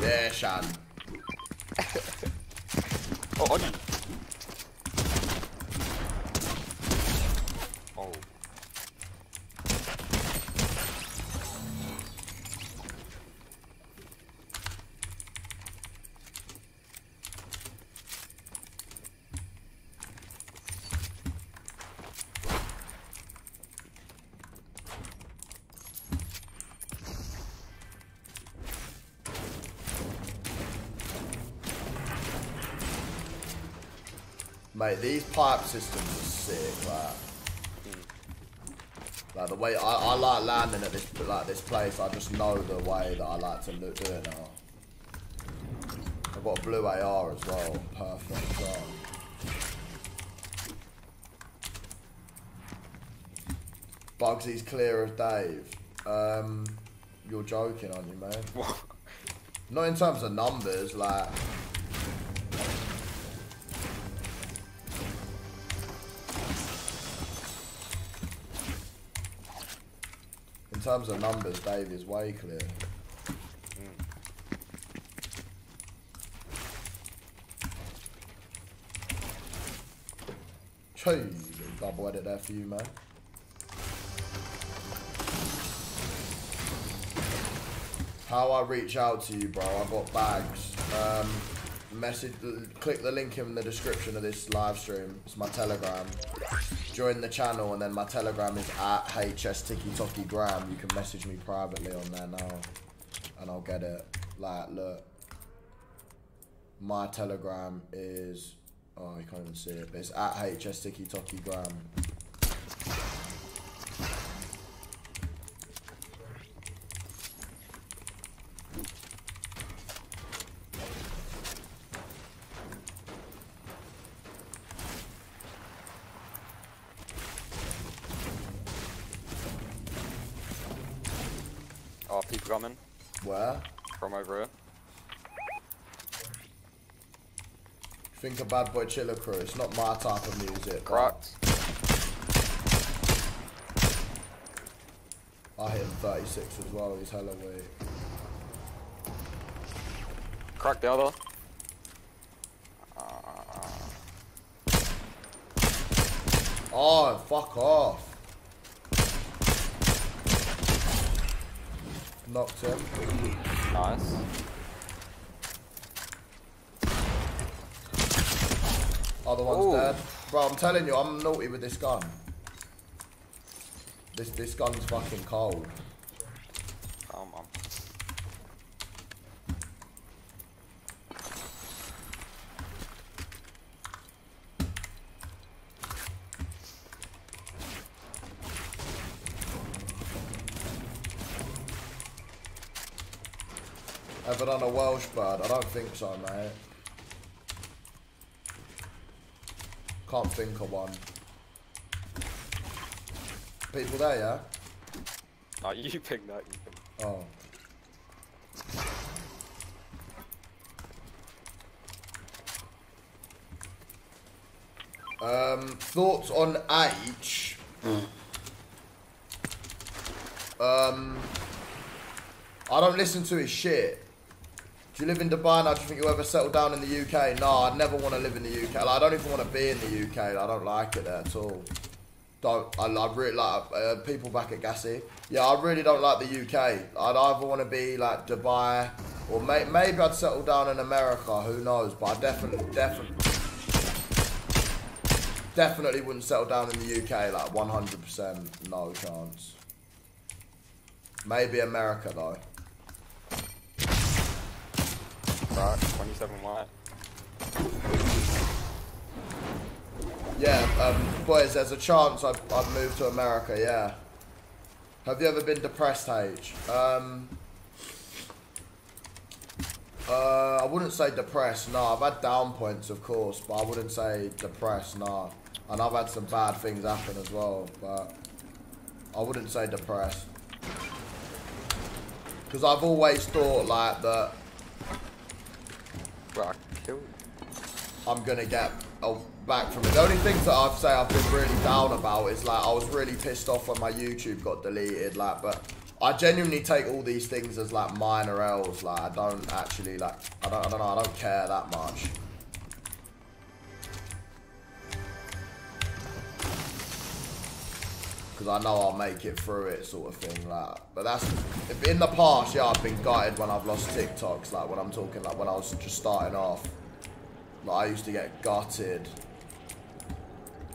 Yeah, Shan. Oh, on pipe systems are sick, like. Like the way I, I like landing at this like this place, I just know the way that I like to look, do it now. I've got a blue AR as well, perfect. So. Bugsy's clear of Dave. Um, you're joking, aren't you, man? What? Not in terms of numbers, like. Terms of numbers, Dave is way clear. Choo, double edit there for you, man. How I reach out to you, bro? I got bags. Um, message, click the link in the description of this live stream. It's my Telegram. Join the channel, and then my Telegram is at HS Tiki Gram. You can message me privately on there now, and I'll get it. Like, look, my Telegram is. Oh, you can't even see it. But it's at HS Tiki Toki Gram. Oh, people coming Where? from over here. Think Bad Boy Chiller Crew. It's not my type of music. Cracked. I hit him 36 as well. He's hella weak. Crack the other. Oh, fuck off. Knocked him. Nice. Other one's Ooh. dead. Bro, I'm telling you, I'm naughty with this gun. This this gun's fucking cold. Come on. Ever done a Welsh bird? I don't think so, mate. Can't think of one. People there, yeah? No, you pick that. You pick. Oh. Um, thoughts on age? Um, I don't listen to his shit. You live in Dubai now? Do you think you'll ever settle down in the UK? No, I'd never want to live in the UK. Like, I don't even want to be in the UK. Like, I don't like it there at all. Don't I, I really like uh, people back at Gassy. Yeah, I really don't like the UK. I'd either want to be like Dubai or may, maybe I'd settle down in America. Who knows? But I definitely, definitely, definitely wouldn't settle down in the UK. Like 100%, no chance. Maybe America though. Crack. 27 white. Yeah, um, boys, there's a chance I've, I'd move to America, yeah. Have you ever been depressed, H? Um, uh, I wouldn't say depressed, no. I've had down points, of course, but I wouldn't say depressed, no. And I've had some bad things happen as well, but I wouldn't say depressed. Because I've always thought, like, that Killed. I'm gonna get back from it. The only things that I'd say I've been really down about is like I was really pissed off when my YouTube got deleted, like, but I genuinely take all these things as like minor L's. Like I don't actually like I don't I don't know I don't care that much. Because I know I'll make it through it, sort of thing. Like, but that's in the past, yeah, I've been gutted when I've lost TikToks. Like when I'm talking, like when I was just starting off. Like I used to get gutted.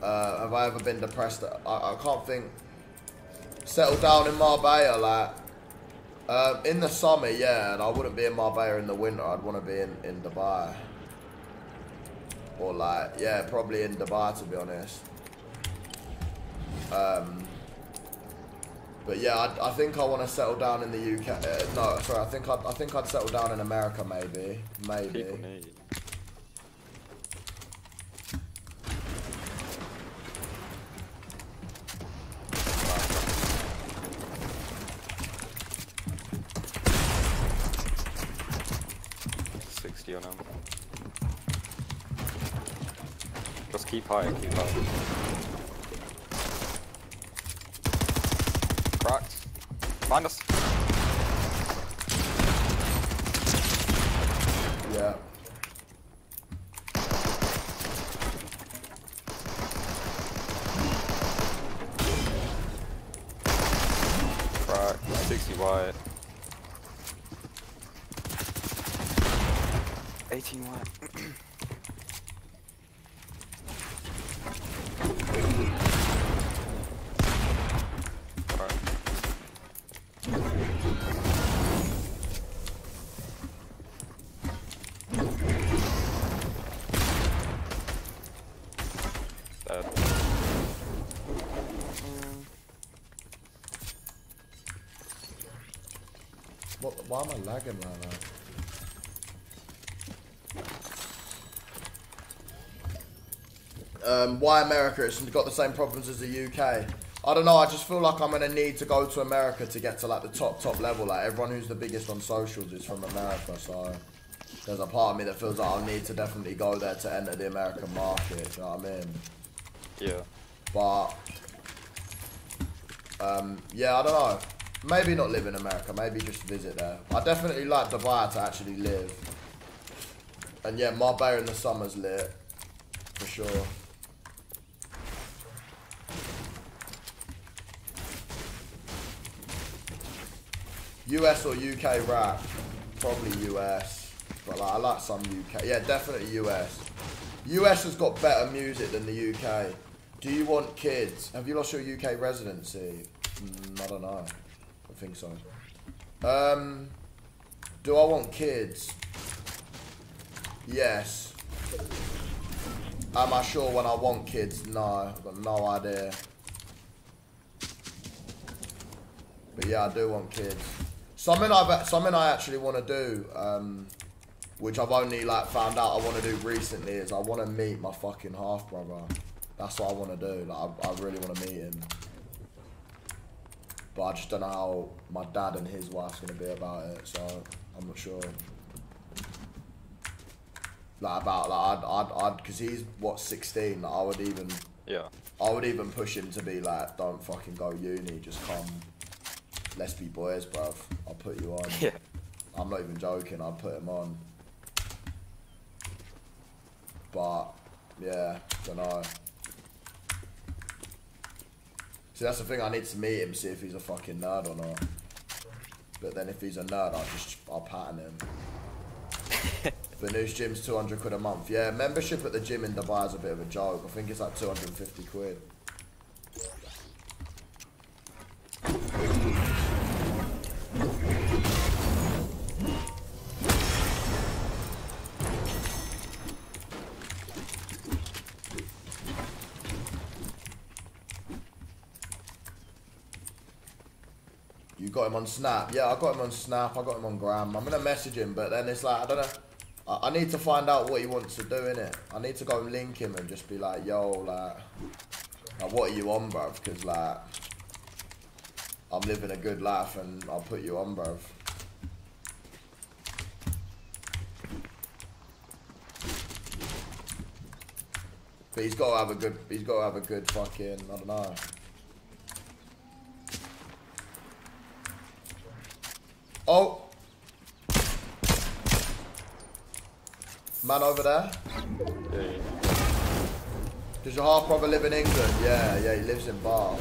Uh, have I ever been depressed? I, I can't think. Settled down in Marbella, like. Um, in the summer, yeah, and I wouldn't be in Marbella in the winter. I'd want to be in, in Dubai. Or like, yeah, probably in Dubai to be honest. Um, but yeah, I, I think I want to settle down in the UK. Uh, no, sorry, I think I'd, I think I'd settle down in America, maybe, maybe. Sixty on him. Just keep high, keep high. Find us. Yeah. Crack. 60 white. 18 white. Alright. Dead. What, why am I lagging like that? Um, why America? It's got the same problems as the UK. I don't know. I just feel like I'm gonna need to go to America to get to like the top top level. Like everyone who's the biggest on socials is from America, so there's a part of me that feels like I'll need to definitely go there to enter the American market. You know what I mean? Yeah. But um, yeah, I don't know. Maybe not live in America. Maybe just visit there. I definitely like Dubai to actually live. And yeah, Marbella in the summer's lit for sure. US or UK rap? Probably US. But like, I like some UK. Yeah, definitely US. US has got better music than the UK. Do you want kids? Have you lost your UK residency? Mm, I don't know. Think so. Um, do I want kids? Yes. Am I sure when I want kids? No, I've got no idea. But yeah, I do want kids. Something I've something I actually want to do, um, which I've only like found out I want to do recently, is I want to meet my fucking half brother. That's what I want to do. Like, I, I really want to meet him. But I just don't know how my dad and his wife's gonna be about it, so I'm not sure. Like about like I'd I'd I'd because he's what 16. Like, I would even Yeah. I would even push him to be like, don't fucking go uni, just come. Let's be boys, bruv. I'll put you on. Yeah. I'm not even joking. I'd put him on. But yeah, don't know. See, that's the thing. I need to meet him, see if he's a fucking nerd or not. But then if he's a nerd, I'll just I'll pattern him. the news gym's 200 quid a month. Yeah, membership at the gym in Dubai is a bit of a joke. I think it's like 250 quid. Got him on Snap? Yeah, I got him on Snap. I got him on Gram. I'm gonna message him, but then it's like I don't know. I, I need to find out what he wants to do in it. I need to go and link him and just be like, yo, like, like what are you on, bruv? Because like, I'm living a good life and I'll put you on, bruv. But he's got to have a good. He's got to have a good fucking. I don't know. Oh. Man over there. Yeah, yeah. Does your half brother live in England? Yeah, yeah, he lives in Bath.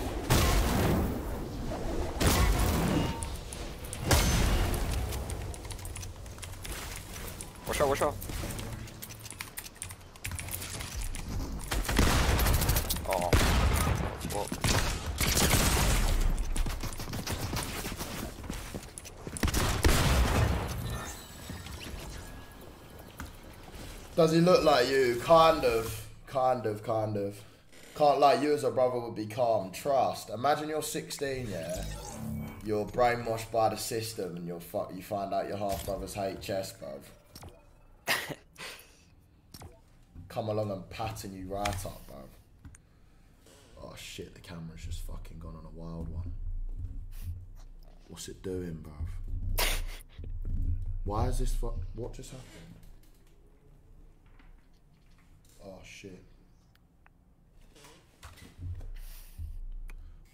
Watch out, watch out. Oh. Well, Does he look like you? Kind of, kind of, kind of. Can't lie, you as a brother would be calm. Trust. Imagine you're 16, yeah. You're brainwashed by the system, and you're fu- you find out your half brothers hate chess, bruv. Come along and pattern you right up, bruv. Oh shit, the camera's just fucking gone on a wild one. What's it doing, bruv? Why is this fu- What just happened? Shit.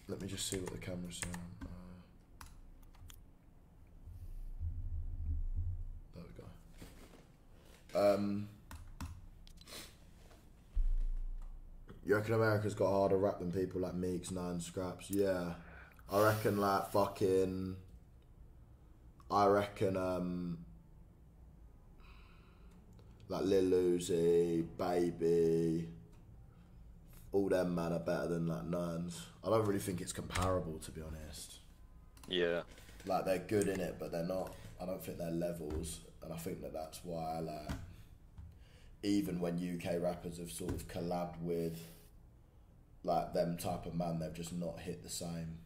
Let me just see what the camera's saying. Uh, there we go. Um, you reckon America's got harder rap than people like Meeks, Nine Scraps? Yeah. I reckon like fucking. I reckon um. Like Lil Uzi, Baby, all them man are better than like Nuns. I don't really think it's comparable to be honest. Yeah. Like they're good in it, but they're not. I don't think they're levels, and I think that that's why like even when UK rappers have sort of collabed with like them type of man, they've just not hit the same.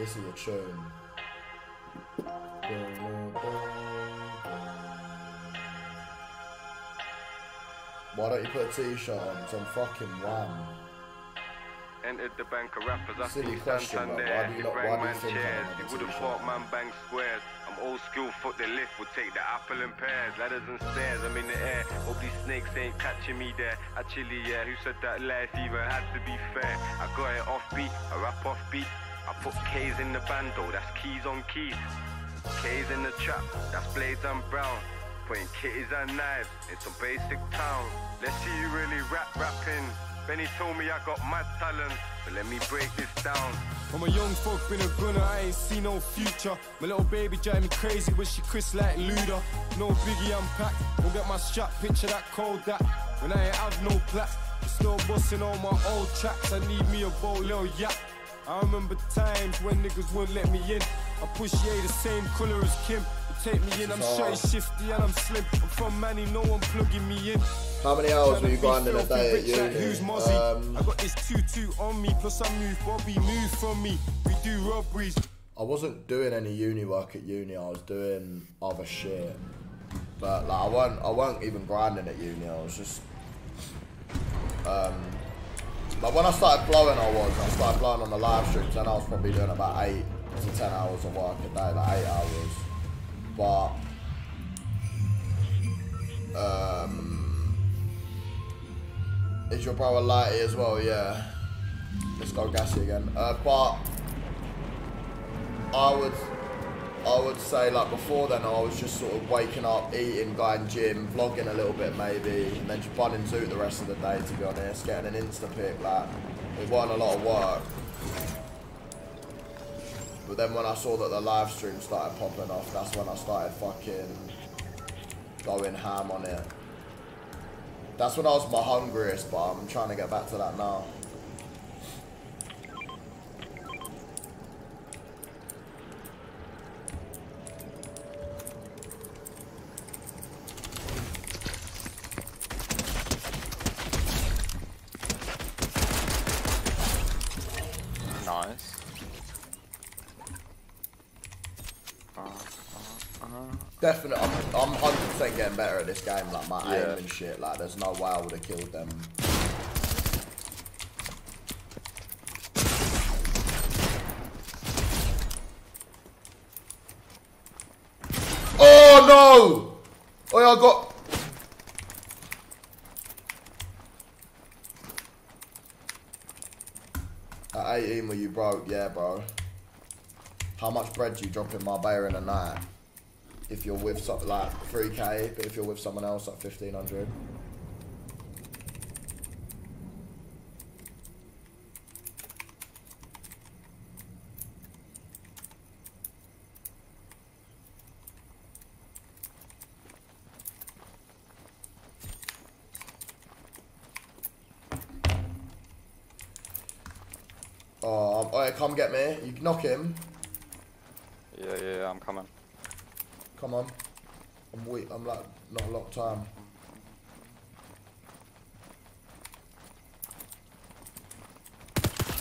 This is a tune. Why don't you put a t-shirt on? It's on fucking wham. Entered the bank of rappers, I Silly see question, Santander. bro. Why do you not- why do you man think I chairs. have a He would have t-shirt? thought man bang squares. I'm old school, foot the lift, would take the apple and pears, ladders and stairs. I'm in the air. Hope these snakes ain't catching me there. Actually, yeah, who said that life even had to be fair? I got it off beat, I rap off beat. I put K's in the bando, that's keys on keys. K's in the trap, that's blades and brown. Putting kitties and knives in some basic town. Let's see you really rap rapping. Benny told me I got mad talent, but let me break this down. I'm a young fuck, been a gunner, I ain't see no future. My little baby drive me crazy when she Chris like Luda. No biggie, I'm packed. Get my strap, picture that cold that. When I ain't have no plaque, still busting on my old tracks. I need me a bold little yak. I remember times when niggas wouldn't let me in. I push yeah the same colour as Kim. You take me in, I'm straight shifty and I'm slim. I'm from Manny, no one plugging me in. How many hours were you grinding a day at like uni? Who's Mozzie? Um, I got this tutu on me, plus I move Bobby, move from me. We do robberies. I wasn't doing any uni work at uni. I was doing other shit. But like I weren't, I weren't even grinding at uni. I was just, um, like when I started blowing, I was. I started blowing on the live streams, and I was probably doing about eight to ten hours of work a day, like eight hours. But, um, is your brother lighty as well? Yeah. Let's go gassy again. Uh, but I would I would say like before then I was just sort of waking up, eating, going gym, vlogging a little bit maybe, and then just bunning zoot the rest of the day to be honest, getting an Insta pic, like it wasn't a lot of work. But then when I saw that the live stream started popping off, that's when I started fucking going ham on it. That's when I was my hungriest, but I'm trying to get back to that now. Nice. Uh, uh, uh. Definitely, I'm, I'm 100% getting better at this game. Like my Yeah. aim and shit. Like there's no way I would have killed them. Oh no! Oh, yeah, I got. At 18 were you broke? Yeah, bro. How much bread do you drop in Marbella in a night? If you're with some, like 3k, but if you're with someone else, like 1500. Oh, um, alright, come get me. You knock him. Yeah, yeah, I'm coming. Come on. I'm weak. I'm like not a lot of time.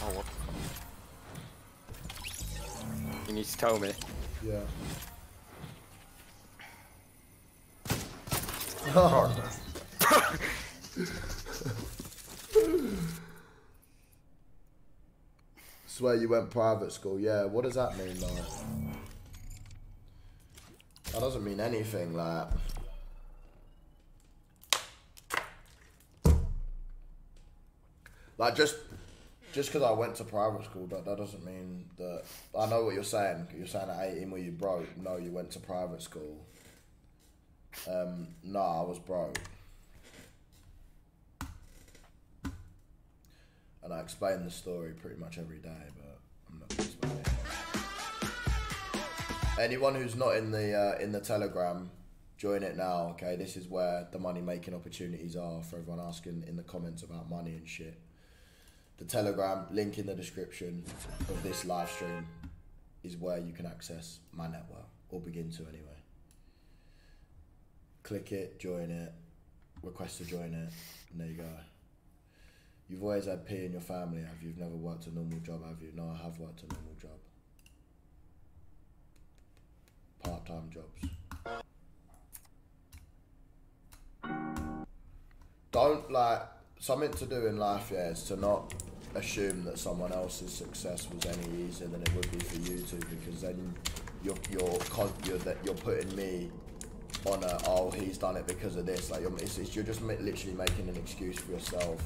Oh, what? You need to tell me. Yeah. Swear you went private school. Yeah, what does that mean, though? That doesn't mean anything, like. Like just, just because I went to private school, that, that doesn't mean that I know what you're saying. You're saying at 18 were you broke? No, you went to private school. Um, no, I was broke. And I explain the story pretty much every day, but I'm not going to. Anyone who's not in the uh, in the Telegram, join it now. Okay, this is where the money making opportunities are for everyone asking in the comments about money and shit. The Telegram link in the description of this live stream is where you can access my network or begin to anyway. Click it, join it, request to join it, and there you go. You've always had P in your family, have you? You've never worked a normal job, have you? No, I have worked a normal job. Part time jobs. Don't like something to do in life, yeah, is to not assume that someone else's success was any easier than it would be for you to, because then you're you're you're that you're putting me on a oh he's done it because of this. Like you're it's, it's, you're just literally making an excuse for yourself.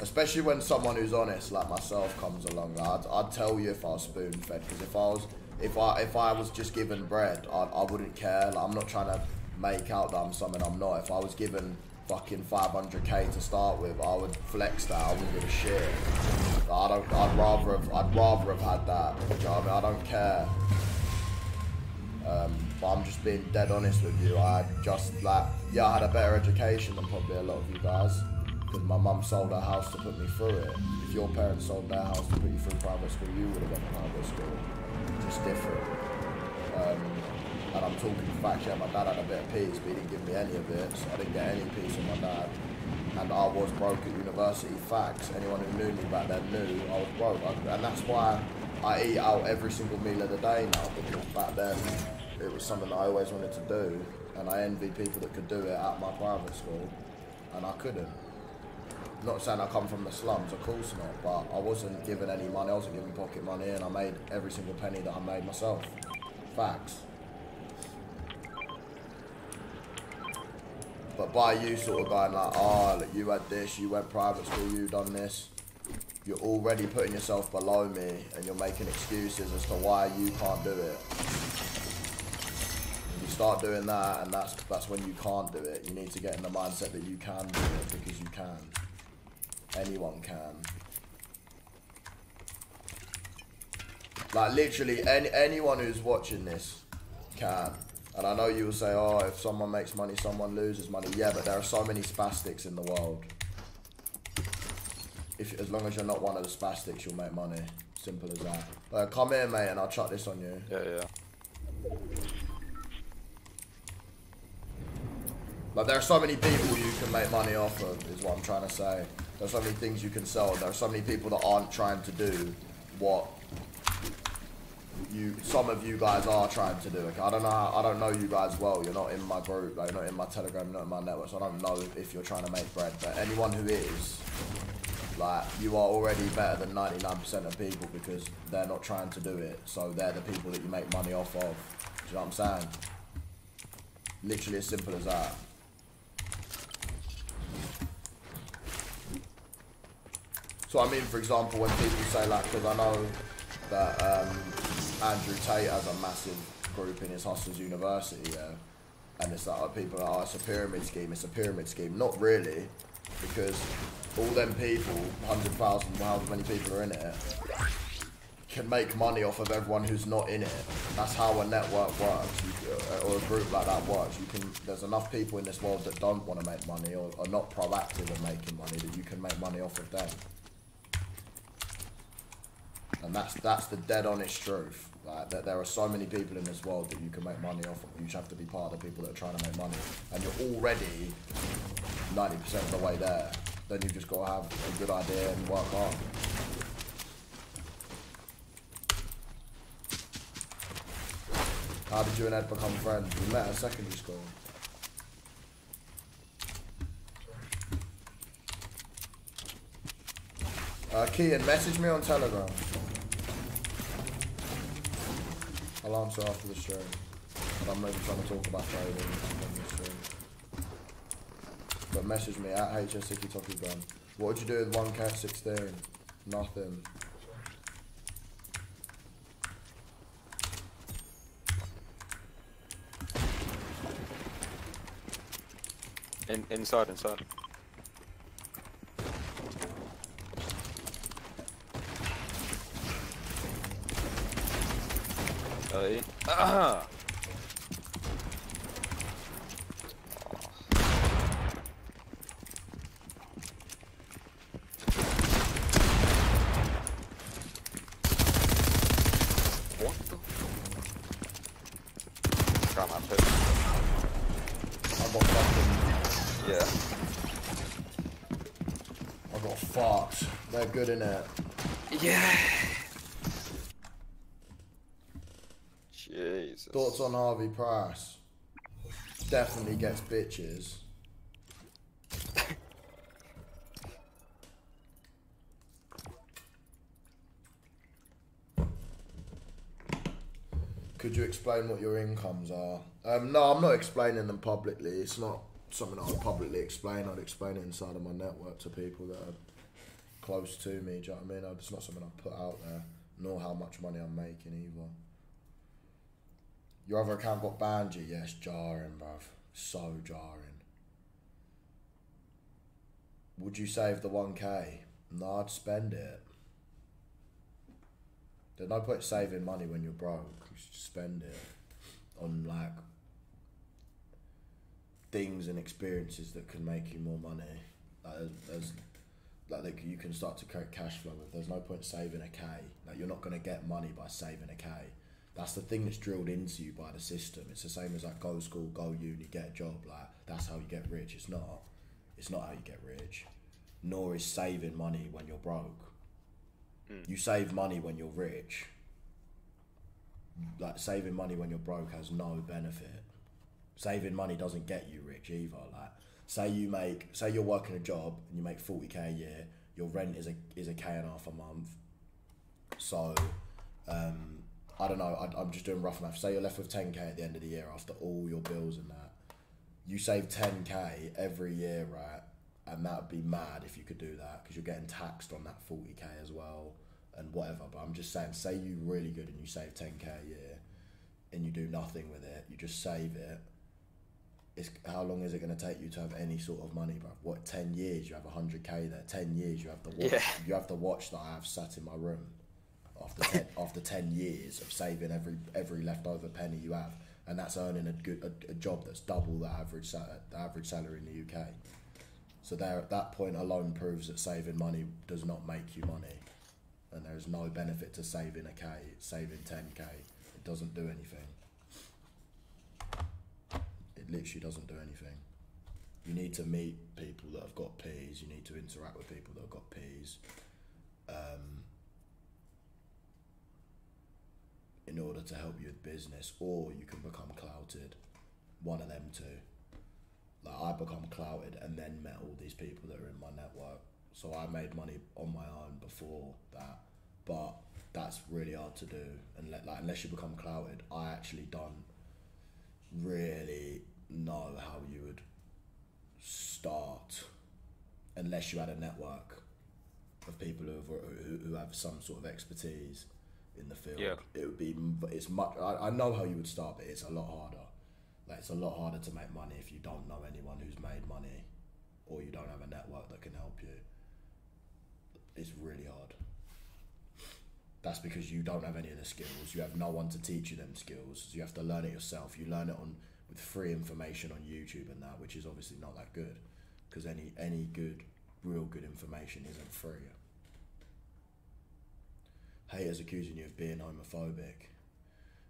Especially when someone who's honest like myself comes along, I'd, I'd tell you if I was spoon fed. Because if I was, if I if I was just given bread, I, I wouldn't care. Like I'm not trying to make out that I'm something I'm not. If I was given fucking 500k to start with, I would flex that. I wouldn't give a shit. I don't. I'd rather have. I'd rather have had that. You know I mean? I don't care. Um, but I'm just being dead honest with you. I just like, yeah, I had a better education than probably a lot of you guys because my mum sold her house to put me through it. If your parents sold their house to put you through private school, you would have went to private school. Just different. Um, and I'm talking facts. Yeah, my dad had a bit of peace, but he didn't give me any of it, so I didn't get any peace from my dad. And I was broke at university. Facts. Anyone who knew me back then knew I was broke, I- and that's why I eat out every single meal of the day now. Because back then it was something that I always wanted to do, and I envy people that could do it at my private school, and I couldn't. Not saying I come from the slums, of course not, but I wasn't given any money. I wasn't given pocket money, and I made every single penny that I made myself. Facts. But by you sort of going like, oh, look, you had this, you went private school, you done this, you're already putting yourself below me, and you're making excuses as to why you can't do it. You start doing that, and that's that's when you can't do it. You need to get in the mindset that you can do it because you can. Anyone can. Like literally, any anyone who's watching this can. And I know you will say, oh, if someone makes money, someone loses money. Yeah, but there are so many spastics in the world. If as long as you're not one of the spastics, you'll make money. Simple as that. Uh, come here, mate, and I'll chuck this on you. Yeah, yeah. Like there are so many people you can make money off of, is what I'm trying to say. There's so many things you can sell. There are so many people that aren't trying to do what you, some of you guys are trying to do. I don't know. How, I don't know you guys well. You're not in my group. Like, you're not in my Telegram. You're not in my network. So I don't know if you're trying to make bread. But anyone who is, like, you are already better than 99% of people because they're not trying to do it. So they're the people that you make money off of. Do you know what I'm saying? Literally as simple as that. So I mean, for example, when people say like, because I know that um, Andrew Tate has a massive group in his Hustlers University, yeah, and it's like people are, oh, it's a pyramid scheme, it's a pyramid scheme. Not really, because all them people, hundred thousand, however many people are in it, can make money off of everyone who's not in it. That's how a network works, you, or a group like that works. You can. There's enough people in this world that don't want to make money or are not proactive in making money that you can make money off of them. And that's that's the dead honest truth. Like that there are so many people in this world that you can make money off of. You just have to be part of the people that are trying to make money. And you're already 90% of the way there. Then you've just got to have a good idea and work hard. How did you and Ed become friends? We met at secondary school. Uh, Keaton, message me on Telegram. I'll answer after the stream. But I'm maybe trying to talk about trading on the stream. But message me at HS Toki Gun. What would you do with 1K16? Nothing. In, inside, inside. Hey. Ah! What the? Got. I got fucking. Yeah. I got fucked. They're good in it. Yeah. Jesus. Thoughts on Harvey Price? Definitely gets bitches. Could you explain what your incomes are? Um, no, I'm not explaining them publicly. It's not something I'd publicly explain. I'd explain it inside of my network to people that are close to me. Do you know what I mean? It's not something I put out there, nor how much money I'm making either. Your other account got banned, you? Yes, jarring, bruv. So jarring. Would you save the 1k? No, I'd spend it. There's no point saving money when you're broke. You should spend it on like things and experiences that can make you more money. Like there's, there's like you can start to create cash flow with. There's no point saving a K. Like you're not gonna get money by saving a K. That's the thing that's drilled into you by the system. It's the same as like go school, go uni, get a job. Like that's how you get rich. It's not. It's not how you get rich. Nor is saving money when you're broke. You save money when you're rich. Like saving money when you're broke has no benefit. Saving money doesn't get you rich either. Like say you make say you're working a job and you make forty k a year. Your rent is a is a k and a half a month. So, um, I don't know. I, I'm just doing rough math. Say you're left with ten k at the end of the year after all your bills and that. You save ten k every year, right? And that'd be mad if you could do that because you're getting taxed on that forty k as well and whatever. But I'm just saying, say you really good and you save ten k a year, and you do nothing with it. You just save it. It's, how long is it going to take you to have any sort of money, bro? What ten years? You have hundred k there. Ten years, you have the watch. Yeah. You have the watch that I have sat in my room. After ten, after ten years of saving every every leftover penny you have, and that's earning a good a, a job that's double the average the average salary in the UK. So there, at that point alone proves that saving money does not make you money, and there is no benefit to saving a k. Saving ten k, it doesn't do anything. It literally doesn't do anything. You need to meet people that have got P's. You need to interact with people that have got P's. Um, in order to help you with business, or you can become clouted. One of them two. Like I become clouted and then met all these people that are in my network. So I made money on my own before that, but that's really hard to do. And let, like unless you become clouted, I actually don't really know how you would start unless you had a network of people who have, who, who have some sort of expertise in the field. Yeah. It would be it's much. I, I know how you would start, but it's a lot harder. Like it's a lot harder to make money if you don't know anyone who's made money, or you don't have a network that can help you. It's really hard. That's because you don't have any of the skills. You have no one to teach you them skills. So you have to learn it yourself. You learn it on with free information on YouTube and that, which is obviously not that good, because any any good, real good information isn't free. Haters accusing you of being homophobic.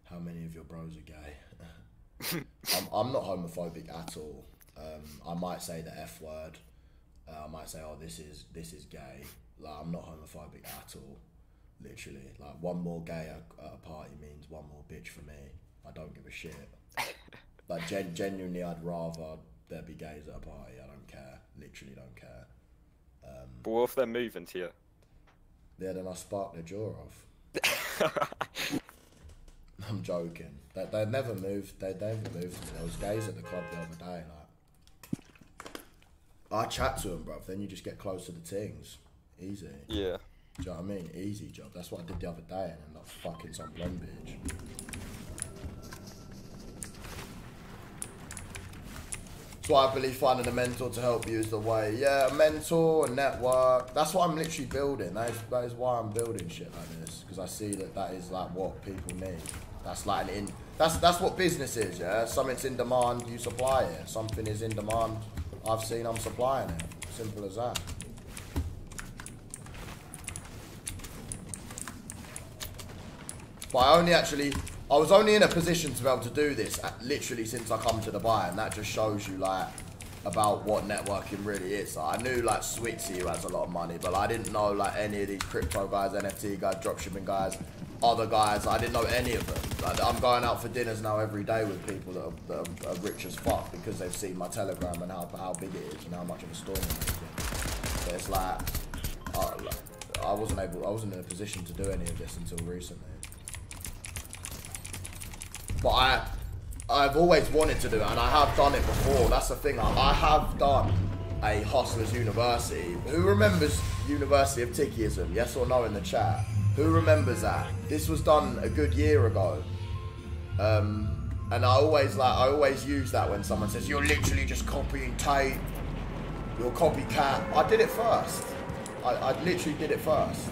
How many of your bros are gay? I'm, I'm not homophobic at all. Um, I might say the F word. Uh, I might say, "Oh, this is this is gay." Like I'm not homophobic at all. Literally, like one more gay at, at a party means one more bitch for me. I don't give a shit. like gen- genuinely, I'd rather there be gays at a party. I don't care. Literally, don't care. Um, But what if they're moving to you? Yeah, then I sparked the jaw off. I'm joking. They, they never moved. They, they never moved. There was gays at the club the other day. Like, I chat to them, bruv. Then you just get close to the things. Easy. Yeah. Do you know what I mean? Easy job. That's what I did the other day, and ended up fucking some blonde bitch. Why I believe finding a mentor to help you is the way. Yeah, a mentor, a network. That's what I'm literally building. That is, that is why I'm building shit like this because I see that that is like what people need. That's like an in. That's that's what business is. Yeah, something's in demand, you supply it. Something is in demand. I've seen, I'm supplying it. Simple as that. But I only actually, I was only in a position to be able to do this at, literally since I come to Dubai, and that just shows you like about what networking really is. Like, I knew like Switzy who has a lot of money, but I didn't know like any of these crypto guys, NFT guys, dropshipping guys, other guys. I didn't know any of them. Like, I'm going out for dinners now every day with people that are, that are, rich as fuck because they've seen my Telegram and how how big it is and how much of a storm I'm making. So it's like, uh, like, I wasn't able, I wasn't in a position to do any of this until recently. But I, I've always wanted to do it, and I have done it before. That's the thing. I, I have done a Hustlers University. Who remembers University of Tickyism? Yes or no in the chat? Who remembers that? This was done a good year ago. Um, and I always like, I always use that when someone says you're literally just copying Tate, you're copycat. I did it first. I, I literally did it first.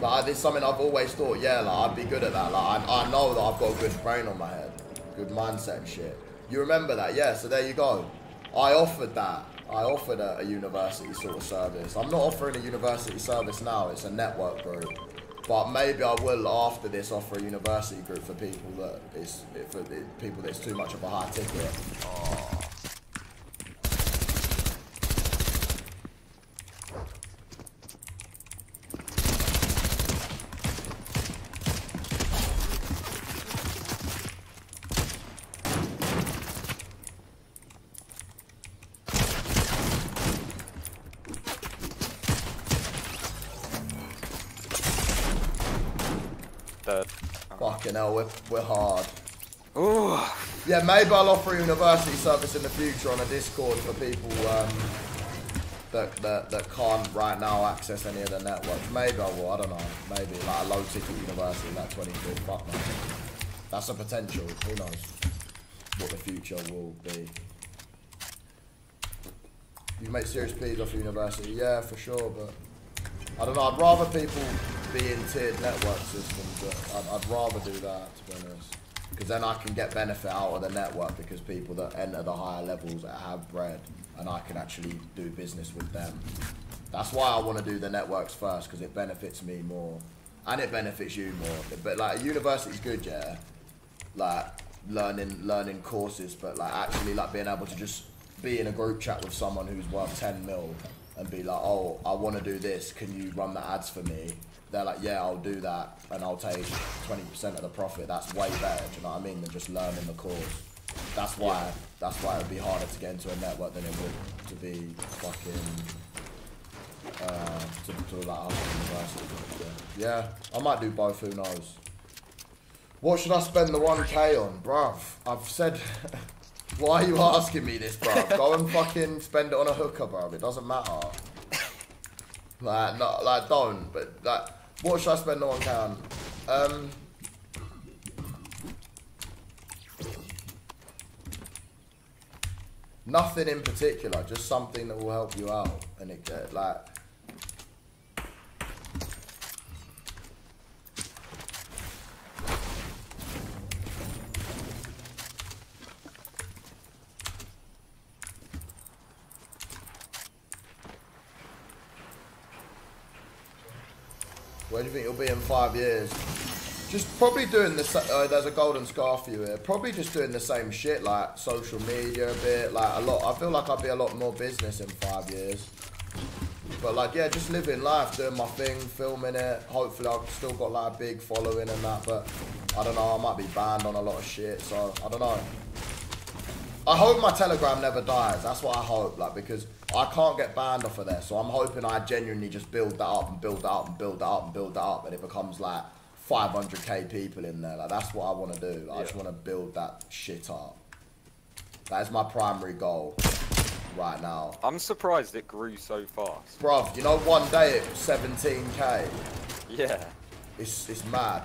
Like it's something I've always thought, yeah, like I'd be good at that. Like I, I know that I've got a good brain on my head, good mindset and shit. You remember that, yeah? So there you go. I offered that. I offered a, a university sort of service. I'm not offering a university service now. It's a network group. But maybe I will after this offer a university group for people that is for the people that's too much of a high ticket. Dead. Fucking we're, we're hard. Ooh. Yeah, maybe I'll offer a university service in the future on a Discord for people um, that, that that can't right now access any of the networks. Maybe I will. I don't know. Maybe like a low ticket university, like 20 quid. Fuck no. That's a potential. Who knows what the future will be. You make serious pleas off university, yeah, for sure. But I don't know. I'd rather people be in tiered network systems. But I'd, I'd rather do that to be honest. Because then I can get benefit out of the network because people that enter the higher levels have bread and I can actually do business with them. That's why I want to do the networks first because it benefits me more and it benefits you more. But like a university's good, yeah. Like learning learning courses, but like actually like being able to just be in a group chat with someone who's worth 10 mil and be like, oh, I want to do this. Can you run the ads for me? They're like, yeah, I'll do that, and I'll take 20% of the profit. That's way better. Do you know what I mean? Than just learning the course. That's why. That's why it would be harder to get into a network than it would to be fucking. Uh, to, to like university. Yeah. yeah, I might do both. Who knows? What should I spend the 1k on, bruv? I've said. Why are you asking me this, bro? Go and fucking spend it on a hooker, bro. It doesn't matter. Like, no, like, don't. But like, what should I spend the 1k? Um. Nothing in particular, just something that will help you out, and it uh, like. Where do you think you'll be in five years? Just probably doing the. Uh, there's a golden scarf for you here. Probably just doing the same shit, like social media a bit, like a lot. I feel like I'll be a lot more business in five years. But like, yeah, just living life, doing my thing, filming it. Hopefully, I've still got like a big following and that. But I don't know. I might be banned on a lot of shit, so I don't know. I hope my Telegram never dies. That's what I hope, like because I can't get banned off of there. So I'm hoping I genuinely just build that up and build that up and build that up and build that up, and it becomes like 500k people in there. Like that's what I want to do. Like, I just want to build that shit up. That is my primary goal right now. I'm surprised it grew so fast. Bruv, you know one day it was 17k. Yeah. It's it's mad.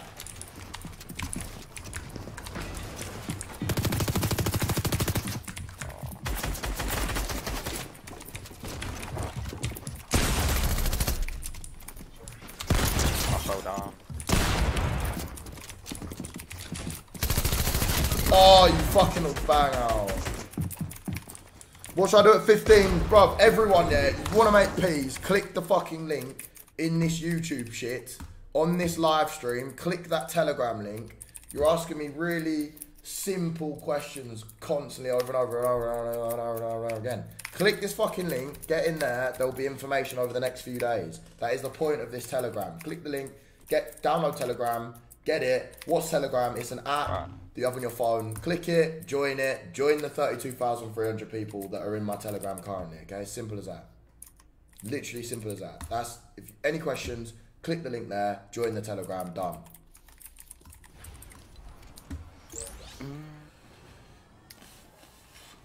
Bang out. What should I do at 15? Bruv, everyone, there, if you want to make peas, click the fucking link in this YouTube shit, on this live stream, click that Telegram link. You're asking me really simple questions constantly over and over and over and over and over and over, and over, again. Click this fucking link, get in there, there'll be information over the next few days. That is the point of this Telegram. Click the link, get download Telegram, get it. What's Telegram? It's an app. That you have on your phone. Click it, join it, join the 32,300 people that are in my Telegram currently. Okay, simple as that. Literally simple as that. That's if any questions, click the link there, join the Telegram, done.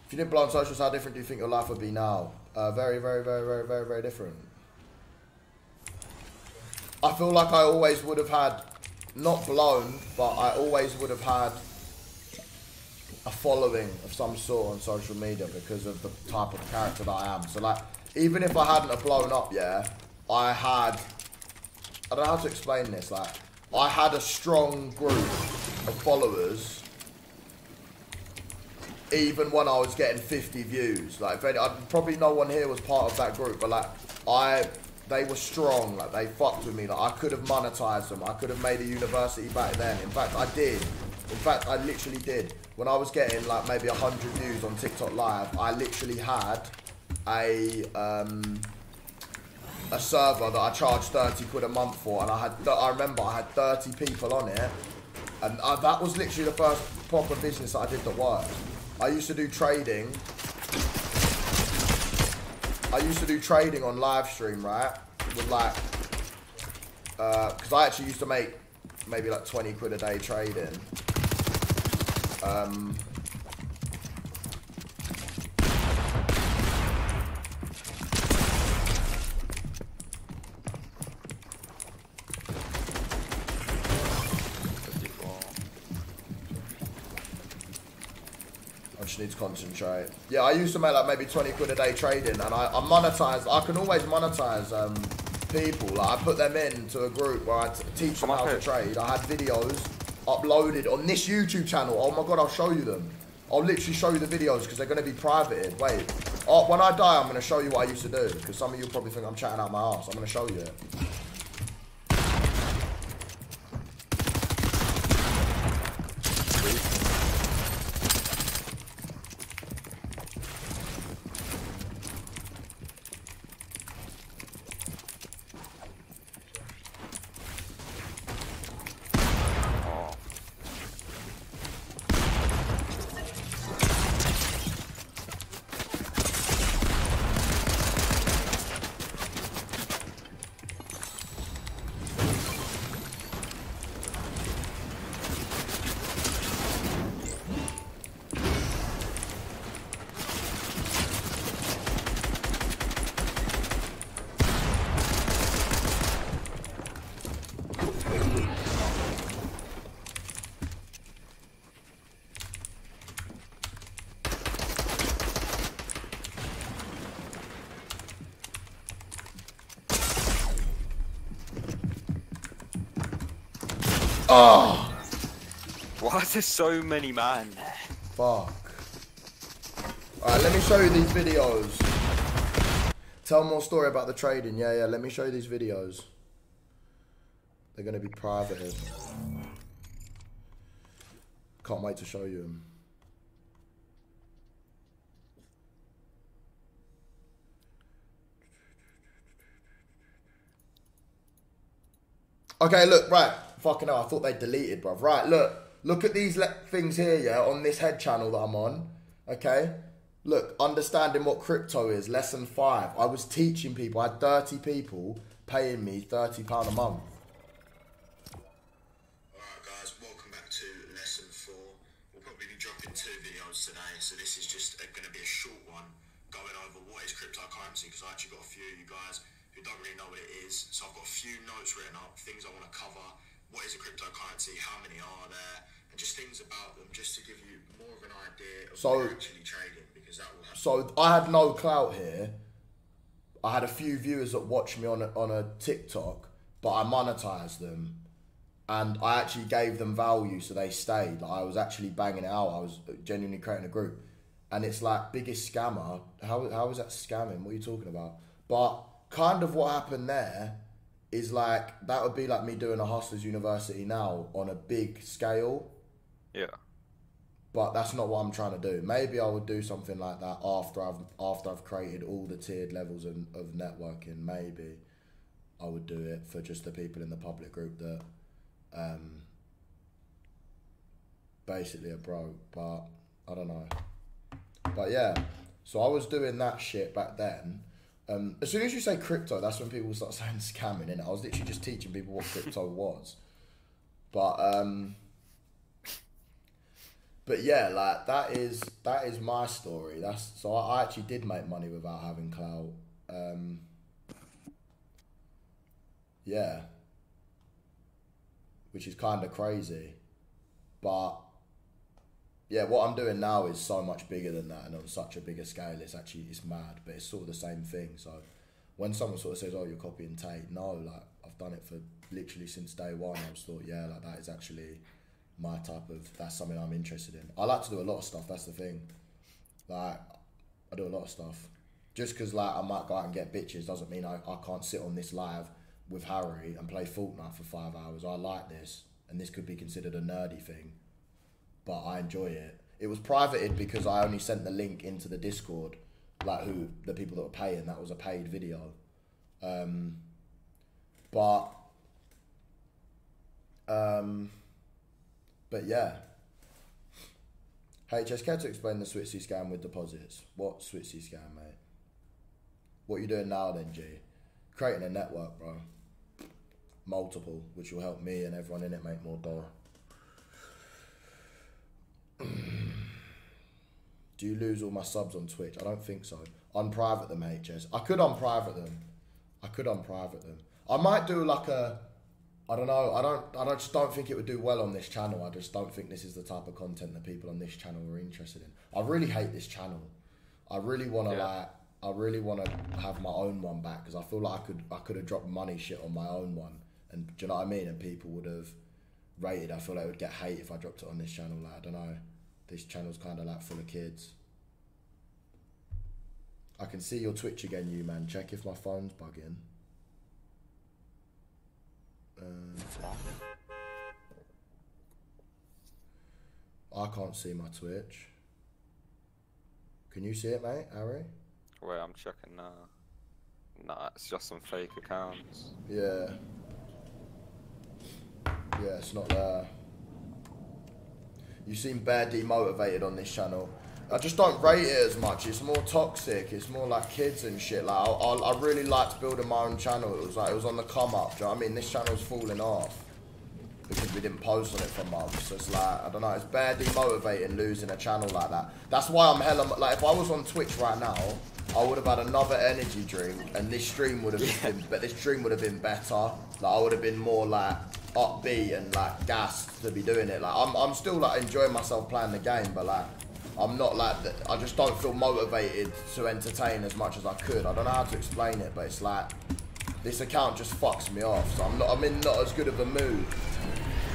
If you didn't blow on socials, how different do you think your life would be now? Uh, very, very, very, very, very, very different. I feel like I always would have had, not blown, but I always would have had a following of some sort on social media because of the type of character that I am. So like, even if I hadn't have blown up, yeah, I had, I don't know how to explain this, like, I had a strong group of followers even when I was getting 50 views. Like, if any, I, probably no one here was part of that group, but like, I, they were strong. Like, they fucked with me. Like, I could have monetized them. I could have made a university back then. In fact, I did. In fact, I literally did. When I was getting like maybe 100 views on TikTok Live, I literally had a um, a server that I charged 30 quid a month for, and I had I remember I had 30 people on it, and uh, that was literally the first proper business that I did that worked. I used to do trading. I used to do trading on live stream, right? With like, because I actually used to make maybe like 20 quid a day trading. Um, I just need to concentrate. Yeah, I used to make like maybe 20 quid a day trading and I, I monetize, I can always monetize um, people. Like I put them into a group where I teach them how to trade. I had videos uploaded on this YouTube channel. Oh my God, I'll show you them. I'll literally show you the videos because they're going to be privated. Wait. Oh, when I die, I'm going to show you what I used to do because some of you probably think I'm chatting out my ass. I'm going to show you it. Oh. Oh, There so many man fuck. Alright, let me show you these videos. Tell more story about the trading. Yeah, yeah, let me show you these videos. They're going to be private. Can't wait to show you them. Okay, look, right. Fucking hell, I thought they deleted, bruv. Right, look. Look at these things here, yeah, on this HED channel that I'm on. Okay? Look, understanding what crypto is, lesson five. I was teaching people, I had 30 people paying me £30 a month. Alright guys, welcome back to lesson four. We'll probably be dropping two videos today, so this is just going to be a short one going over what is cryptocurrency because I actually got a few of you guys who don't really know what it is. So I've got a few notes written up, things I want to cover. What is a cryptocurrency? How many are there? And just things about them, just to give you more of an idea of So- actually trading because that will have So I had no clout here. I had a few viewers that watched me on a, on a TikTok, but I monetized them, and I actually gave them value, so they stayed. Like I was actually banging it out. I was genuinely creating a group, and it's like biggest scammer. How how is that scamming? What are you talking about? But kind of what happened there is like that would be like me doing a hustlers university now on a big scale Yeah. but that's not what I'm trying to do. Maybe I would do something like that after I've after I've created all the tiered levels of, of networking. Maybe I would do it for just the people in the public group that um, basically are broke. But I don't know. But yeah, so I was doing that shit back then. Um, as soon as you say crypto, that's when people start saying scamming. And I was literally just teaching people what crypto was. But um, but yeah, like that is that is my story. That's so I, I actually did make money without having clout. Um, yeah, which is kind of crazy, but yeah, what I'm doing now is so much bigger than that, and on such a bigger scale. It's actually it's mad, but it's sort of the same thing. So when someone sort of says, "Oh, you're copying Tate," no, like I've done it for literally since day one. I just thought, yeah, like that is actually my type of that's something I'm interested in. I like to do a lot of stuff. That's the thing. Like I do a lot of stuff. Just because like I might go out and get bitches doesn't mean I, I can't sit on this live with Harry and play Fortnite for five hours. I like this, and this could be considered a nerdy thing, but I enjoy it. It was privated because I only sent the link into the Discord, like who the people that were paying. That was a paid video, um, but um, but yeah. Just care to explain the Switzy scam with deposits. What Switzy scam, mate? What you doing now then, G? Creating a network, bro. Multiple, which will help me and everyone in it make more dough. Do you lose all my subs on Twitch? I don't think so. Unprivate them, HS. I could unprivate them. I could unprivate them. I might do like a I don't know. I don't. I don't, just don't think it would do well on this channel. I just don't think this is the type of content that people on this channel are interested in. I really hate this channel. I really want to Yeah. like. I really want to have my own one back because I feel like I could. I could have dropped money shit on my own one, and do you know what I mean? And people would have rated. I feel like it would get hate if I dropped it on this channel. Like I don't know. This channel's kind of like full of kids. I can see your Twitch again, you man. Check if my phone's bugging. Uh, I can't see my Twitch. Can you see it, mate, Harry? Wait, I'm checking now. Nah, it's just some fake accounts. Yeah. Yeah, it's not there. You seem bare demotivated on this channel. I just don't rate it as much. It's more toxic. It's more like kids and shit. Like I, I, I really liked building my own channel. It was like it was on the come up. Do you know what I mean? This channel's falling off because we didn't post on it for months. So it's like I don't know. It's bare demotivating losing a channel like that. That's why I'm hella like if I was on Twitch right now, I would have had another energy drink, and this stream would have been, but this stream would have been better. Like I would have been more like upbeat and like gassed to be doing it. Like I'm, I'm still like enjoying myself playing the game, but like I'm not like I just don't feel motivated to entertain as much as I could. I don't know how to explain it, but it's like this account just fucks me off. So I'm not, I'm in not as good of a mood.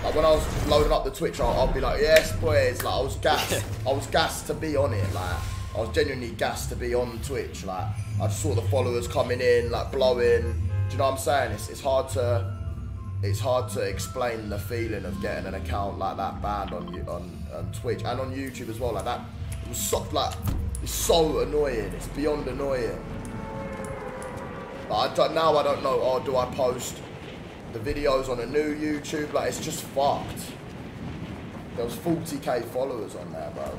Like when I was loading up the Twitch, I'll, I'll be like, yes, boys. Like I was gassed. I was gassed to be on it. Like I was genuinely gassed to be on Twitch. Like I just saw the followers coming in, like blowing. Do you know what I'm saying? It's, it's hard to it's hard to explain the feeling of getting an account like that banned on on, on Twitch and on YouTube as well. Like that, it was so like it's so annoying. It's beyond annoying. But I don't, now I don't know. Oh, do I post the videos on a new YouTube? Like it's just fucked. There was 40k followers on there, bro.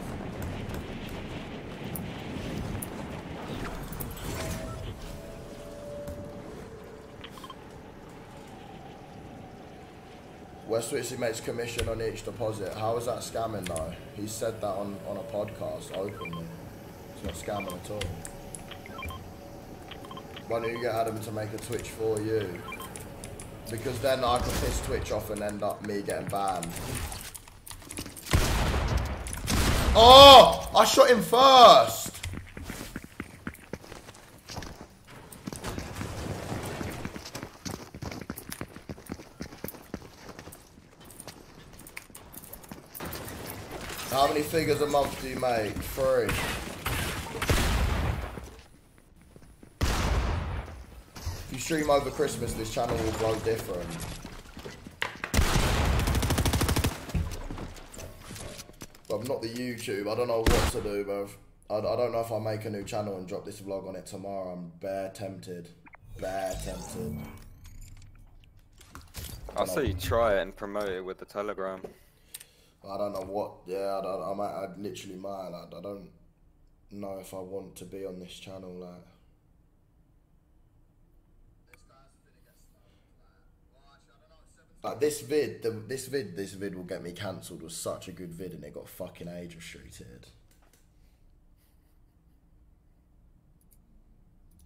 Where Switzy makes commission on each deposit. How is that scamming though? He said that on, on a podcast openly. It's not scamming at all. Why don't you get Adam to make a Twitch for you? Because then I could piss Twitch off and end up me getting banned. Oh! I shot him first! How many figures a month do you make? Three. If you stream over Christmas, this channel will grow different. But I'm not the YouTube. I don't know what to do, bruv. I, I don't know if I make a new channel and drop this vlog on it tomorrow. I'm bare tempted. Bare tempted. I say you try it and promote it with the Telegram. I don't know what. Yeah, I, don't, I might. I literally might. Like, I don't know if I want to be on this channel. Like, like this vid, the, this vid, this vid will get me cancelled. Was such a good vid, and it got fucking age restricted.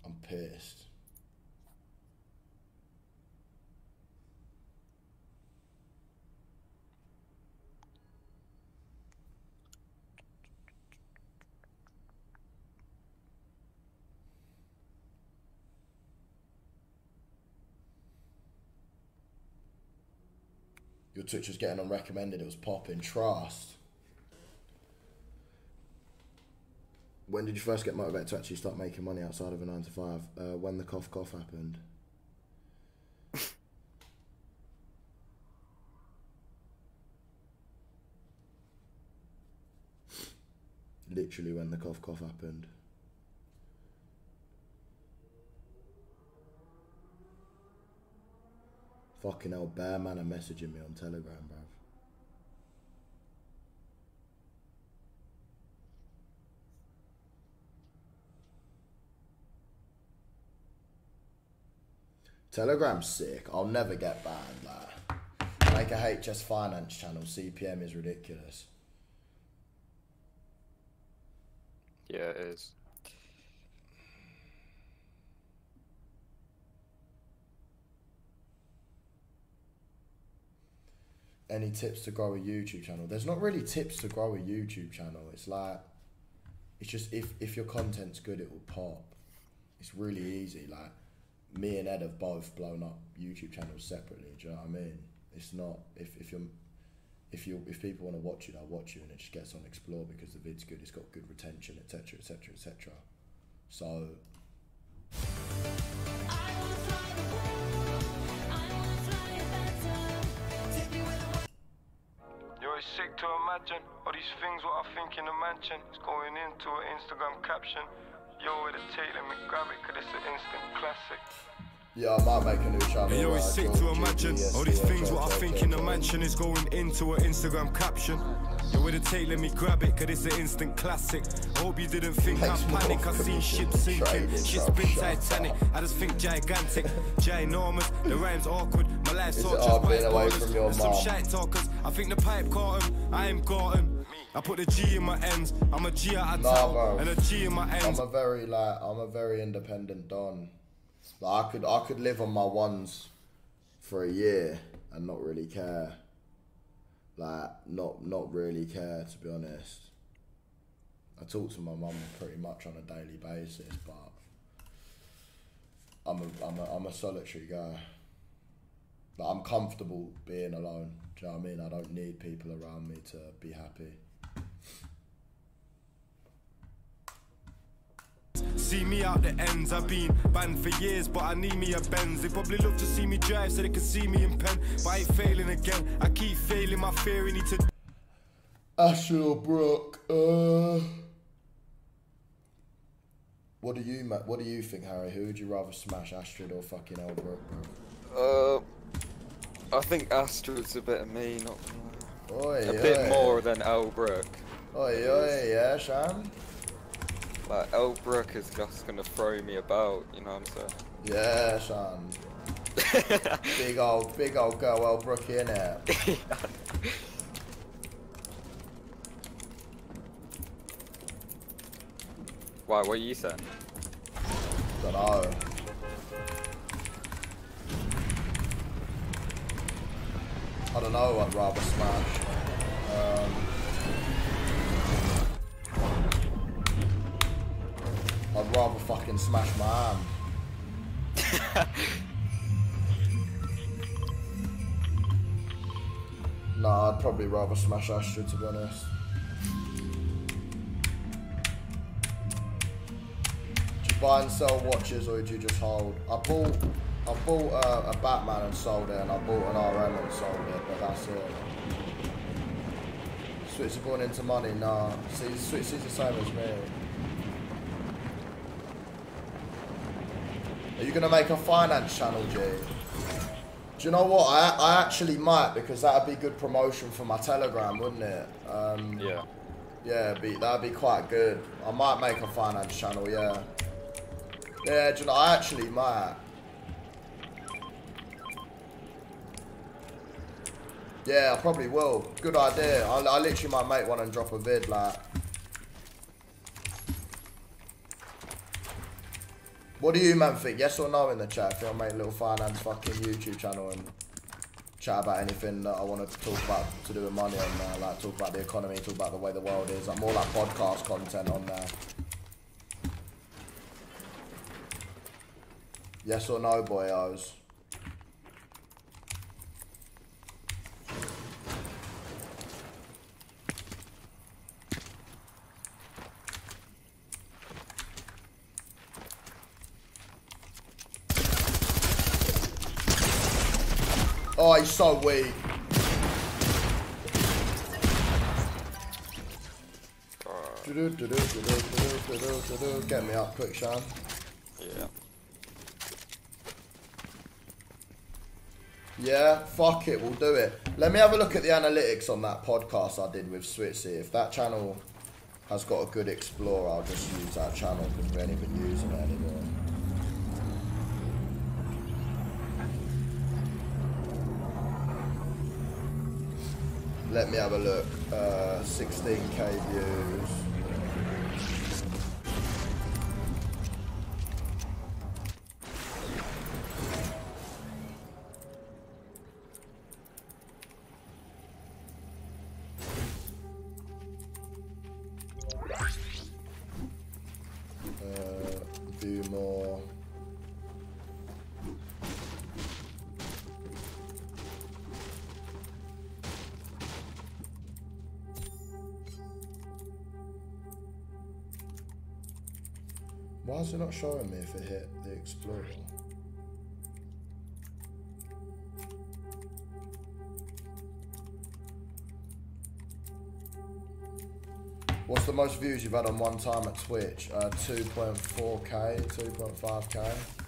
I'm pissed. Your Twitch was getting unrecommended. It was popping. Trust. When did you first get motivated to actually start making money outside of a nine to five? Uh, when the cough cough happened. Literally when the cough cough happened. Fucking hell, bare man are messaging me on Telegram, bruv. Telegram's sick. I'll never get banned. Like, make a HS finance channel. CPM is ridiculous. Yeah, it is. Any tips to grow a YouTube channel? There's not really tips to grow a YouTube channel. It's like, it's just if if your content's good, it will pop. It's really easy. Like, me and Ed have both blown up YouTube channels separately. Do you know what I mean? It's not if if you're if you if people want to watch you, they'll watch you, and it just gets on explore because the vid's good. It's got good retention, etc., etc., etc. So imagine all these things what I think in the mansion. It's going into an Instagram caption. Yo, with a tape, let me grab it, cause it's an instant classic. yeah, I might make a new channel. Hey, yo, it's sick to imagine all these things what I okay, think okay, in the mansion is going into an Instagram caption. Yo, with a tape, let me grab it, cause it's an instant classic. I hope you didn't think I Makes more panic. I seen ships sinking, shit's been Titanic. I just think gigantic, ginormous. The rhyme's awkward, my life's it just white away borders. from your and some shite talkers. I think the pipe caught him, I am got him. I put the G in my ends, I'm a G out of Nah, town, bro. and a G in my ends. I'm a very like I'm a very independent don. Like I could I could live on my ones for a year and not really care. Like not not really care to be honest. I talk to my mum pretty much on a daily basis, but I'm a I'm a I'm a solitary guy. Like I'm comfortable being alone. Do you know what I mean? I don't need people around me to be happy. See me out the ends, I've been banned for years, but I need me a Benz. They probably love to see me drive so they can see me in pen. But I ain't failing again, I keep failing, my theory need to Astrid or Brooke? Uh, what do you ma- What do you think, Harry? Who would you rather smash, Astrid or fucking Elle Brooke? Bro? Uh, I think Astrid's a bit of me, not gonna lie. Oi, a bit more than Elle Brooke. Oi, oi, yeah, Sham. Like Elle Brooke is just gonna throw me about, you know what I'm saying? Yeah, son. big old, big old girl, well Brookie in it. Why, what are you saying? Don't know. I don't know. I'd rather smash. Um, I'd rather fucking smash my arm. nah, I'd probably rather smash Astrid to be honest. Do you buy and sell watches or do you just hold? I bought, I bought uh, a Batman and sold it, and I bought an RM and sold it, but that's it. Switch are going into money, nah. See, Switch is the same as me. Are you gonna make a finance channel, G? Do you know what? I, I actually might because that'd be good promotion for my Telegram, wouldn't it? Um, Yeah. yeah, be, that'd be quite good. I might make a finance channel, yeah. Yeah, do you know, I actually might. Yeah, I probably will. Good idea. I, I literally might make one and drop a vid, like. What do you man think? Yes or no in the chat? If you'll make a little finance fucking YouTube channel and chat about anything that I want to talk about to do with money on there, like talk about the economy, talk about the way the world is, like more like podcast content on there. Yes or no, boyos? Oh, he's so weak. Get me up quick, Sean. Yeah. Yeah, fuck it, we'll do it. Let me have a look at the analytics on that podcast I did with Switzy. If that channel has got a good explorer, I'll just use that channel because we ain't even using it anymore. Let me have a look. Uh, 16k views. Why is it not showing me if it hit the Explorer? What's the most views you've had on one time at Twitch? Uh, 2.4k, 2.5k.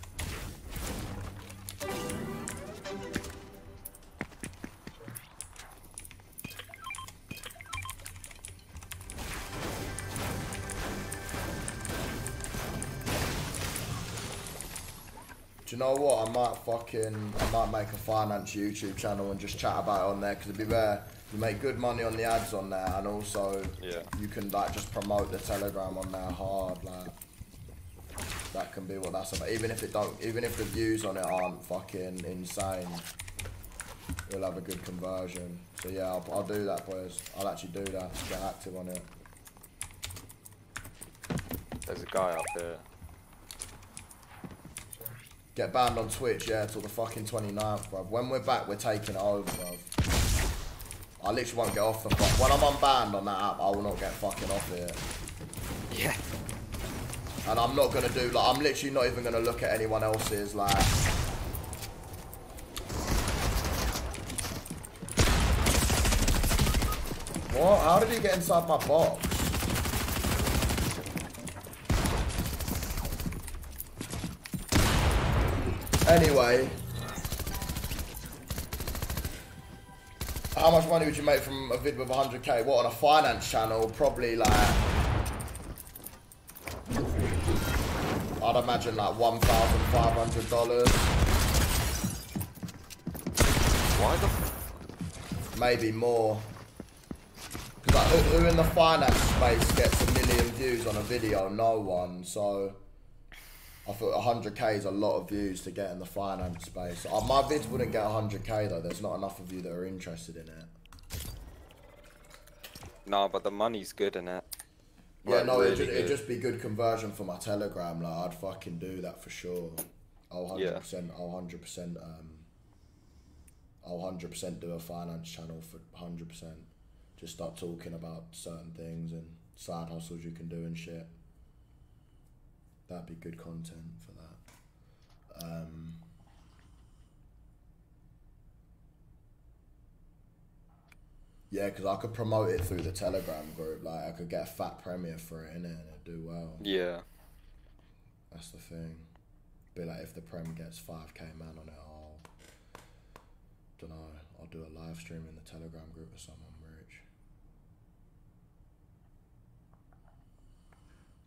Do you know what? I might fucking, I might make a finance YouTube channel and just chat about it on there because it'd be there. You make good money on the ads on there, and also Yeah. you can like just promote the Telegram on there hard. Like that can be what that's about. Even if it don't, even if the views on it aren't fucking insane, we'll have a good conversion. So yeah, I'll, I'll do that, boys. I'll actually do that. Get active on it. There's a guy up there. Get banned on Twitch, yeah, till the fucking 29th, bruv. When we're back, we're taking it over, bruv. I literally won't get off the fuck. When I'm unbanned on that app, I will not get fucking off it. Yeah. And I'm not gonna do like I'm literally not even gonna look at anyone else's like. What? How did he get inside my box? Anyway. How much money would you make from a vid with 100k? What, on a finance channel? Probably like... I'd imagine like $1,500. Why the maybe more. Because like, who, who in the finance space gets a million views on a video? No one. So I thought 100k is a lot of views to get in the finance space. Uh, my vids wouldn't get 100k though. There's not enough of you that are interested in it. No, but the money's good in it. Yeah, Like, no, really it'd, just, it'd just be good conversion for my Telegram. Like, I'd fucking do that for sure. I'll hundred Yeah. percent. I'll hundred percent. Um, I'll hundred percent do a finance channel for hundred percent. Just start talking about certain things and side hustles you can do and shit. That'd be good content for that. Um, yeah, because I could promote it through the Telegram group. Like, I could get a fat premiere for it in it and it'd do well. Yeah. That's the thing. Be like if the Prem gets five k man on it, I'll don't know. I'll do a live stream in the Telegram group or someone rich.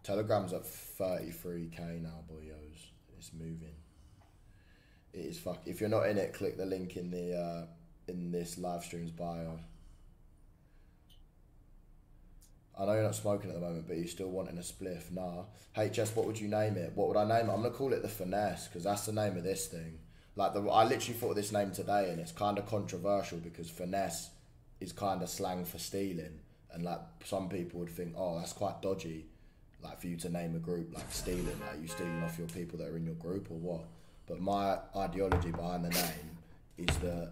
Telegram's at thirty three k now, boyos. It's moving. It is fuck. If you're not in it, click the link in the uh, in this live stream's bio. I know you're not smoking at the moment, but you're still wanting a spliff. Nah. HS, what would you name it? What would I name it? I'm gonna call it the finesse because that's the name of this thing. Like the, I literally thought of this name today, and it's kind of controversial because finesse is kind of slang for stealing, and like some people would think, oh, that's quite dodgy, like for you to name a group like stealing, like you stealing off your people that are in your group or what. But my ideology behind the name is that,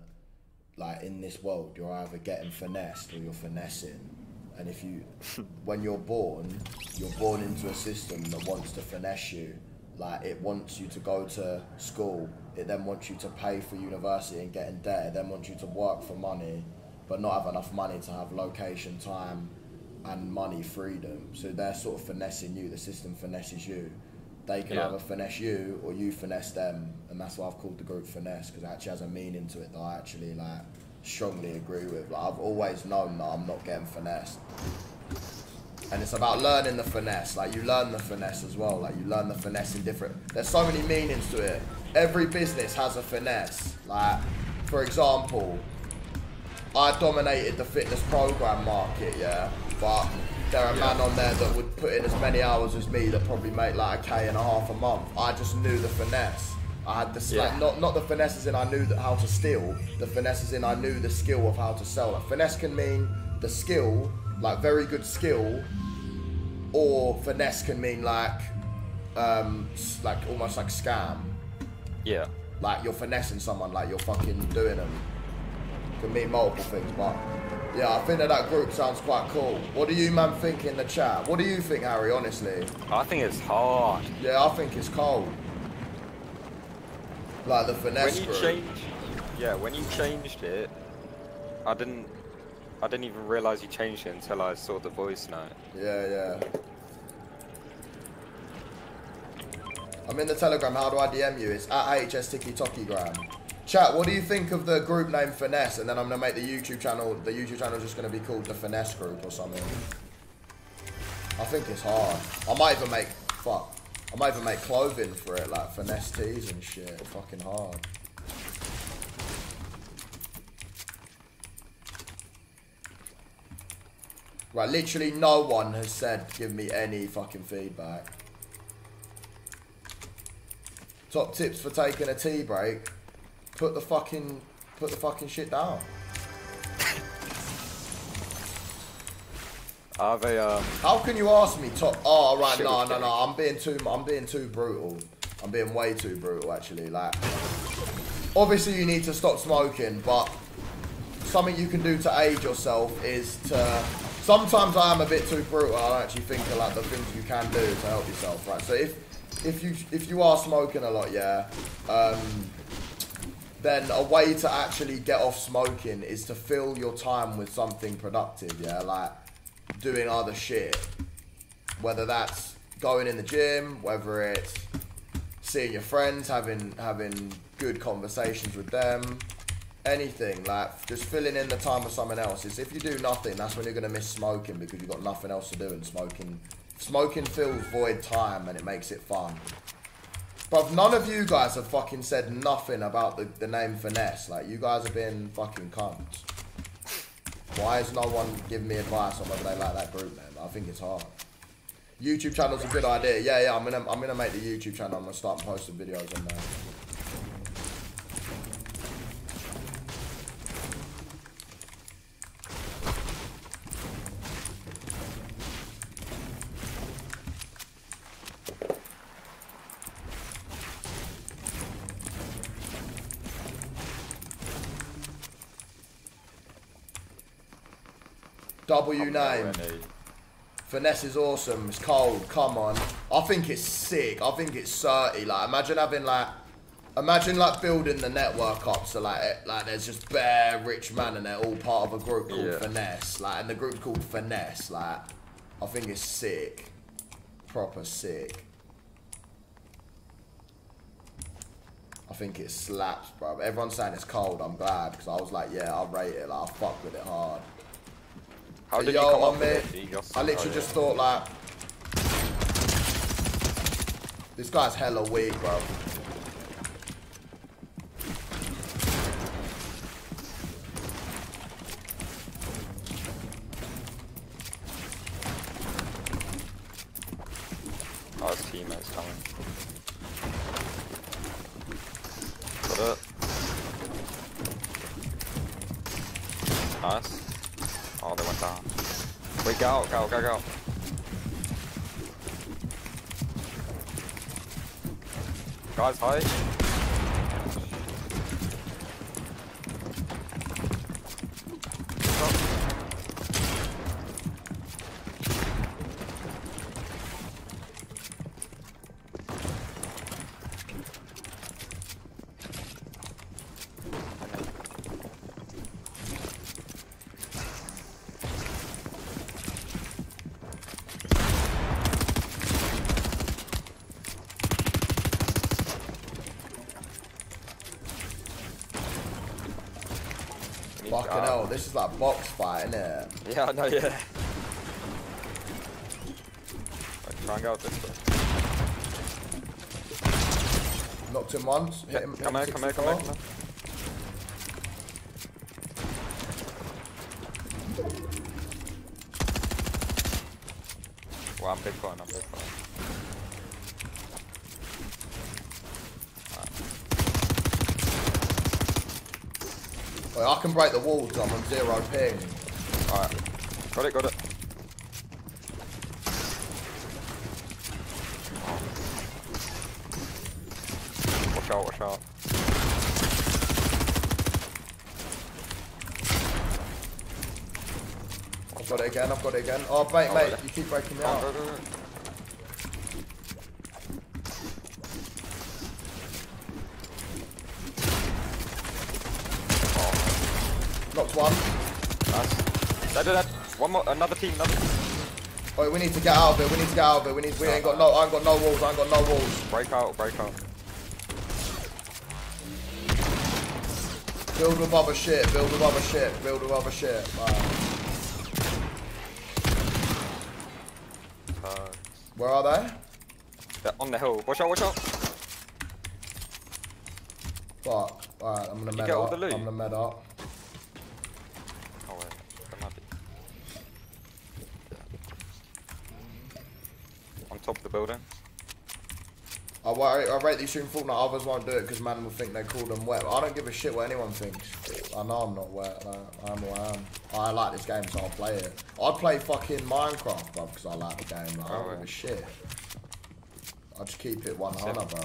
like in this world, you're either getting finessed or you're finessing. And if you, when you're born, you're born into a system that wants to finesse you. Like it wants you to go to school. It then wants you to pay for university and get in debt. It then wants you to work for money, but not have enough money to have location, time, and money freedom. So they're sort of finessing you. The system finesses you. They can Yeah. either finesse you or you finesse them, and that's why I've called the group finesse because it actually has a meaning to it that I actually like strongly agree with. Like I've always known that I'm not getting finessed, and it's about learning the finesse. Like you learn the finesse as well. Like you learn the finesse in different. There's so many meanings to it. Every business has a finesse. Like for example, I dominated the fitness program market, yeah, but there are a man on there that would put in as many hours as me that probably make like a k and a half a month. I just knew the finesse. I had the Yeah. like, not not the finesses in I knew that how to steal. The finesses in I knew the skill of how to sell. Like, finesse can mean the skill, like very good skill, or finesse can mean like, um, like almost like scam. Yeah. Like you're finessing someone, like you're fucking doing them. Can mean multiple things, but yeah, I think that that group sounds quite cool. What do you man think in the chat? What do you think, Harry? Honestly, I think it's hard. yeah, I think it's cold. Like the finesse when you group. change, yeah, when you changed it, I didn't, I didn't even realize you changed it until I saw the voice note. Yeah, yeah. I'm in the Telegram. How do I DM you? It's at HS Tiki Tokigram. Chat. What do you think of the group name Finesse? And then I'm gonna make the YouTube channel. The YouTube channel is just gonna be called the Finesse Group or something. I think it's hard. I might even make fuck. I might even make clothing for it, like finesse tees and shit. Fucking hard. Right, literally no one has said give me any fucking feedback. Top tips for taking a tea break. Put the fucking put the fucking shit down. Are they, um, How can you ask me top? Oh, right, no, no, no. I'm being too. I'm being too brutal. I'm being way too brutal, actually. Like, obviously, you need to stop smoking, but something you can do to aid yourself is to. Sometimes I am a bit too brutal. I don't actually think of like the things you can do to help yourself, right? So if if you if you are smoking a lot, yeah, um, then a way to actually get off smoking is to fill your time with something productive, yeah, like doing other shit. Whether that's going in the gym, whether it's seeing your friends, having having good conversations with them, anything like just filling in the time with someone else. It's if you do nothing, that's when you're gonna miss smoking because you've got nothing else to do and smoking. Smoking fills void time and it makes it fun. Bruv, none of you guys have fucking said nothing about the, the name Finesse. Like, you guys have been fucking cunts. Why is no one giving me advice on whether they like that group name? I think it's hard. YouTube channel's a good idea. Yeah, yeah, I'm gonna I'm gonna make the YouTube channel. I'm gonna start posting videos on there. W name. Finesse is awesome. It's cold. Come on. I think it's sick. I think it's 30. Like, imagine having like, imagine like building the network up. So like, it- like there's just bare rich man and they're all part of a group called Yeah. Finesse. Like, and the group's called Finesse. Like, I think it's sick. Proper sick. I think it slaps, bro. Everyone's saying it's cold. I'm glad because I was like, yeah, I'll rate it. Like, I fuck with it hard. How did yo, you come on up me. with it? You just- I literally just thought like, this guy's hella weak, bro. His teammates coming. Got it. Nice. Go go, go, go. Guys, hi. We need to Fucking go. hell, this is like box fight, isn't it? Yeah, I know, yeah. Right, try and go out this way. Knocked him once. Hit him. Come hit here, him come here, come here, 64. come here. Well, I'm big one, I'm big one. Wait, I can break the walls, I'm on zero ping. Alright. Got it, got it. Watch out, watch out. I've got it again. I've got it again. Oh, mate, Oh, mate, you keep breaking me Go, out. go, go, go. Knocked one. Nice. Dead, dead, dead. One more, another team, another team. Wait, we need to get out of it. We need to get out of it. We need. We ain't got no. I ain't got no walls. I ain't got no walls. Break out, break out. Build with other shit. Build with other shit. Build with other shit. Right. Uh, Where are they? they're on the hill. Watch out, watch out. Fuck. Alright, I'm gonna med up. I'm gonna med up. Oh wait, there might be. On top of the building. I, I rate these shooting Fortnite. Others won't do it because man will think they call them wet. I don't give a shit what anyone thinks. I know I'm not wet. Like, I'm who I am. I like this game, so I'll play it. I'd play fucking Minecraft, bro, because I like the game. Like, I don't give a shit. I just keep it 100, bro.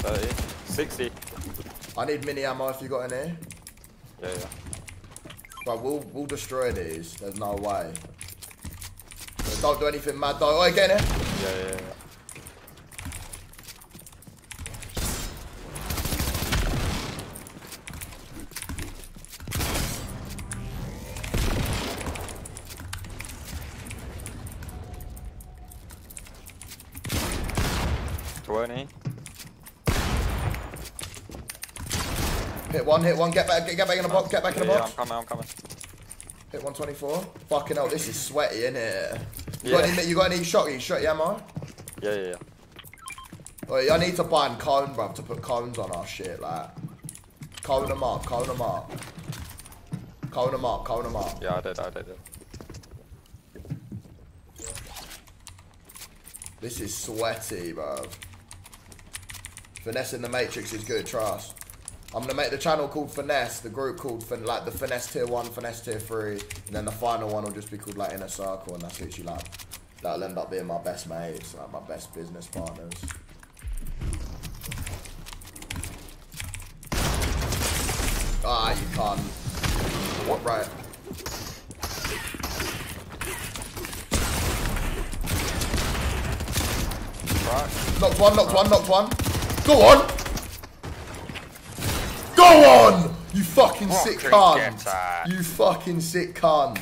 30. 60. I need mini ammo if you got any. Yeah, yeah. But we'll we'll destroy these. There's no way. Don't do anything mad though. Oh, get in here. Yeah, yeah, yeah. Twenty. Hit one, hit one. Get back, get, get back in the box. Get back in the Yeah, yeah, box. I'm coming, I'm coming. Hit 124. Fucking hell, this is sweaty, isn't it? You, Yeah. got any, you got any shotty, shotty ammo? Yeah, yeah, yeah. Wait, I need to buy cone, bruv, to put cones on our shit, like. Cone them up, cone them up. Cone them up, cone them up. Yeah, I did, I did. This is sweaty, bruv. Finesse in the Matrix is good, trust. I'm gonna make the channel called Finesse, the group called fin like the Finesse Tier 1, Finesse Tier 3, and then the final one will just be called like Inner Circle, and that's literally like, that'll end up being my best mates, like my best business partners. Ah, you can't. What, right? Right. Knocked one, knocked one, knocked one. Go on! Go on! You fucking sick cunt! You fucking sick cunt!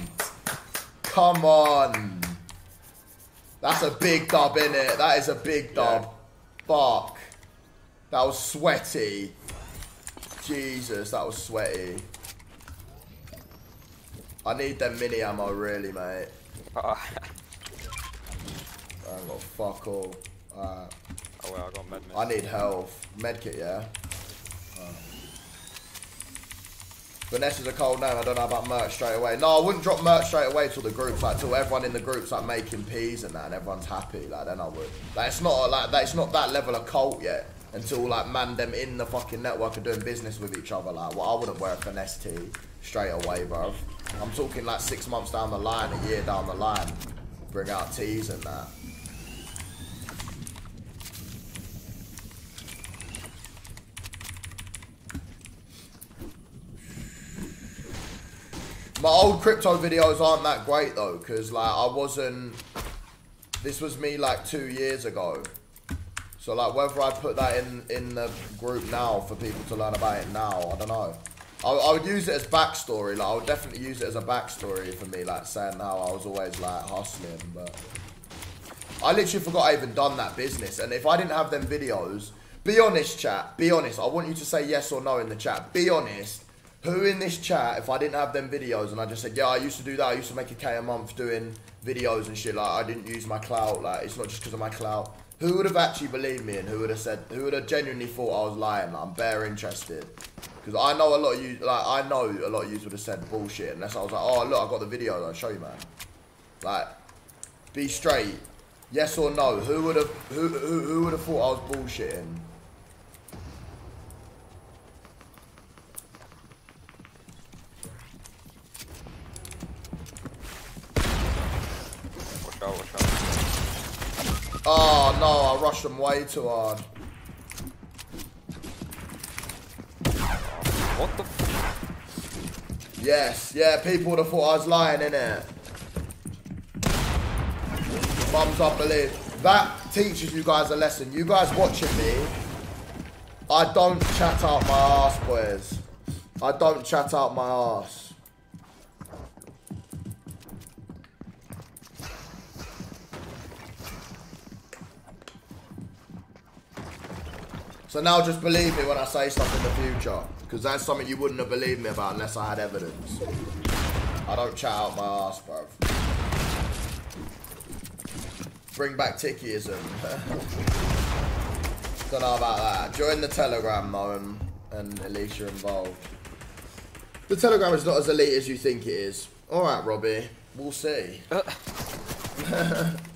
Come on! That's a big dub, innit? That is a big dub. Fuck. That was sweaty. Jesus, that was sweaty. I need them mini ammo, really, mate. Oh, I got fuck all. Alright. oh well, I got med I need health. Medkit, yeah? Oh. Vanessa's a cold name. I don't know about merch straight away. No, I wouldn't drop merch straight away till the groups, like till everyone in the groups like making peas and that, and everyone's happy. Like then I would. Like it's not like that. It's not that level of cult yet. Until like man them in the fucking network are doing business with each other. Like, well, I wouldn't wear a finesse tee straight away, bruv. I'm talking like six months down the line, a year down the line, bring out teas and that. My old crypto videos aren't that great though, because like I wasn't. This was me like two years ago. So like whether I put that in in the group now for people to learn about it now, I don't know. I, I would use it as backstory. Like I would definitely use it as a backstory for me, like saying how I was always like hustling, but I literally forgot I even done that business. And if I didn't have them videos, be honest, chat. Be honest. I want you to say yes or no in the chat. Be honest. Who in this chat, if I didn't have them videos and I just said, yeah, I used to do that. I used to make a K a month doing videos and shit. Like I didn't use my clout. Like it's not just because of my clout. Who would have actually believed me and who would have said, who would have genuinely thought I was lying? Like, I'm bare interested. Because I know a lot of you, like I know a lot of you would have said bullshit unless I was like, oh look, I got the videos, I'll show you, man. Like, be straight. Yes or no? Who would have who who, who would have thought I was bullshitting? Watch out, watch out. Oh no, I rushed them way too hard. What the f- Yes, yeah, people would have thought I was lying, innit? Thumbs up, believe. That teaches you guys a lesson. You guys watching me, I don't chat out my ass, boys. I don't chat out my ass. So now just believe me when I say stuff in the future. Because that's something you wouldn't have believed me about unless I had evidence. I don't chat out my ass, bruv. Bring back tickyism. don't know about that. Join the Telegram, though, and, and at least you're involved. The Telegram is not as elite as you think it is. Alright, Robbie. We'll see. Uh.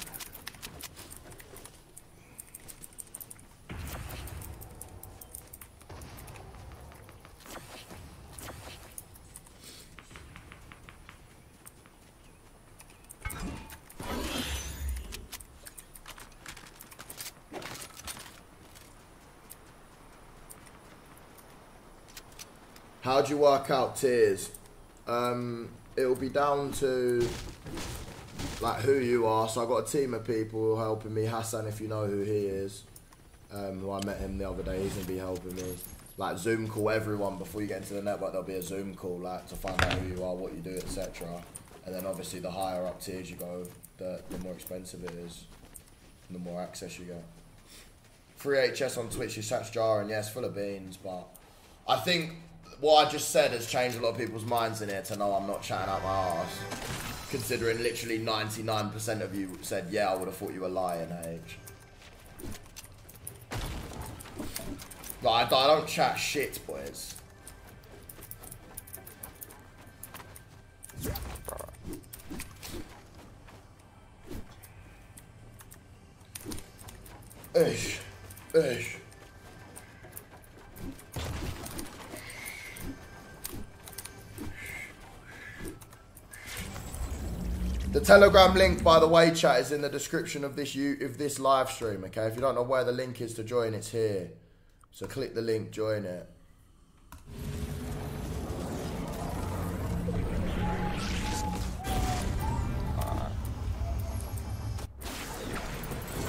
How'd you work out tiers? Um, it'll be down to like who you are. So I've got a team of people helping me. Hassan, if you know who he is, um, who I met him the other day, he's gonna be helping me. Like Zoom call everyone before you get into the network. There'll be a Zoom call, like to find out who you are, what you do, etc. And then obviously the higher up tiers you go, the, the more expensive it is, the more access you get. Free HS on Twitch, is search jar and yes, full of beans, but I think what I just said has changed a lot of people's minds in here to know I'm not chatting out my ass. Considering literally 99% of you said, yeah, I would have thought you were lying, H. Like, I don't chat shit, boys. Ish. Ish. The Telegram link, by the way, chat is in the description of this you this live stream. Okay, if you don't know where the link is to join, it's here. So click the link, join it.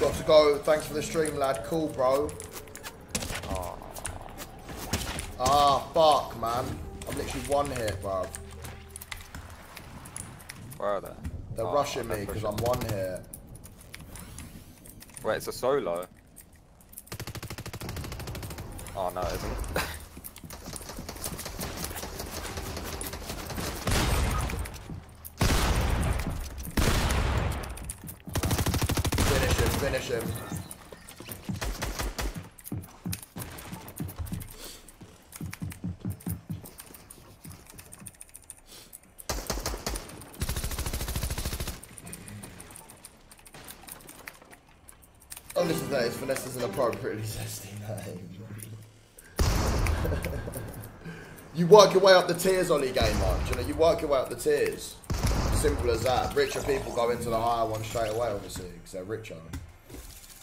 Got to go. Thanks for the stream, lad. Cool, bro. Ah, fuck, man. I'm literally one hit, bro. Where are they? They're Oh, ah, rushing me because. I'm one here. Wait, it's a solo. Oh no, it isn't. Finish him, finish him. Oh, listen to It's an appropriately zesty name. you work your way up the tiers, Ollie Gamer. Do you know, you work your way up the tiers. Simple as that. Richer people go into the higher one straight away, obviously, because they're richer.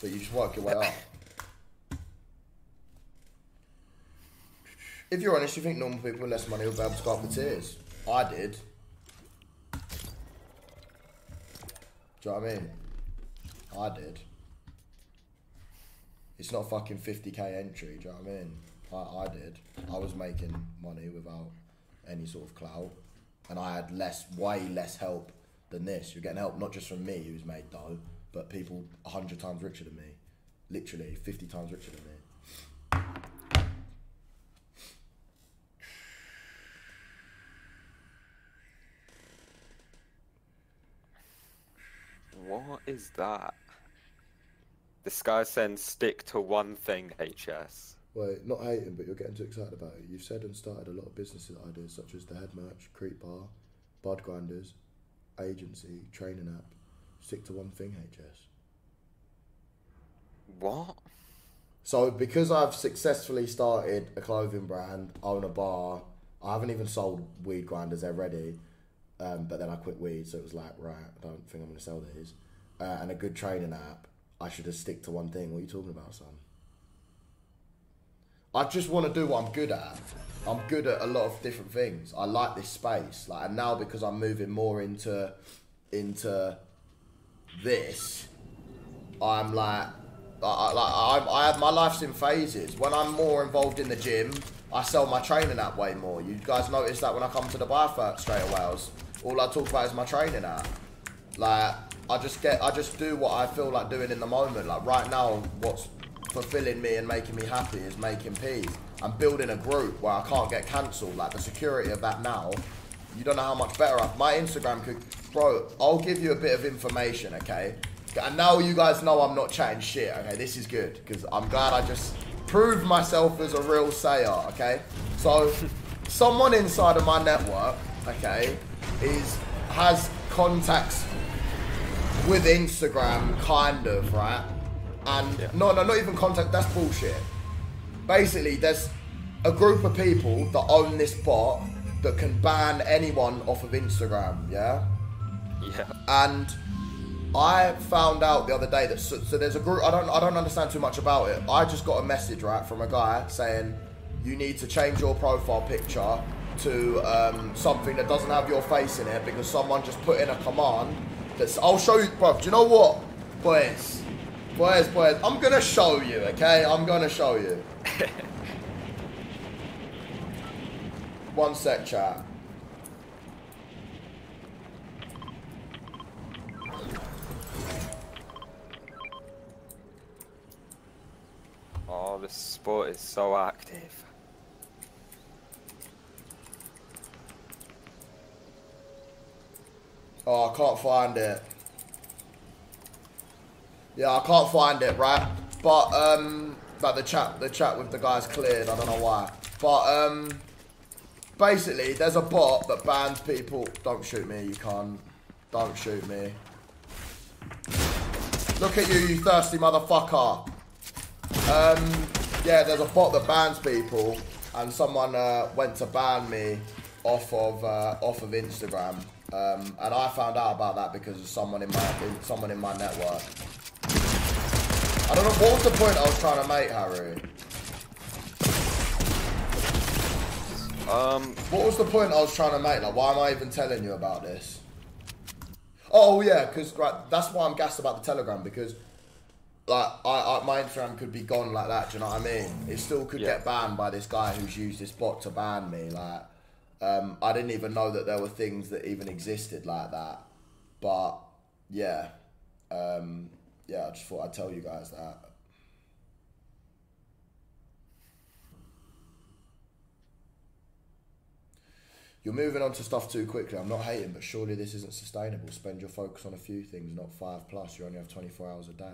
But you just work your way up. If you're honest, you think normal people with less money will be able to go up the tiers. I did. Do you know what I mean? I did. It's not fucking 50k entry, do you know what I mean? I, I did. I was making money without any sort of clout. And I had less, way less help than this. You're getting help not just from me, who's made dough, but people 100 times richer than me. Literally 50 times richer than me. What is that? This guy saying stick to one thing, HS. Wait, not hating, but you're getting too excited about it. You've said and started a lot of business ideas such as the HED merch, Creep Bar, Bud Grinders, agency, training app. Stick to one thing, HS. What? So because I've successfully started a clothing brand, own a bar, I haven't even sold weed grinders. They're um, but then I quit weed, so it was like, right, I don't think I'm going to sell these. Uh, and a good training app. I should just stick to one thing. What are you talking about, son? I just want to do what I'm good at. I'm good at a lot of different things. I like this space, like, and now because I'm moving more into into this, I'm like, I, I, I, I have my life's in phases. When I'm more involved in the gym, I sell my training app way more. You guys notice that when I come to the bar straight away, I was, all I talk about is my training app. Like I just get, I just do what I feel like doing in the moment. Like right now, what's fulfilling me and making me happy is making P. I'm building a group where I can't get cancelled. Like the security of that now, you don't know how much better. I, my Instagram could, bro. I'll give you a bit of information, okay? And now you guys know I'm not chatting shit. Okay, this is good because I'm glad I just proved myself as a real sayer. Okay, so someone inside of my network, okay, is has contacts with Instagram, kind of, right? And no, no, not even contact. That's bullshit. Basically, there's a group of people that own this bot that can ban anyone off of Instagram. Yeah. Yeah. And I found out the other day that so, so there's a group. I don't I don't understand too much about it. I just got a message right from a guy saying you need to change your profile picture to um, something that doesn't have your face in it because someone just put in a command. That's I'll show you, bro. Do you know what, boys, boys, boys? I'm gonna show you. Okay, I'm gonna show you. One sec, chat. Oh, this sport is so active. Oh, I can't find it. Yeah, I can't find it, right? But um, but the chat, the chat with the guys cleared. I don't know why, but um, basically, there's a bot that bans people. Don't shoot me, you can't. Don't shoot me. Look at you, you thirsty motherfucker. Um, yeah, there's a bot that bans people, and someone uh, went to ban me off of uh, off of Instagram, um, and I found out about that because of someone in my someone in my network. I don't know what was the point I was trying to make, Harry. Um, What was the point I was trying to make? Like, why am I even telling you about this? Oh yeah, because right, that's why I'm gassed about the Telegram because, like, I, I my Instagram could be gone like that. Do you know what I mean? It still could Yeah. get banned by this guy who's used this bot to ban me. Like, um, I didn't even know that there were things that even existed like that. But yeah, um, yeah, I just thought I'd tell you guys that. You're moving on to stuff too quickly. I'm not hating, but surely this isn't sustainable. Spend your focus on a few things, not five plus. You only have 24 hours a day.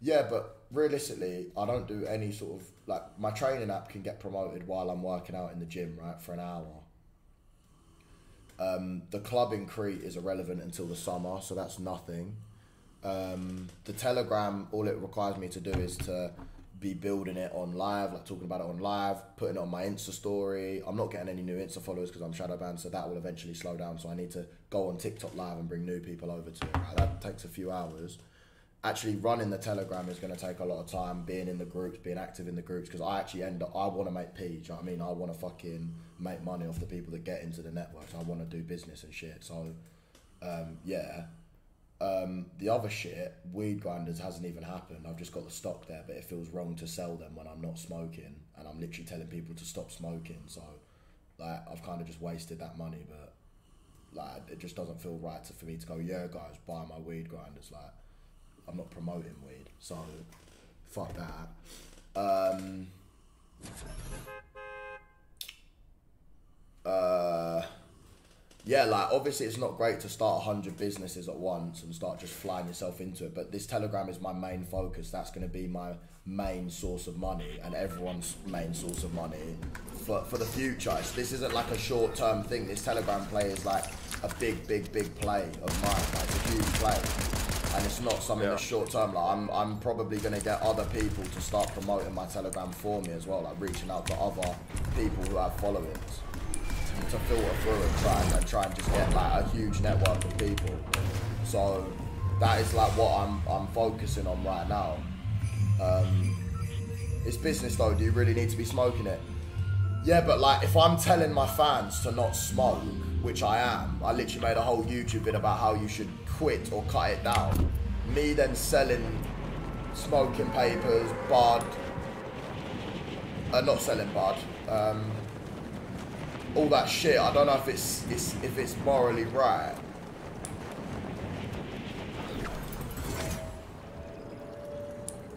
Yeah, but realistically, I don't do any sort of like my training app can get promoted while I'm working out in the gym, right, for an hour. Um, the club in Crete is irrelevant until the summer, so that's nothing. Um, the Telegram, all it requires me to do is to be building it on live, like talking about it on live, putting it on my Insta story. I'm not getting any new Insta followers because I'm shadow banned, so that will eventually slow down. So I need to go on TikTok live and bring new people over to it. Right? That takes a few hours. Actually, running the Telegram is going to take a lot of time. Being in the groups, being active in the groups, because I actually end up. I want to make P. You know what I mean? I want to fucking make money off the people that get into the networks. I want to do business and shit. So, um, yeah. Um, the other shit, weed grinders, hasn't even happened. I've just got the stock there, but it feels wrong to sell them when I'm not smoking, and I'm literally telling people to stop smoking. So, like, I've kind of just wasted that money, but like, it just doesn't feel right to, for me to go, yeah, guys, buy my weed grinders. Like, I'm not promoting weed, so fuck that. Um, uh, yeah, like obviously it's not great to start hundred businesses at once and start just flying yourself into it. But this Telegram is my main focus. That's going to be my main source of money and everyone's main source of money for for the future. This isn't like a short term thing. This Telegram play is like a big, big, big play of mine. Like it's a huge play, and it's not something Yeah. that's short term. Like I'm I'm probably going to get other people to start promoting my Telegram for me as well. Like reaching out to other people who have followings to filter through and try and, and try and just get like a huge network of people. So that is like what I'm I'm focusing on right now. Um, it's business though. Do you really need to be smoking it? Yeah, but like if I'm telling my fans to not smoke, which I am, I literally made a whole YouTube vid about how you should quit or cut it down. Me then selling smoking papers, bud, uh, not selling bud, um, all that shit. I don't know if it's, it's if it's morally right.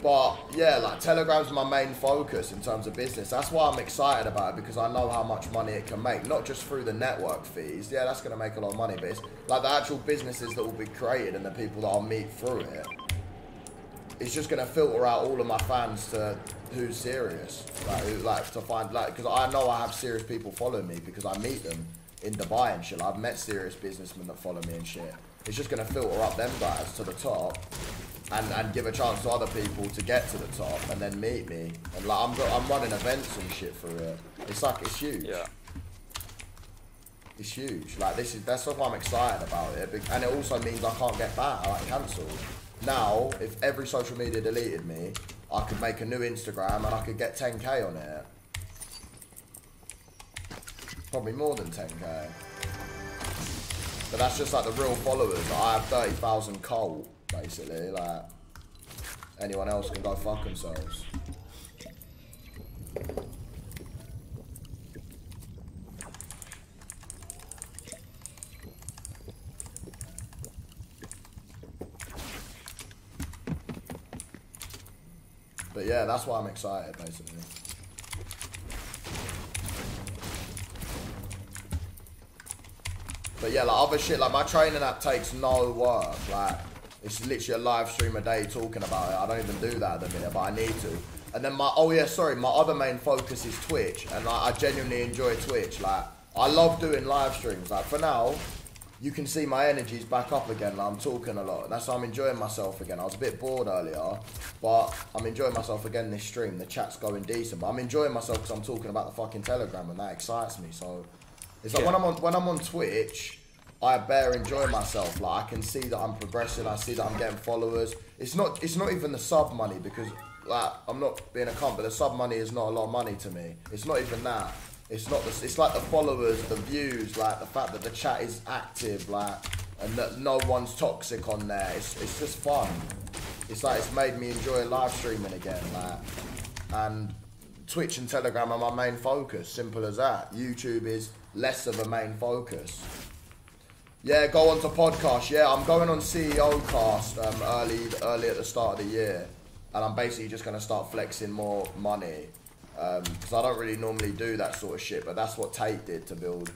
But yeah, like Telegram's my main focus in terms of business. That's why I'm excited about it because I know how much money it can make, not just through the network fees. Yeah, that's gonna make a lot of money, but it's like the actual businesses that will be created and the people that I'll meet through it. It's just gonna filter out all of my fans to who's serious, like, who, like to find like because I know I have serious people following me because I meet them in Dubai and shit. I've met serious businessmen that follow me and shit. It's just gonna filter up them guys to the top and, and give a chance to other people to get to the top and then meet me. And like I'm I'm running events and shit for it. It's like it's huge. Yeah. It's huge. Like this is that's why I'm excited about it. And it also means I can't get banned, like cancelled. Now, if every social media deleted me, I could make a new Instagram and I could get 10k on it. Probably more than 10k. But that's just like the real followers. I have 30,000 cold, basically. Like, anyone else can go fuck themselves. But yeah, that's why I'm excited, basically. But yeah, like other shit, like my training app takes no work. Like it's literally a live stream a day talking about it. I don't even do that at the minute, but I need to. And then my oh yeah, sorry, my other main focus is Twitch, and I, I genuinely enjoy Twitch. Like I love doing live streams. Like for now, you can see my energy's back up again. Like, I'm talking a lot. That's why I'm enjoying myself again. I was a bit bored earlier, but I'm enjoying myself again this stream. The chat's going decent, but I'm enjoying myself because I'm talking about the fucking Telegram, and that excites me. So it's like when I'm on when I'm on Twitch. I bare enjoy myself. Like I can see that I'm progressing. I see that I'm getting followers. It's not. It's not even the sub money because like I'm not being a cunt, but the sub money is not a lot of money to me. It's not even that. It's not. The, it's like the followers, the views, like the fact that the chat is active, like and that no one's toxic on there. It's it's just fun. It's like it's made me enjoy live streaming again, like and Twitch and Telegram are my main focus. Simple as that. YouTube is less of a main focus. Yeah, go on to podcast. Yeah, I'm going on CEO cast um, early early at the start of the year, and I'm basically just going to start flexing more money because I don't really normally do that sort of shit. But that's what Tate did to build,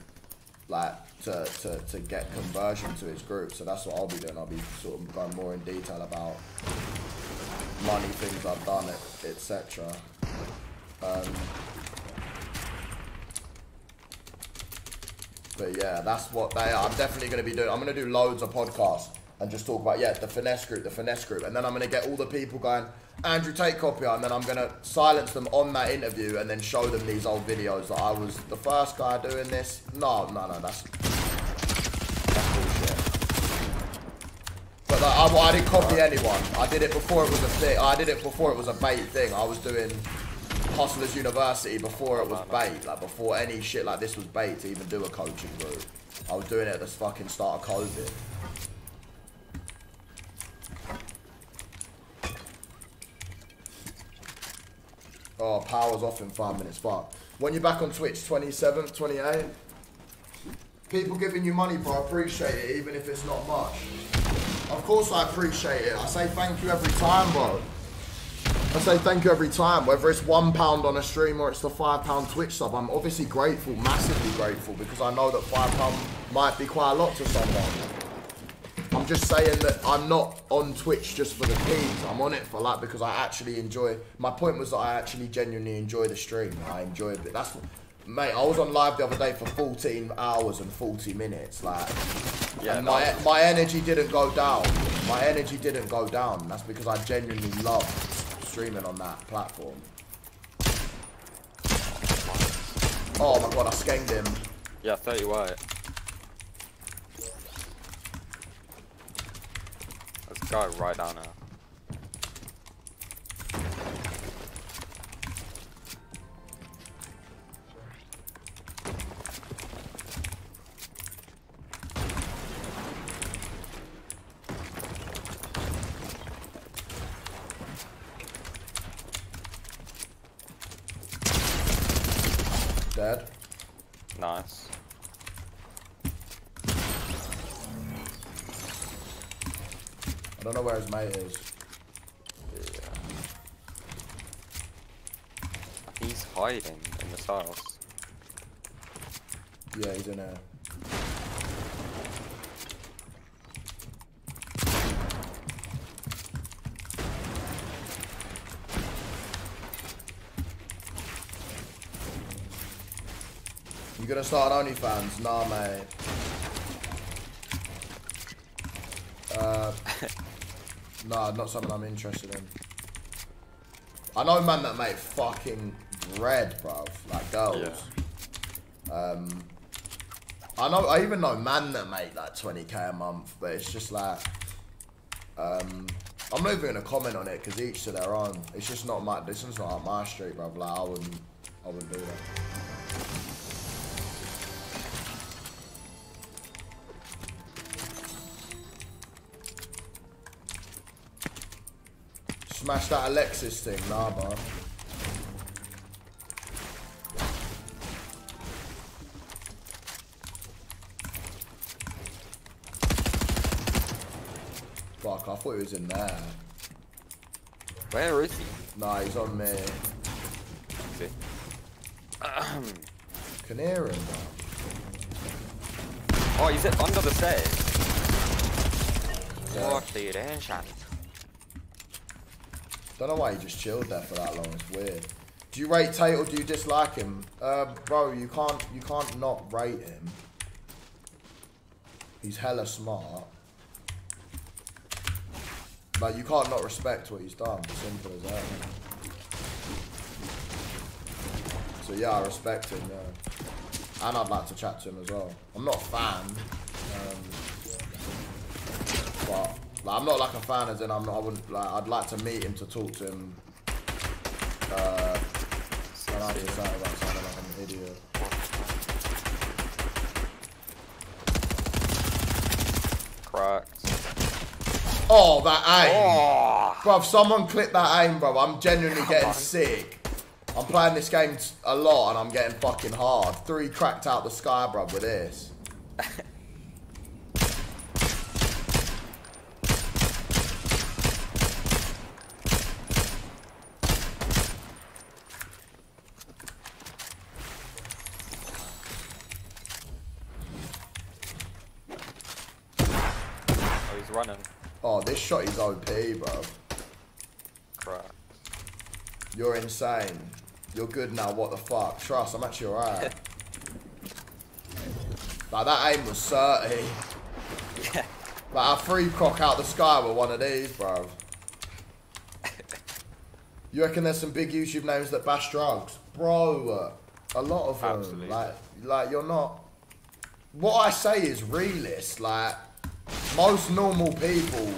like to, to, to get conversion to his group. So that's what I'll be doing. I'll be sort of going more in detail about money things I've done, etc. Um, But yeah, that's what they are. I'm definitely going to be doing. I'm going to do loads of podcasts and just talk about yeah the finesse group, the finesse group, and then I'm going to get all the people going Andrew Tate copy, and then I'm going to silence them on that interview and then show them these old videos that I was the first guy doing this. No, no, no, that's that's bullshit. But I, I didn't copy anyone. I did it before it was a thing. I did it before it was a bait thing. I was doing Hustlers University before it was bait, like before any shit like this was bait to even do a coaching group. I was doing it at the fucking start of COVID. Oh, power's off in five minutes. Fuck. When you're back on Twitch, 27th, 28th. People giving you money, bro. I appreciate it, even if it's not much. Of course I appreciate it. I say thank you every time, bro. I say thank you every time, whether it's one pound on a stream or it's the five pound Twitch sub. I'm obviously grateful, massively grateful, because I know that five pound might be quite a lot to someone. I'm just saying that I'm not on Twitch just for the peas. I'm on it for like because I actually enjoy. My point was that I actually genuinely enjoy the stream. I enjoy it. That's mate. I was on live the other day for 14 hours and 40 minutes. Like, Yeah, my my energy didn't go down. My energy didn't go down. That's because I genuinely love streaming on that platform. Oh my god, I skenged him. Yeah, 30 white. Let's go right down there. I don't where his mate is. He's hiding in this house. Yeah, he's in there. You gonna start OnlyFans? Nah, mate. Uh, nah, not something I'm interested in. I know man that make fucking bread, bruv. Like girls. Um, I know. I even know man that make like 20k a month, but it's just like, um, I'm not even gonna comment on it because each to their own. It's just not my. This one's not my street, bruv. Like I wouldn't. I wouldn't do that. Smash that Alexis thing, nah, bruv. Fuck, I thought he was in there. Where is he? Nah, he's on me. See? Can hear him, bro. Oh, he's it under the stairs. Yeah. What the ancient? Don't know why he just chilled there for that long. It's weird. Do you rate Tate or do you dislike him? Uh, bro, you can't you can't not rate him. He's hella smart. Like you can't not respect what he's done. Simple as that. So yeah, I respect him. Yeah, and I'd like to chat to him as well. I'm not a fan, um, but like, I'm not like a fan as in I'm not. I wouldn't like. I'd like to meet him to talk to him. Uh, and I just sound like an idiot. Cracked. Oh, that aim. Oh, Bruv, someone clip that aim, bro. I'm genuinely getting sick. I'm playing this game a lot and I'm getting fucking hard. Three cracked out the sky, bruv, with this. oh, he's running. Oh, this shot is OP, bruv. Cracked. You're insane. You're good now, what the fuck? Trust, I'm actually alright. like, that aim was 30. Yeah. Like, a free cock out the sky with one of these, bro. You reckon there's some big YouTube names that bash drugs? Bro, a lot of them. Absolutely. Like, like, you're not... What I say is realist. Like, most normal people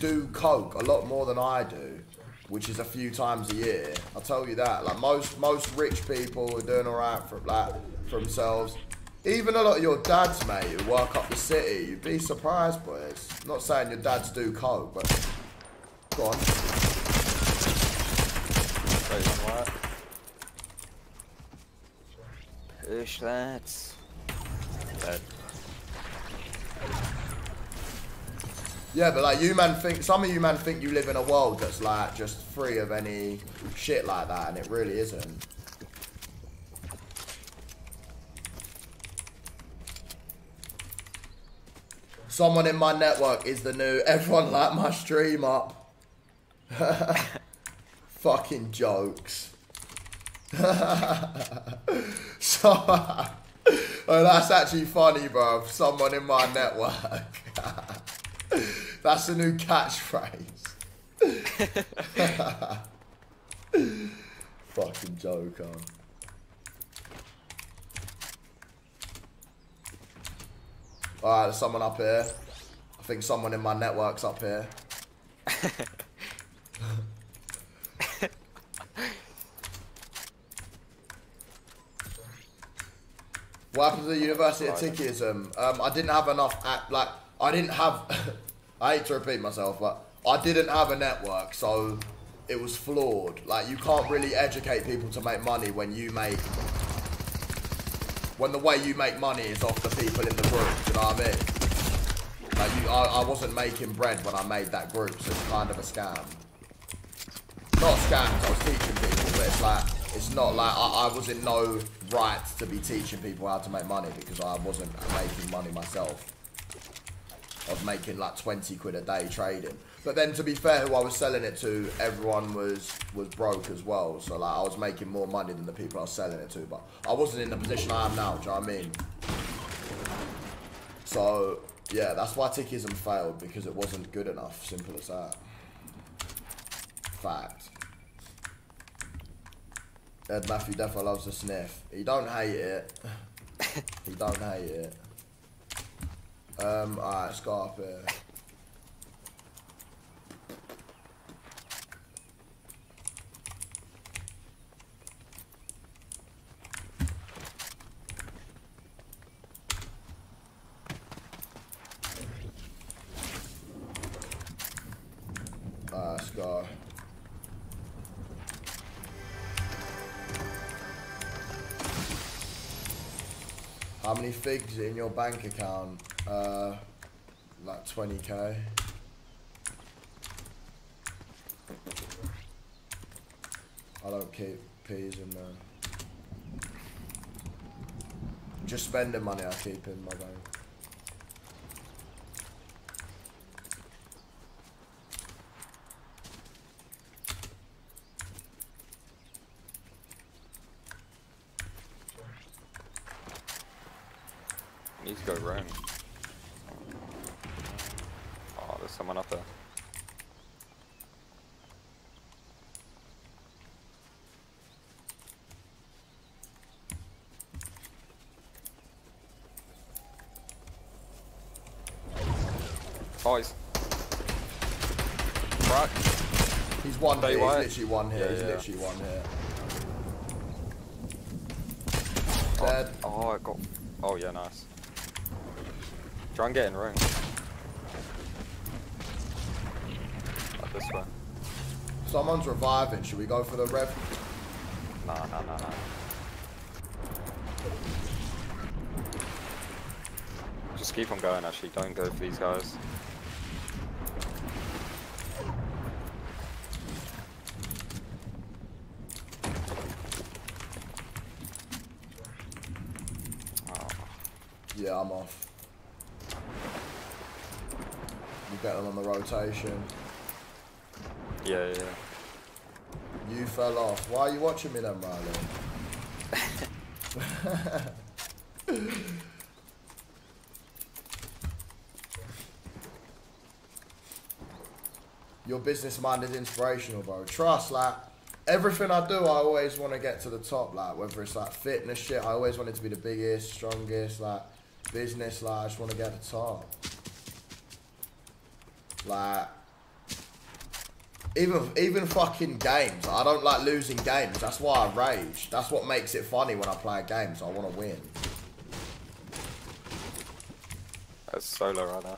do coke a lot more than I do, which is a few times a year. I'll tell you that. Like most most rich people are doing alright for like for themselves. Even a lot of your dads, mate, who work up the city, you'd be surprised, boys. Not saying your dads do coke, but go on. Push that. Dead. Yeah, but like you man think some of you man think you live in a world that's like just free of any shit like that, and it really isn't. Someone in my network is the new. Everyone like my stream up. Fucking jokes. so, oh, that's actually funny, bro. Someone in my network. That's a new catchphrase. Fucking joke, on. Alright, there's someone up here. I think someone in my network's up here. What happened to the University of Tickism? Um, I didn't have enough, at, like, I didn't have, I hate to repeat myself, but I didn't have a network, so it was flawed. Like, you can't really educate people to make money when you make, when the way you make money is off the people in the group, you know what I mean? Like, you, I, I wasn't making bread when I made that group, so it's kind of a scam. Not a scam, I was teaching people, but it's like, it's not like I, I was in no right to be teaching people how to make money because I wasn't making money myself. Was making like 20 quid a day trading. But then to be fair, who I was selling it to, everyone was was broke as well. So like I was making more money than the people I was selling it to. But I wasn't in the position I am now, do you know what I mean? So yeah, that's why Tickism failed because it wasn't good enough. Simple as that. Fact. Ed Matthew definitely loves a sniff. He don't hate it. he don't hate it. Um, alright. Alright, let's. How many figs in your bank account? Uh, like 20k. I don't keep peas in there. Just spend the money I keep in my bank. Needs to go roaming someone up there. Oh, he's... Right. He's one here. He's literally one here. Yeah, He's yeah. literally one here. Dead. Oh, oh, I got... Oh, yeah, nice. Try and get in room. Like this way. Someone's reviving. Should we go for the rev? Nah, nah, nah, nah. Just keep on going, actually. Don't go for these guys. Oh, Yeah, I'm off. You get them on the rotation. Yeah, yeah. You fell off. Why are you watching me then, Riley? Your business mind is inspirational, bro. Trust, like, everything I do, I always want to get to the top. Like, whether it's like fitness shit, I always want it to be the biggest, strongest. Like, business, like, I just want to get to the top. Like, even even fucking games. I don't like losing games. That's why I rage. That's what makes it funny when I play games. I want to win. That's solo right there.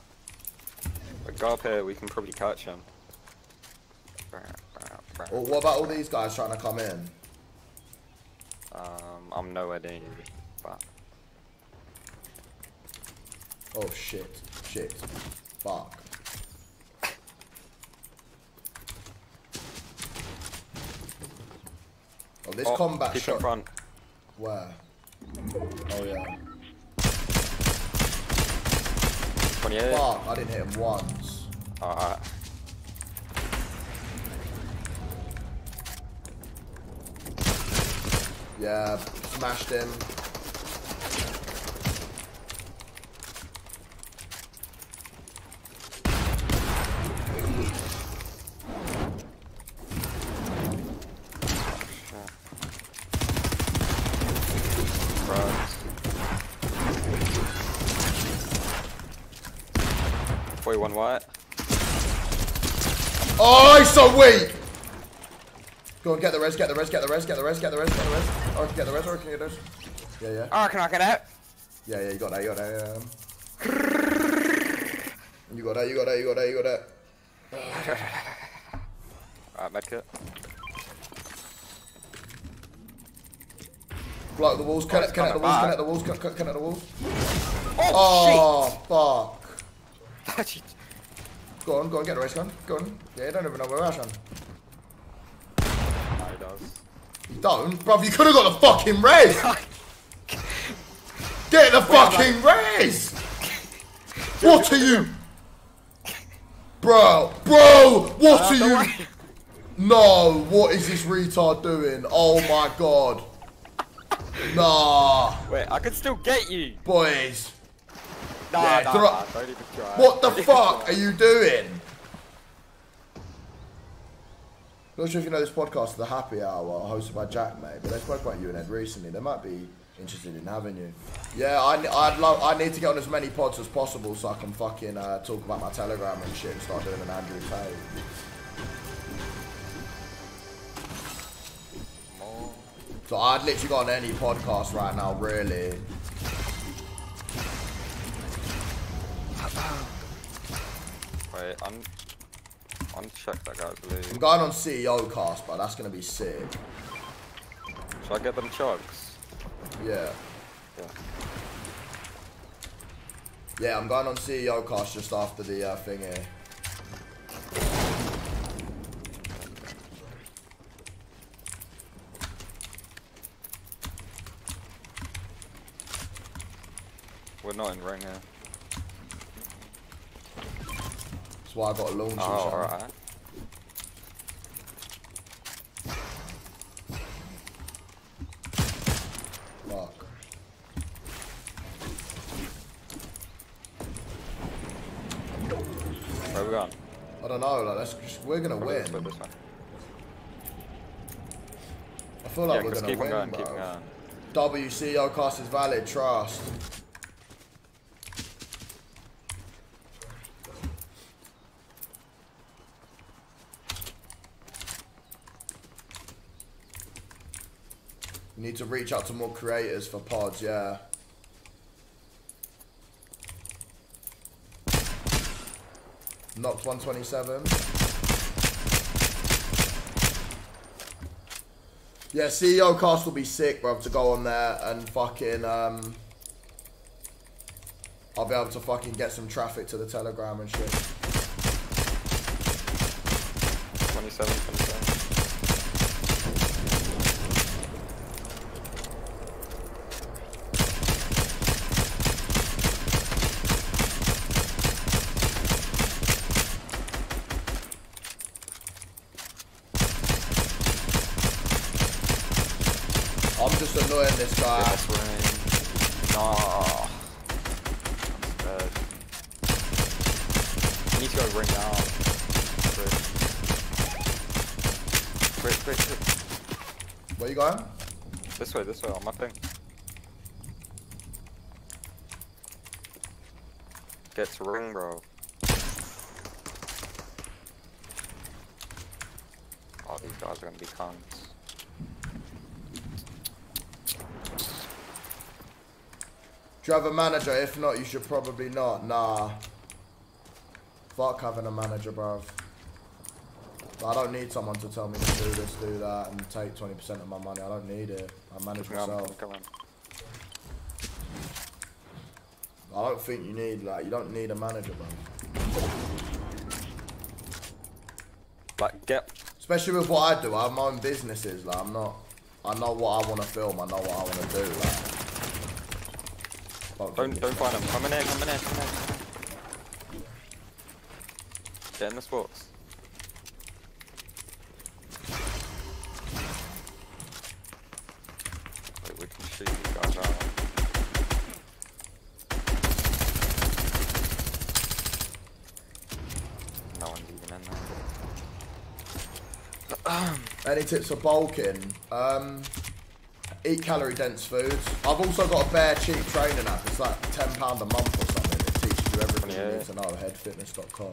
But go up here, we can probably catch him. Well, what about all these guys trying to come in? Um, I'm nowhere near you, but Oh shit, shit, fuck. Oh, this oh, combat keep shot. in front. Where? Oh yeah. 28. Fuck, I didn't hit him once. Alright. Yeah, smashed him. Right. Forty-one white. Oh, he's so weak! Go and get the res, get the res, get the res, get the res, get the res, get the res. Or get the res, or can you get this? Yeah, yeah. Oh, can I get out? Yeah, yeah, you got that, you got that, yeah. Um. You got that, you got that, you got that, you got that. Alright, medkit. Block the walls, oh, connect, it's connect the walls, connect the walls, connect, connect the walls. Oh, Oh, fuck. Go on, go on, get the race gun. Go on. Yeah, you don't even know where Ashan. no, he does. You don't? Bruv, you could have got the fucking res! Get the fucking res! What are you? Bro, bro, what are you? No, what is this retard doing? Oh my god. Nah, Wait, I can still get you. boys. Nah, Yeah, nah, nah, don't even try. What the fuck are you doing? Not sure if you know this podcast, The Happy Hour, hosted by Jack, mate, but they spoke about you and Ed recently. They might be interested in having you. Yeah, I, I'd love, I need to get on as many pods as possible so I can fucking uh, talk about my Telegram and shit and start doing an Andrew Tate. So I'd literally go on any podcast right now, really. Wait, un uncheck that guy's I'm going on CEO cast, but that's gonna be sick. Should I get them chugs? Yeah. Yeah. Yeah, I'm going on CEO cast just after the uh, thing here. We're not in ring here. That's why I got a launch Oh, alright. Fuck. Where we going? I don't know. Like, just, we're gonna Probably win. I feel like yeah, we're gonna keep win, going, bro. Keep going. WCO cost is valid. Trust. Need to reach out to more creators for pods, yeah. Knocked 127. Yeah, CEO cast will be sick, bro, to go on there and fucking um I'll be able to fucking get some traffic to the telegram and shit. 27, 27. I'm just annoying this guy. Yeah, that's rain. Nah. That's bad. You need to go ring now. Quick. Quick, quick, quick. Where you going? This way, this way, on my thing. Get to ring, bro. Oh, these guys are gonna be cunts. Do you have a manager? If not, you should probably not. Nah. Fuck having a manager, bruv. I don't need someone to tell me to do this, do that, and take 20% of my money. I don't need it. I manage Come on, myself. come on. I don't think you need, like, you don't need a manager, bruv. Like, get. Especially with what I do. I have my own businesses. Like, I'm not, I know what I want to film. I know what I want to do. Like, Don't, don't find them. Come in here, come in here, come in here. Get in the box. Wait, we can shoot these guys out. No one's even in there. Any tips for bulking? Um, eat calorie dense foods. I've also got a bare cheap training app. It's like £10 a month or something. It teaches you everything you need to know. Headfitness.com.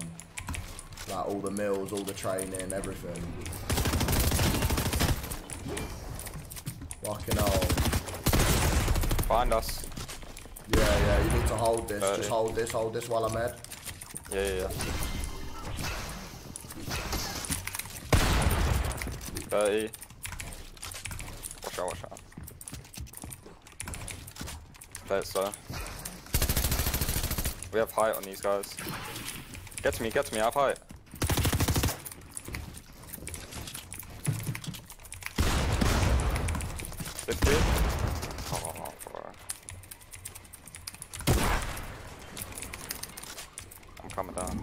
Like all the meals, all the training, everything. Fucking hell. Find us. Yeah, yeah, you need to hold this. Uh, Just yeah. hold this, hold this while I'm head. Yeah, yeah, yeah. 30. Watch out, watch out. It slow. We have height on these guys. Get to me, get to me, I have height. Fifty. Oh, bro. I'm coming down.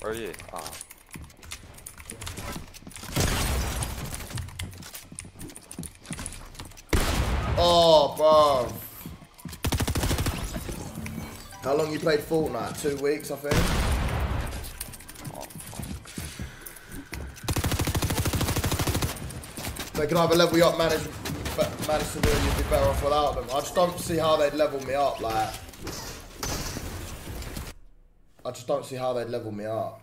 Where are you? Ah. Oh, bro. How long you played Fortnite? Two weeks, I think. They can either level you up, manage, manage to do you'd be better off without them. I just don't see how they'd level me up, like. I just don't see how they'd level me up.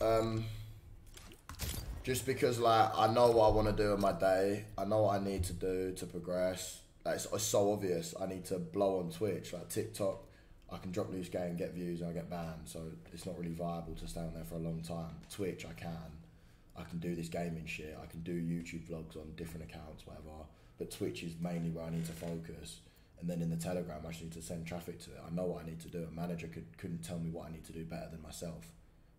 Um, just because like I know what I want to do in my day, I know what I need to do to progress. Like, it's, it's so obvious. I need to blow on Twitch, like TikTok. I can drop loose game, get views, and I get banned. So it's not really viable to stay on there for a long time. Twitch, I can. I can do this gaming shit. I can do YouTube vlogs on different accounts, whatever. But Twitch is mainly where I need to focus. And then in the Telegram, I just need to send traffic to it. I know what I need to do. A manager could, couldn't tell me what I need to do better than myself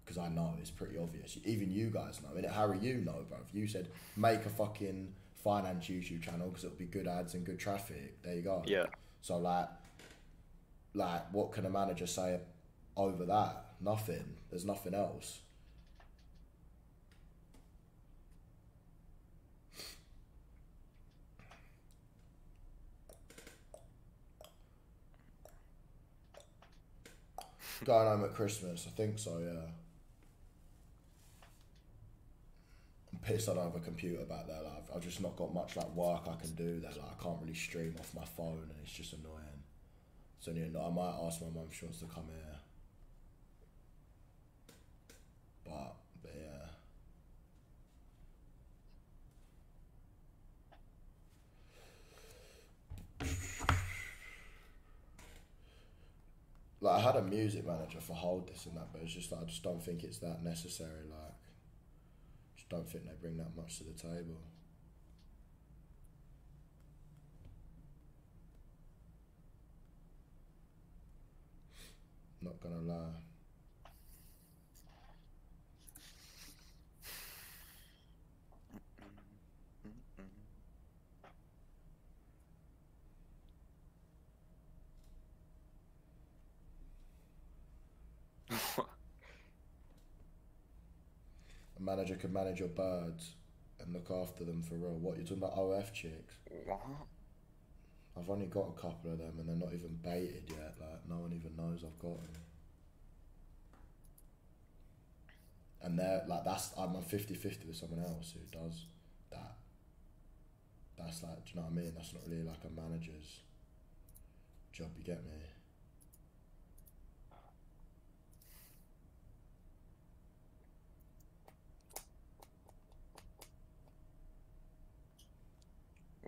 because I know it's pretty obvious. Even you guys know, and Harry, you know, bro. You said make a fucking finance YouTube channel because it'll be good ads and good traffic. There you go. Yeah. So like, like what can a manager say over that? Nothing. There's nothing else. Going home at Christmas, I think so. Yeah. pissed I don't have a computer back there. Like, I've, I've just not got much like work I can do there. Like I can't really stream off my phone, and it's just annoying. So you know, I might ask my mum if she wants to come here. But, but yeah. Like I had a music manager for hold this and that, but it's just like I just don't think it's that necessary. Like don't think they bring that much to the table. Not gonna lie. manager could manage your birds and look after them for real. What you're talking about? OF chicks. What? I've only got a couple of them, and they're not even baited yet. Like no one even knows I've got them. And they're like that's I'm a 50-50 with someone else who does that. That's like, do you know what I mean? That's not really like a manager's job. You get me?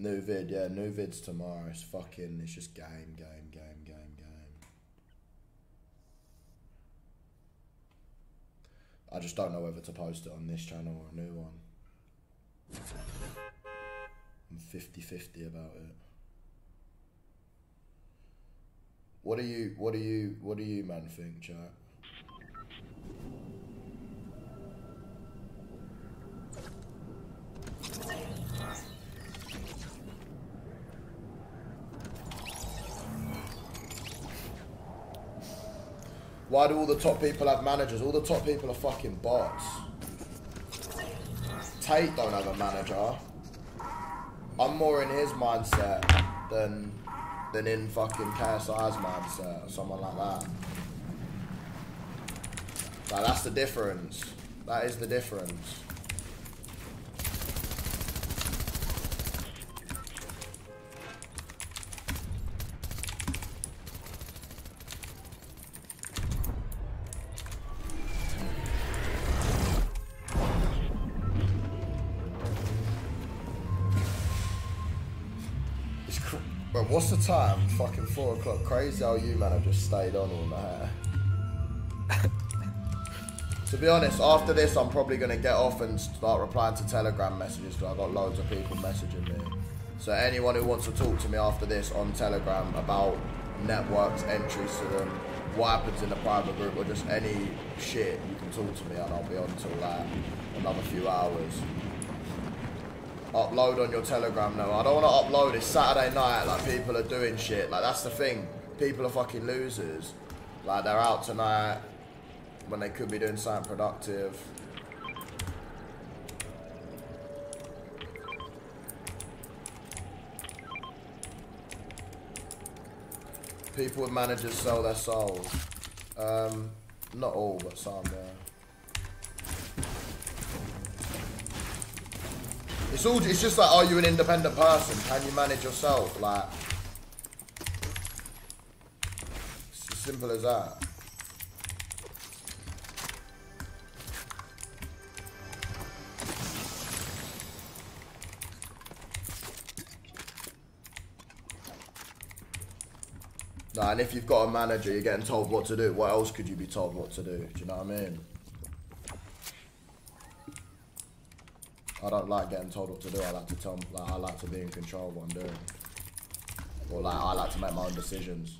New vid, yeah, new vid's tomorrow. It's fucking, it's just game, game, game, game, game. I just don't know whether to post it on this channel or a new one. I'm 50 50 about it. What do you, what do you, what do you man think, chat? Why do all the top people have managers? All the top people are fucking bots. Tate don't have a manager. I'm more in his mindset than than in fucking KSI's mindset or someone like that. Like that's the difference. That is the difference. Four o'clock. Crazy how you man have just stayed on all night. to be honest, after this, I'm probably gonna get off and start replying to Telegram messages because I got loads of people messaging me. So anyone who wants to talk to me after this on Telegram about networks, entries to them, what happens in the private group, or just any shit, you can talk to me and I'll be on till like another few hours upload on your telegram no i don't want to upload it's saturday night like people are doing shit. Like that's the thing. People are fucking losers. Like they're out tonight when they could be doing something productive. People with managers sell their souls. Um not all but some yeah It's all. It's just like, are you an independent person? Can you manage yourself? Like, it's as simple as that. Nah, and if you've got a manager, you're getting told what to do. What else could you be told what to do? Do you know what I mean? I don't like getting told what to do. I like to tell. Like, I like to be in control of what I'm doing. Or like I like to make my own decisions.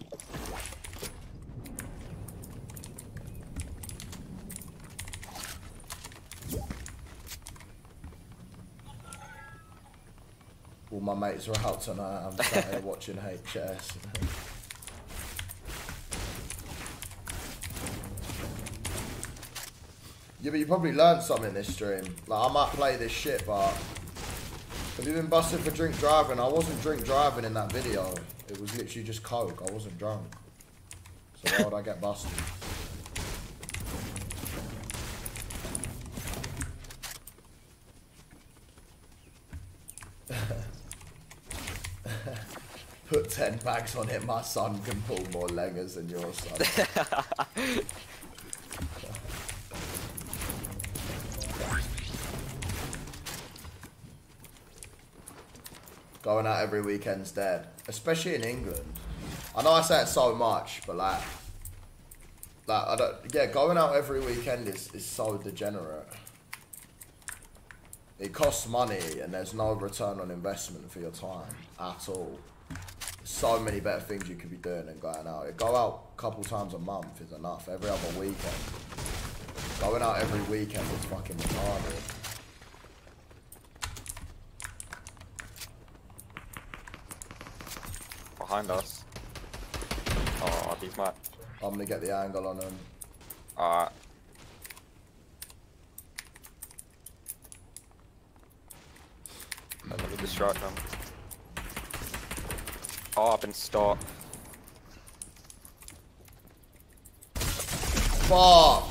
All my mates are out tonight. I'm sat here watching HS. yeah, but you probably learned something in this stream. Like I might play this shit, but have you been busted for drink driving? I wasn't drink driving in that video. It was literally just coke. I wasn't drunk. So why would I get busted? Put 10 bags on it, my son can pull more lengers than your son. Going out every weekend's dead. Especially in England. I know I say it so much, but like, like I don't. Yeah, going out every weekend is is so degenerate. It costs money, and there's no return on investment for your time at all. So many better things you could be doing than going out. Go out a couple times a month is enough. Every other weekend. Going out every weekend is fucking retarded. Behind us. Oh, these might. I'm gonna get the angle on him. Alright. Let me distract them. Oh, I've been stopped. Fuck!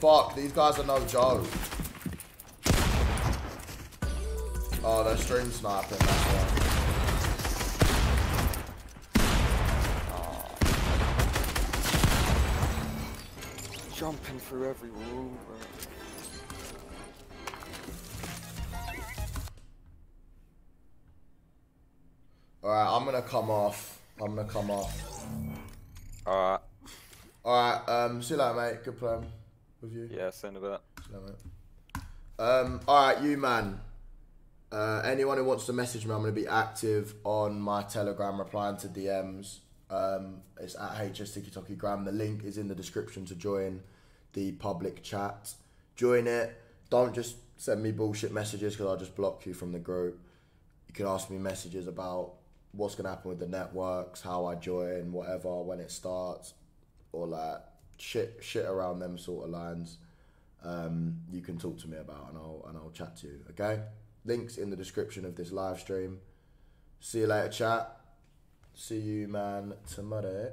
Fuck, these guys are no joke. Oh, they're stream sniping, that's why. Jumping through every wall, bro. Alright, I'm gonna come off. I'm gonna come off. Alright. Alright, um, see you later, mate. Good plan with you. Yeah, send a bit. See you later, mate. Um, alright, you man. Uh, anyone who wants to message me, I'm going to be active on my Telegram, replying to DMs. Um, it's at HS Tiki Gram. The link is in the description to join the public chat. Join it. Don't just send me bullshit messages because I'll just block you from the group. You can ask me messages about what's going to happen with the networks, how I join, whatever, when it starts, or like shit, shit around them sort of lines. Um, you can talk to me about and I'll and I'll chat to you. Okay. Links in the description of this live stream. See you later, chat. See you, man, tomorrow.